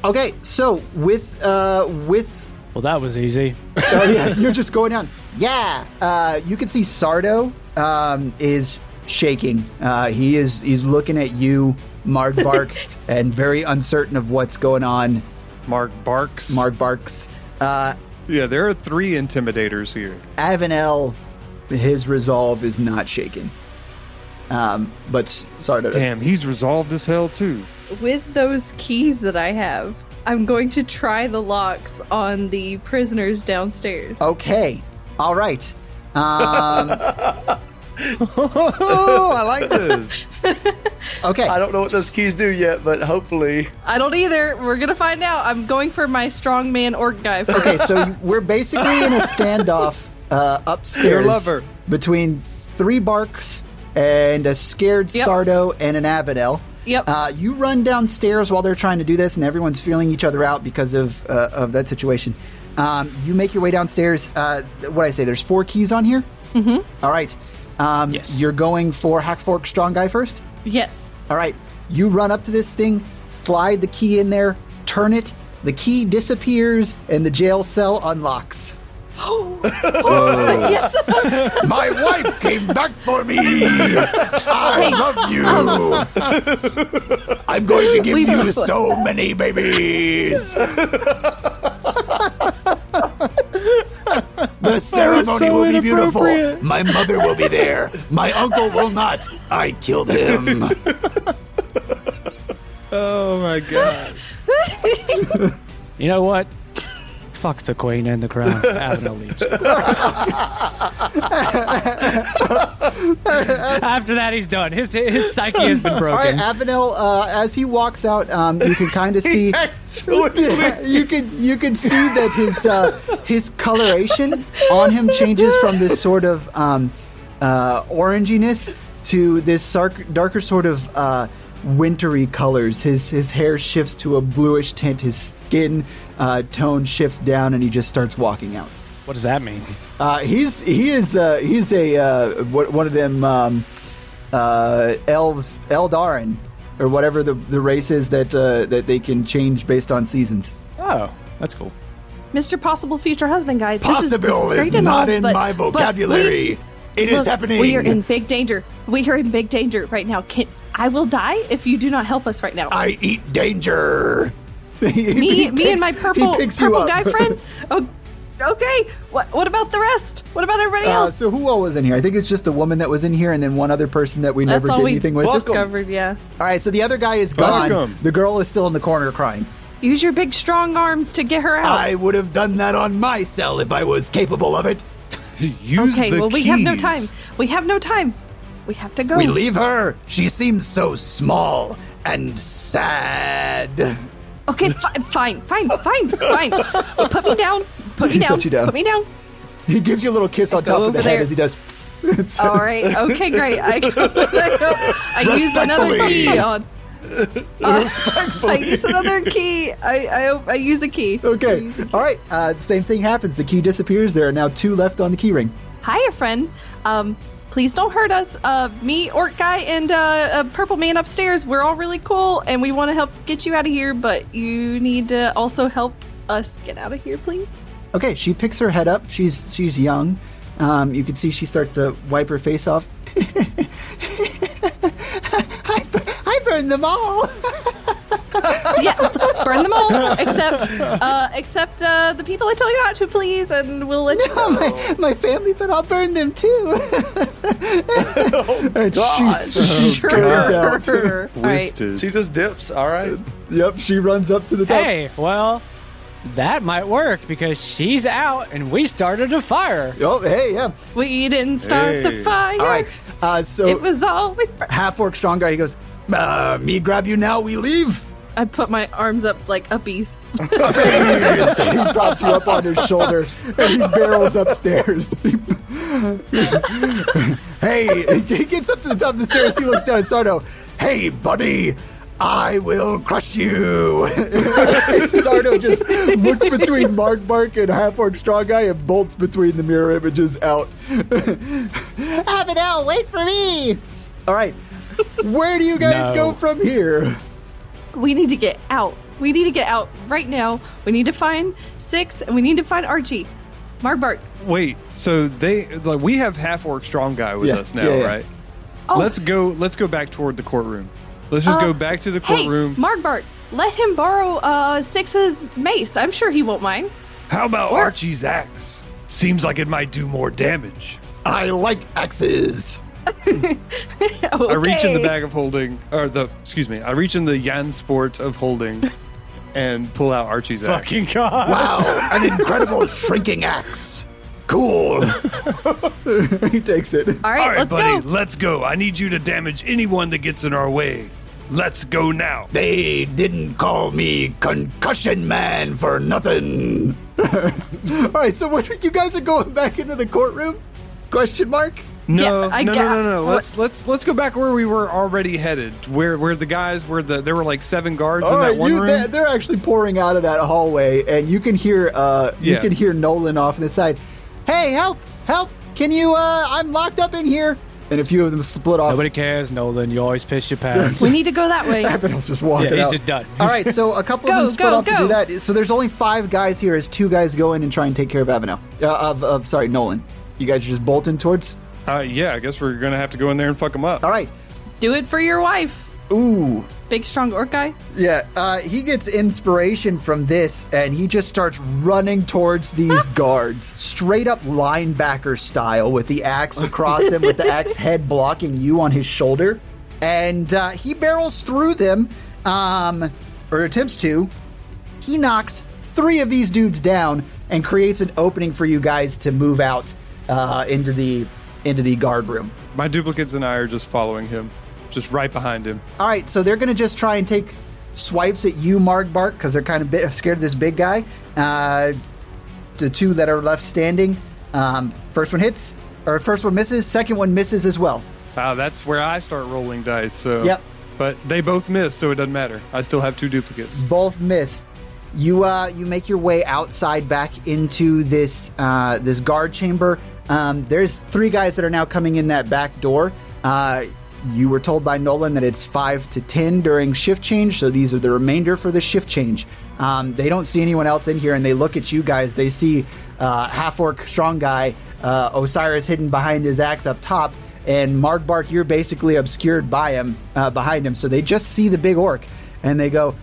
Okay, so with uh, with Well, that was easy. oh yeah, you're just going down. Yeah, uh, you can see Sardo um, is shaking. Uh, he is he's looking at you, Mark Bark, and very uncertain of what's going on. Mark Barks. Margbarks, uh, Yeah, there are three intimidators here. Avanel, his resolve is not shaken. Um, but S- Sardo. Damn, he's resolved as hell too. With those keys that I have, I'm going to try the locks on the prisoners downstairs. Okay, all right. Um, Oh, I like this. okay. I don't know what those keys do yet, but hopefully. I don't either. We're gonna find out. I'm going for my strongman orc guy first. Okay, so we're basically in a standoff uh, upstairs Your lover. between three barks and a scared Yep. Sardo and an Avanel. Yep. Uh, you run downstairs while they're trying to do this, and everyone's feeling each other out because of uh, of that situation. Um, you make your way downstairs. Uh, what I say? There's four keys on here. Mm-hmm. All right. Um, Yes. You're going for Hackfork Strong Guy first. yes. All right. You run up to this thing, slide the key in there, turn it. The key disappears, and the jail cell unlocks. Yes. My wife came back for me. I love you. I'm going to give We- you so many babies. The ceremony so will be beautiful. My mother will be there. My uncle will not. I killed him. Oh my god. You know what? Fuck the queen and the crown. Avanel leaves. After that, he's done. His his psyche has been broken. All right, broken. Avanel, uh, as he walks out, um, you can kind of see. Yeah, you can you can see that his uh, his coloration on him changes from this sort of um, uh, oranginess to this sark, darker sort of uh, wintry colors. His his hair shifts to a bluish tint. His skin uh, tone shifts down, and he just starts walking out. What does that mean? Uh, he's he is uh, he's a uh, one of them um, uh, elves Eladrin or whatever the, the race is that uh, that they can change based on seasons. Oh, that's cool. Mr. Possible Future Husband Guy. This is, this Possible is great is not all, in but- my but we- vocabulary. It is Look, happening. We are in big danger. We are in big danger right now. Can I will die if you do not help us right now. I eat danger. me, me and my purple he picks you purple guy friend. Oh, okay. What what about the rest? What about everybody Uh, else? so who all was in here? I think it's just the woman that was in here, and then one other person that we That's never all did we anything with. discovered. Yeah. All right, so the other guy is gone. Welcome. The girl is still in the corner crying. Use your big strong arms to get her out. I would have done that on my cell if I was capable of it. Use okay. the Well, we have no time. We have no time. We have to go. We leave her. She seems so small and sad. Okay. Fi- fine. Fine. Fine. Fine. Put me down. Put me He down. you down. Put me down. He gives you a little kiss on Go top of the over head there. as he does. All right. Okay. Great. I, I use another Respectfully. key on. Uh, I use another key. I, I I use a key. I Okay. use a key. All right. Uh, same thing happens. The key disappears. There are now two left on the key ring. Hiya, friend. Um, please don't hurt us. Uh, me, Orc Guy, and uh, Purple Man upstairs, we're all really cool and we want to help get you out of here, but you need to also help us get out of here, please. Okay, she picks her head up. She's she's young. Um, you can see she starts to wipe her face off. I, I burned them all. yeah, burn them all except uh, except uh, the people I told you not to, please, and we'll let you Oh, know. my, my family, but I'll burn them too. and she, she goes out. All right. Twisted. She just dips. All right. Yep, she runs up to the top. Hey, well, that might work because she's out and we started a fire. Oh, hey, yeah. We didn't start Hey. the fire. All right. Uh, so It was always. half orc strong guy. He goes, uh, "Me grab you now. We leave." I put my arms up like uppies. he props you up on his shoulder and he barrels upstairs. hey, he gets up to the top of the stairs. He looks down at Sardo. Hey, buddy, I will crush you. and Sardo just looks between Margbark and Half Orc Strong Guy and bolts between the mirror images out. Avanel, wait for me. All right. Where do you guys No. go from here? We need to get out. We need to get out right now. We need to find Six and we need to find Archie. Margbark. Wait, so they like we have half orc strong guy with Yeah, us now, yeah, yeah. right? Oh. Let's go. Let's go back toward the courtroom. Let's just Uh, go back to the courtroom. Hey, Margbark, let him borrow uh, Six's mace. I'm sure he won't mind. How about Or- Archie's axe? Seems like it might do more damage. I like axes. I reach in the bag of holding, or the excuse me, I reach in the JanSport of holding, and pull out Archie's axe. Fucking God. Wow, an incredible shrinking axe. Cool. he takes it. All right, All right, let's buddy, go. let's go. I need you to damage anyone that gets in our way. Let's go now. They didn't call me Concussion Man for nothing. All right, so what you guys are going back into the courtroom? Question mark? No, Yeah, I no, got- no, no, no. what- Let's let's let's go back where we were already headed. Where where the guys were the there were like seven guards All in right, that one you, room. they're, they're actually pouring out of that hallway, and you can hear uh, you Yeah. can hear Nolan off on the side. Hey, help! Help! Can you? uh I'm locked up in here. And a few of them split off. Nobody cares, Nolan. You always piss your pants. We need to go that way. Everyone just walking Yeah, he's out. just done. All right, so a couple of Go, them split go, off to do that. So there's only five guys here as two guys go in and try and take care of Avanel. Uh, of, of sorry, Nolan. You guys are just bolting towards. Uh, yeah, I guess we're gonna have to go in there and fuck them up. All right. Do it for your wife. Ooh. Big, strong orc guy. Yeah, uh, he gets inspiration from this and he just starts running towards these guards, straight up linebacker style, with the axe across him, with the axe head blocking you on his shoulder. And uh, he barrels through them, um, or attempts to. He knocks three of these dudes down and creates an opening for you guys to move out uh, into the into the guard room. My duplicates and I are just following him, just right behind him. All right, so they're going to just try and take swipes at you, Margbark, because they're kind of bit scared of this big guy. Uh, the two that are left standing, um, first one hits, or first one misses, second one misses as well. Wow, that's where I start rolling dice. So Yep. But they both miss, so it doesn't matter. I still have two duplicates. Both miss. You uh, you make your way outside back into this uh, this guard chamber. Um, there's three guys that are now coming in that back door. Uh, you were told by Nolan that it's five to ten during shift change, so these are the remainder for the shift change. Um, they don't see anyone else in here, and they look at you guys. They see uh, half orc strong guy uh, Osiris hidden behind his axe up top, and Margbark you're basically obscured by him uh, behind him. So they just see the big orc, and they go,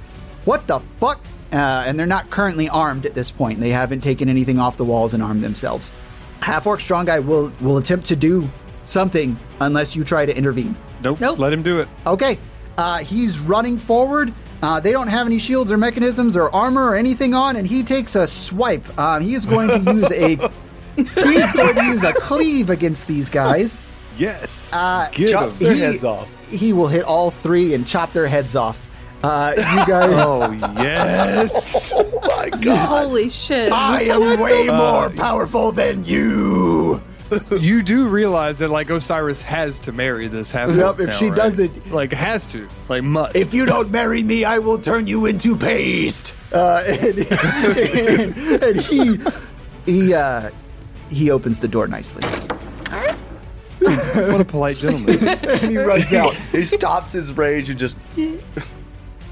"What the fuck?" Uh, and they're not currently armed at this point. They haven't taken anything off the walls and armed themselves. Half orc strong guy will will attempt to do something unless you try to intervene. Nope. Nope. Let him do it. Okay, uh, he's running forward. Uh, they don't have any shields or mechanisms or armor or anything on, and he takes a swipe. Um, he is going to use a he's going to use a cleave against these guys. Yes. Uh, Get chops him. their he- heads off. He will hit all three and chop their heads off. Uh, you guys. Oh yes. Oh my god. Holy shit. I am way more powerful than you. you do realize that like Osiris has to marry this half. Yep, if she doesn't- like has to, like must. If you don't marry me, I will turn you into paste. Uh, and, and, and he he uh, he opens the door nicely. what a polite gentleman. And he runs out. He stops his rage and just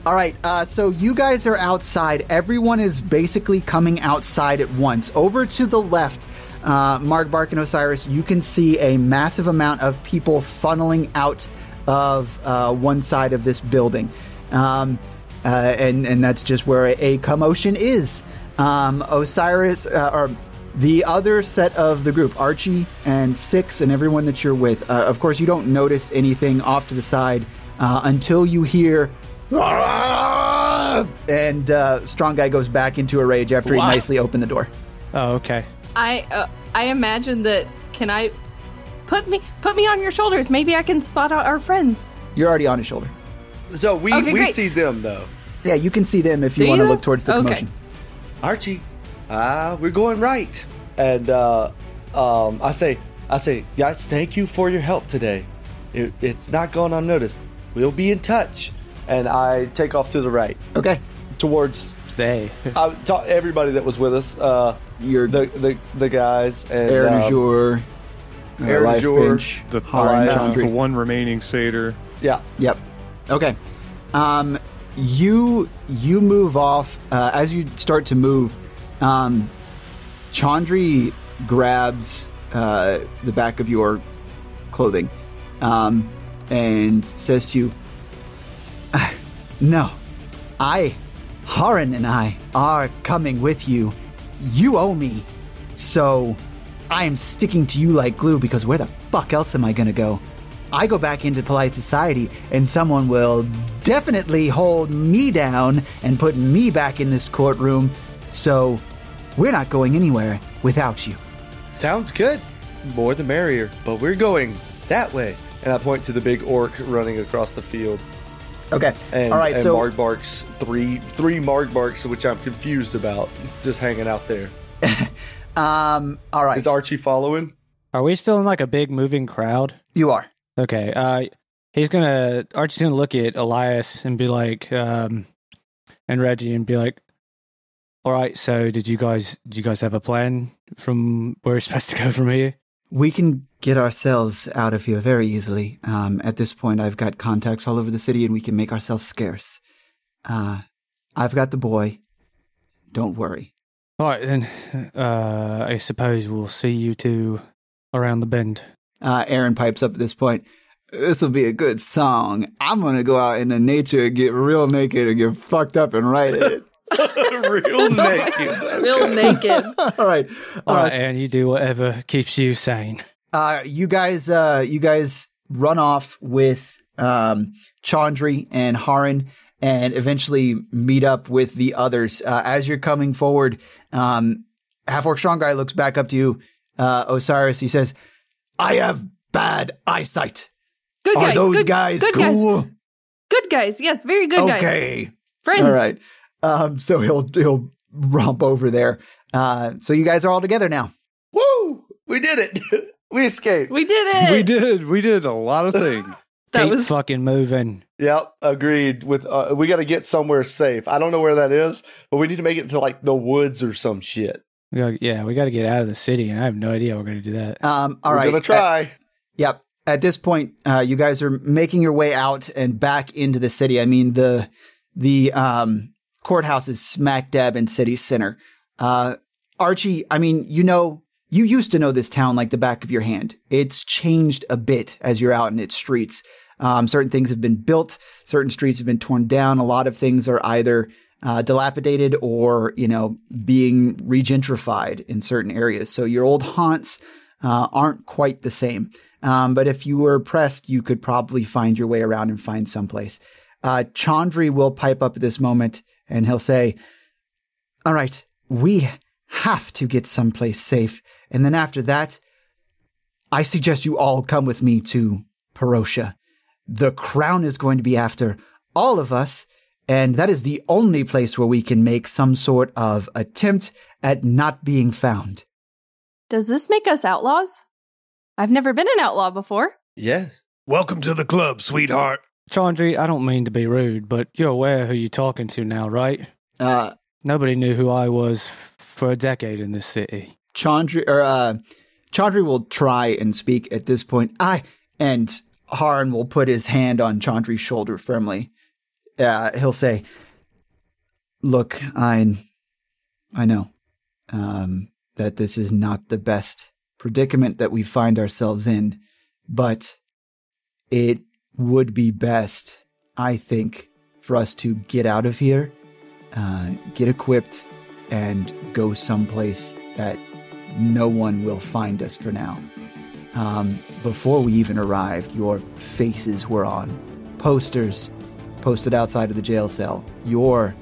All right, uh, so you guys are outside. Everyone is basically coming outside at once. Over to the left, uh, Mark, Bark, and Osiris, you can see a massive amount of people funneling out of uh, one side of this building. Um, uh, and, and that's just where a, a commotion is. Um, Osiris, uh, or the other set of the group, Archie and Six, and everyone that you're with. Uh, of course, you don't notice anything off to the side uh, until you hear. And uh, Strong Guy goes back into a rage after he nicely opened the door. Oh, okay. I uh, I imagine that. Can I put me put me on your shoulders? Maybe I can spot out our friends. You're already on his shoulder. So we, Okay, we great. see them though. Yeah, you can see them if you Do want to look towards the Okay. commotion. Archie, ah, we're going right. And uh, um, I say, I say, guys, thank you for your help today. It, it's not gone unnoticed. We'll be in touch. And I take off to the right Okay. towards Stay. uh, to everybody that was with us. Uh, You're the the the guys and Aaron um, Azure, uh, Aaron Elias Azure, Finch, The, Haran Elias. the one remaining satyr. Yeah, Yep. Okay. Um, you you move off uh, as you start to move. Um, Chandri grabs uh, the back of your clothing um, and says to you, "Ah, "No, I, Haran, and I are coming with you. You owe me, so I am sticking to you like glue because where the fuck else am I gonna go? I go back into polite society and someone will definitely hold me down and put me back in this courtroom. So we're not going anywhere without you. sounds good. More the merrier. But we're going that way. And I point to the big orc running across the field. Okay. And, All right. and so Mark barks three three Mark barks, which I'm confused about, just hanging out there. um. All right. Is Archie following? Are we still in like a big moving crowd? you are. Okay. Uh, he's gonna Archie's gonna look at Elias and be like, um, and Reggie and be like, "All right. So did you guys? Do you guys have a plan from where we're supposed to go from here?" We can get ourselves out of here very easily. Um, at this point, I've got contacts all over the city, and we can make ourselves scarce. Uh, I've got the boy. Don't worry. All right then. Uh, I suppose we'll see you two around the bend. Uh, Aaron pipes up at this point. This will be a good song. I'm gonna go out into nature, get real naked, and get fucked up and write it. Real naked. Real naked. all right, All uh, and you do whatever keeps you sane. uh, you guys, uh, you guys run off with um, Chandri and Haran, and eventually meet up with the others. Uh, as you're coming forward, um, Half Orc Strong Guy looks back up to you, uh, Osiris. He says, I have bad eyesight. Good Are guys. those good, guys good cool? Guys. Good guys. Yes, very good guys. okay. Friends. "All right." Um, so he'll he'll romp over there. Uh, so you guys are all together now. Woo! We did it. we escaped. We did it. We did. We did a lot of things. That Keep was fucking moving. Yep, agreed. With uh, we got to get somewhere safe. I don't know where that is, but we need to make it to like the woods or some shit. We gotta, yeah, we got to get out of the city, and I have no idea we're going to do that. Um, all We're right. gonna try. Yep. At this point, uh, you guys are making your way out and back into the city. I mean, the the um, courthouse is smack dab in city center. Uh, Archie, I mean, you know, you used to know this town like the back of your hand. It's changed a bit as you're out in its streets. Um, certain things have been built, certain streets have been torn down. A lot of things are either uh, dilapidated or, you know, being regentrified in certain areas. So your old haunts uh, aren't quite the same. Um, but if you were pressed, you could probably find your way around and find someplace. Uh, Chandri will pipe up at this moment and he'll say, All right, we have to get someplace safe. And then after that, I suggest you all come with me to Perotia. The crown is going to be after all of us, and that is the only place where we can make some sort of attempt at not being found. Does this make us outlaws? I've never been an outlaw before. Yes. Welcome to the club, sweetheart. Chandri, I don't mean to be rude, but you're aware who you're talking to now, right? Uh, Nobody knew who I was for a decade in this city. Chandri or uh, Chandri will try and speak at this point. I and Haran will put his hand on Chandri's shoulder firmly. Uh, he'll say, "Look, I, I know um, that this is not the best predicament that we find ourselves in, but it would be best, I think, for us to get out of here, uh, get equipped, and go someplace that no one will find us for now. Um, before we even arrived, your faces were on posters posted outside of the jail cell. Your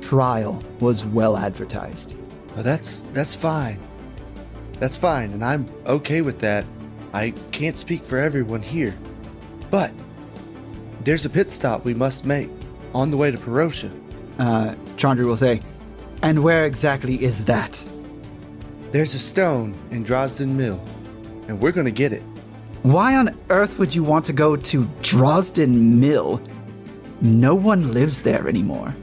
trial was well advertised. Well, that's that's fine. That's fine, and I'm okay with that. I can't speak for everyone here, but there's a pit stop we must make on the way to Perosha. Uh, Chandra will say, And where exactly is that? There's a stone in Drosden Mill, and we're gonna get it. Why on earth would you want to go to Drosden Mill? No one lives there anymore.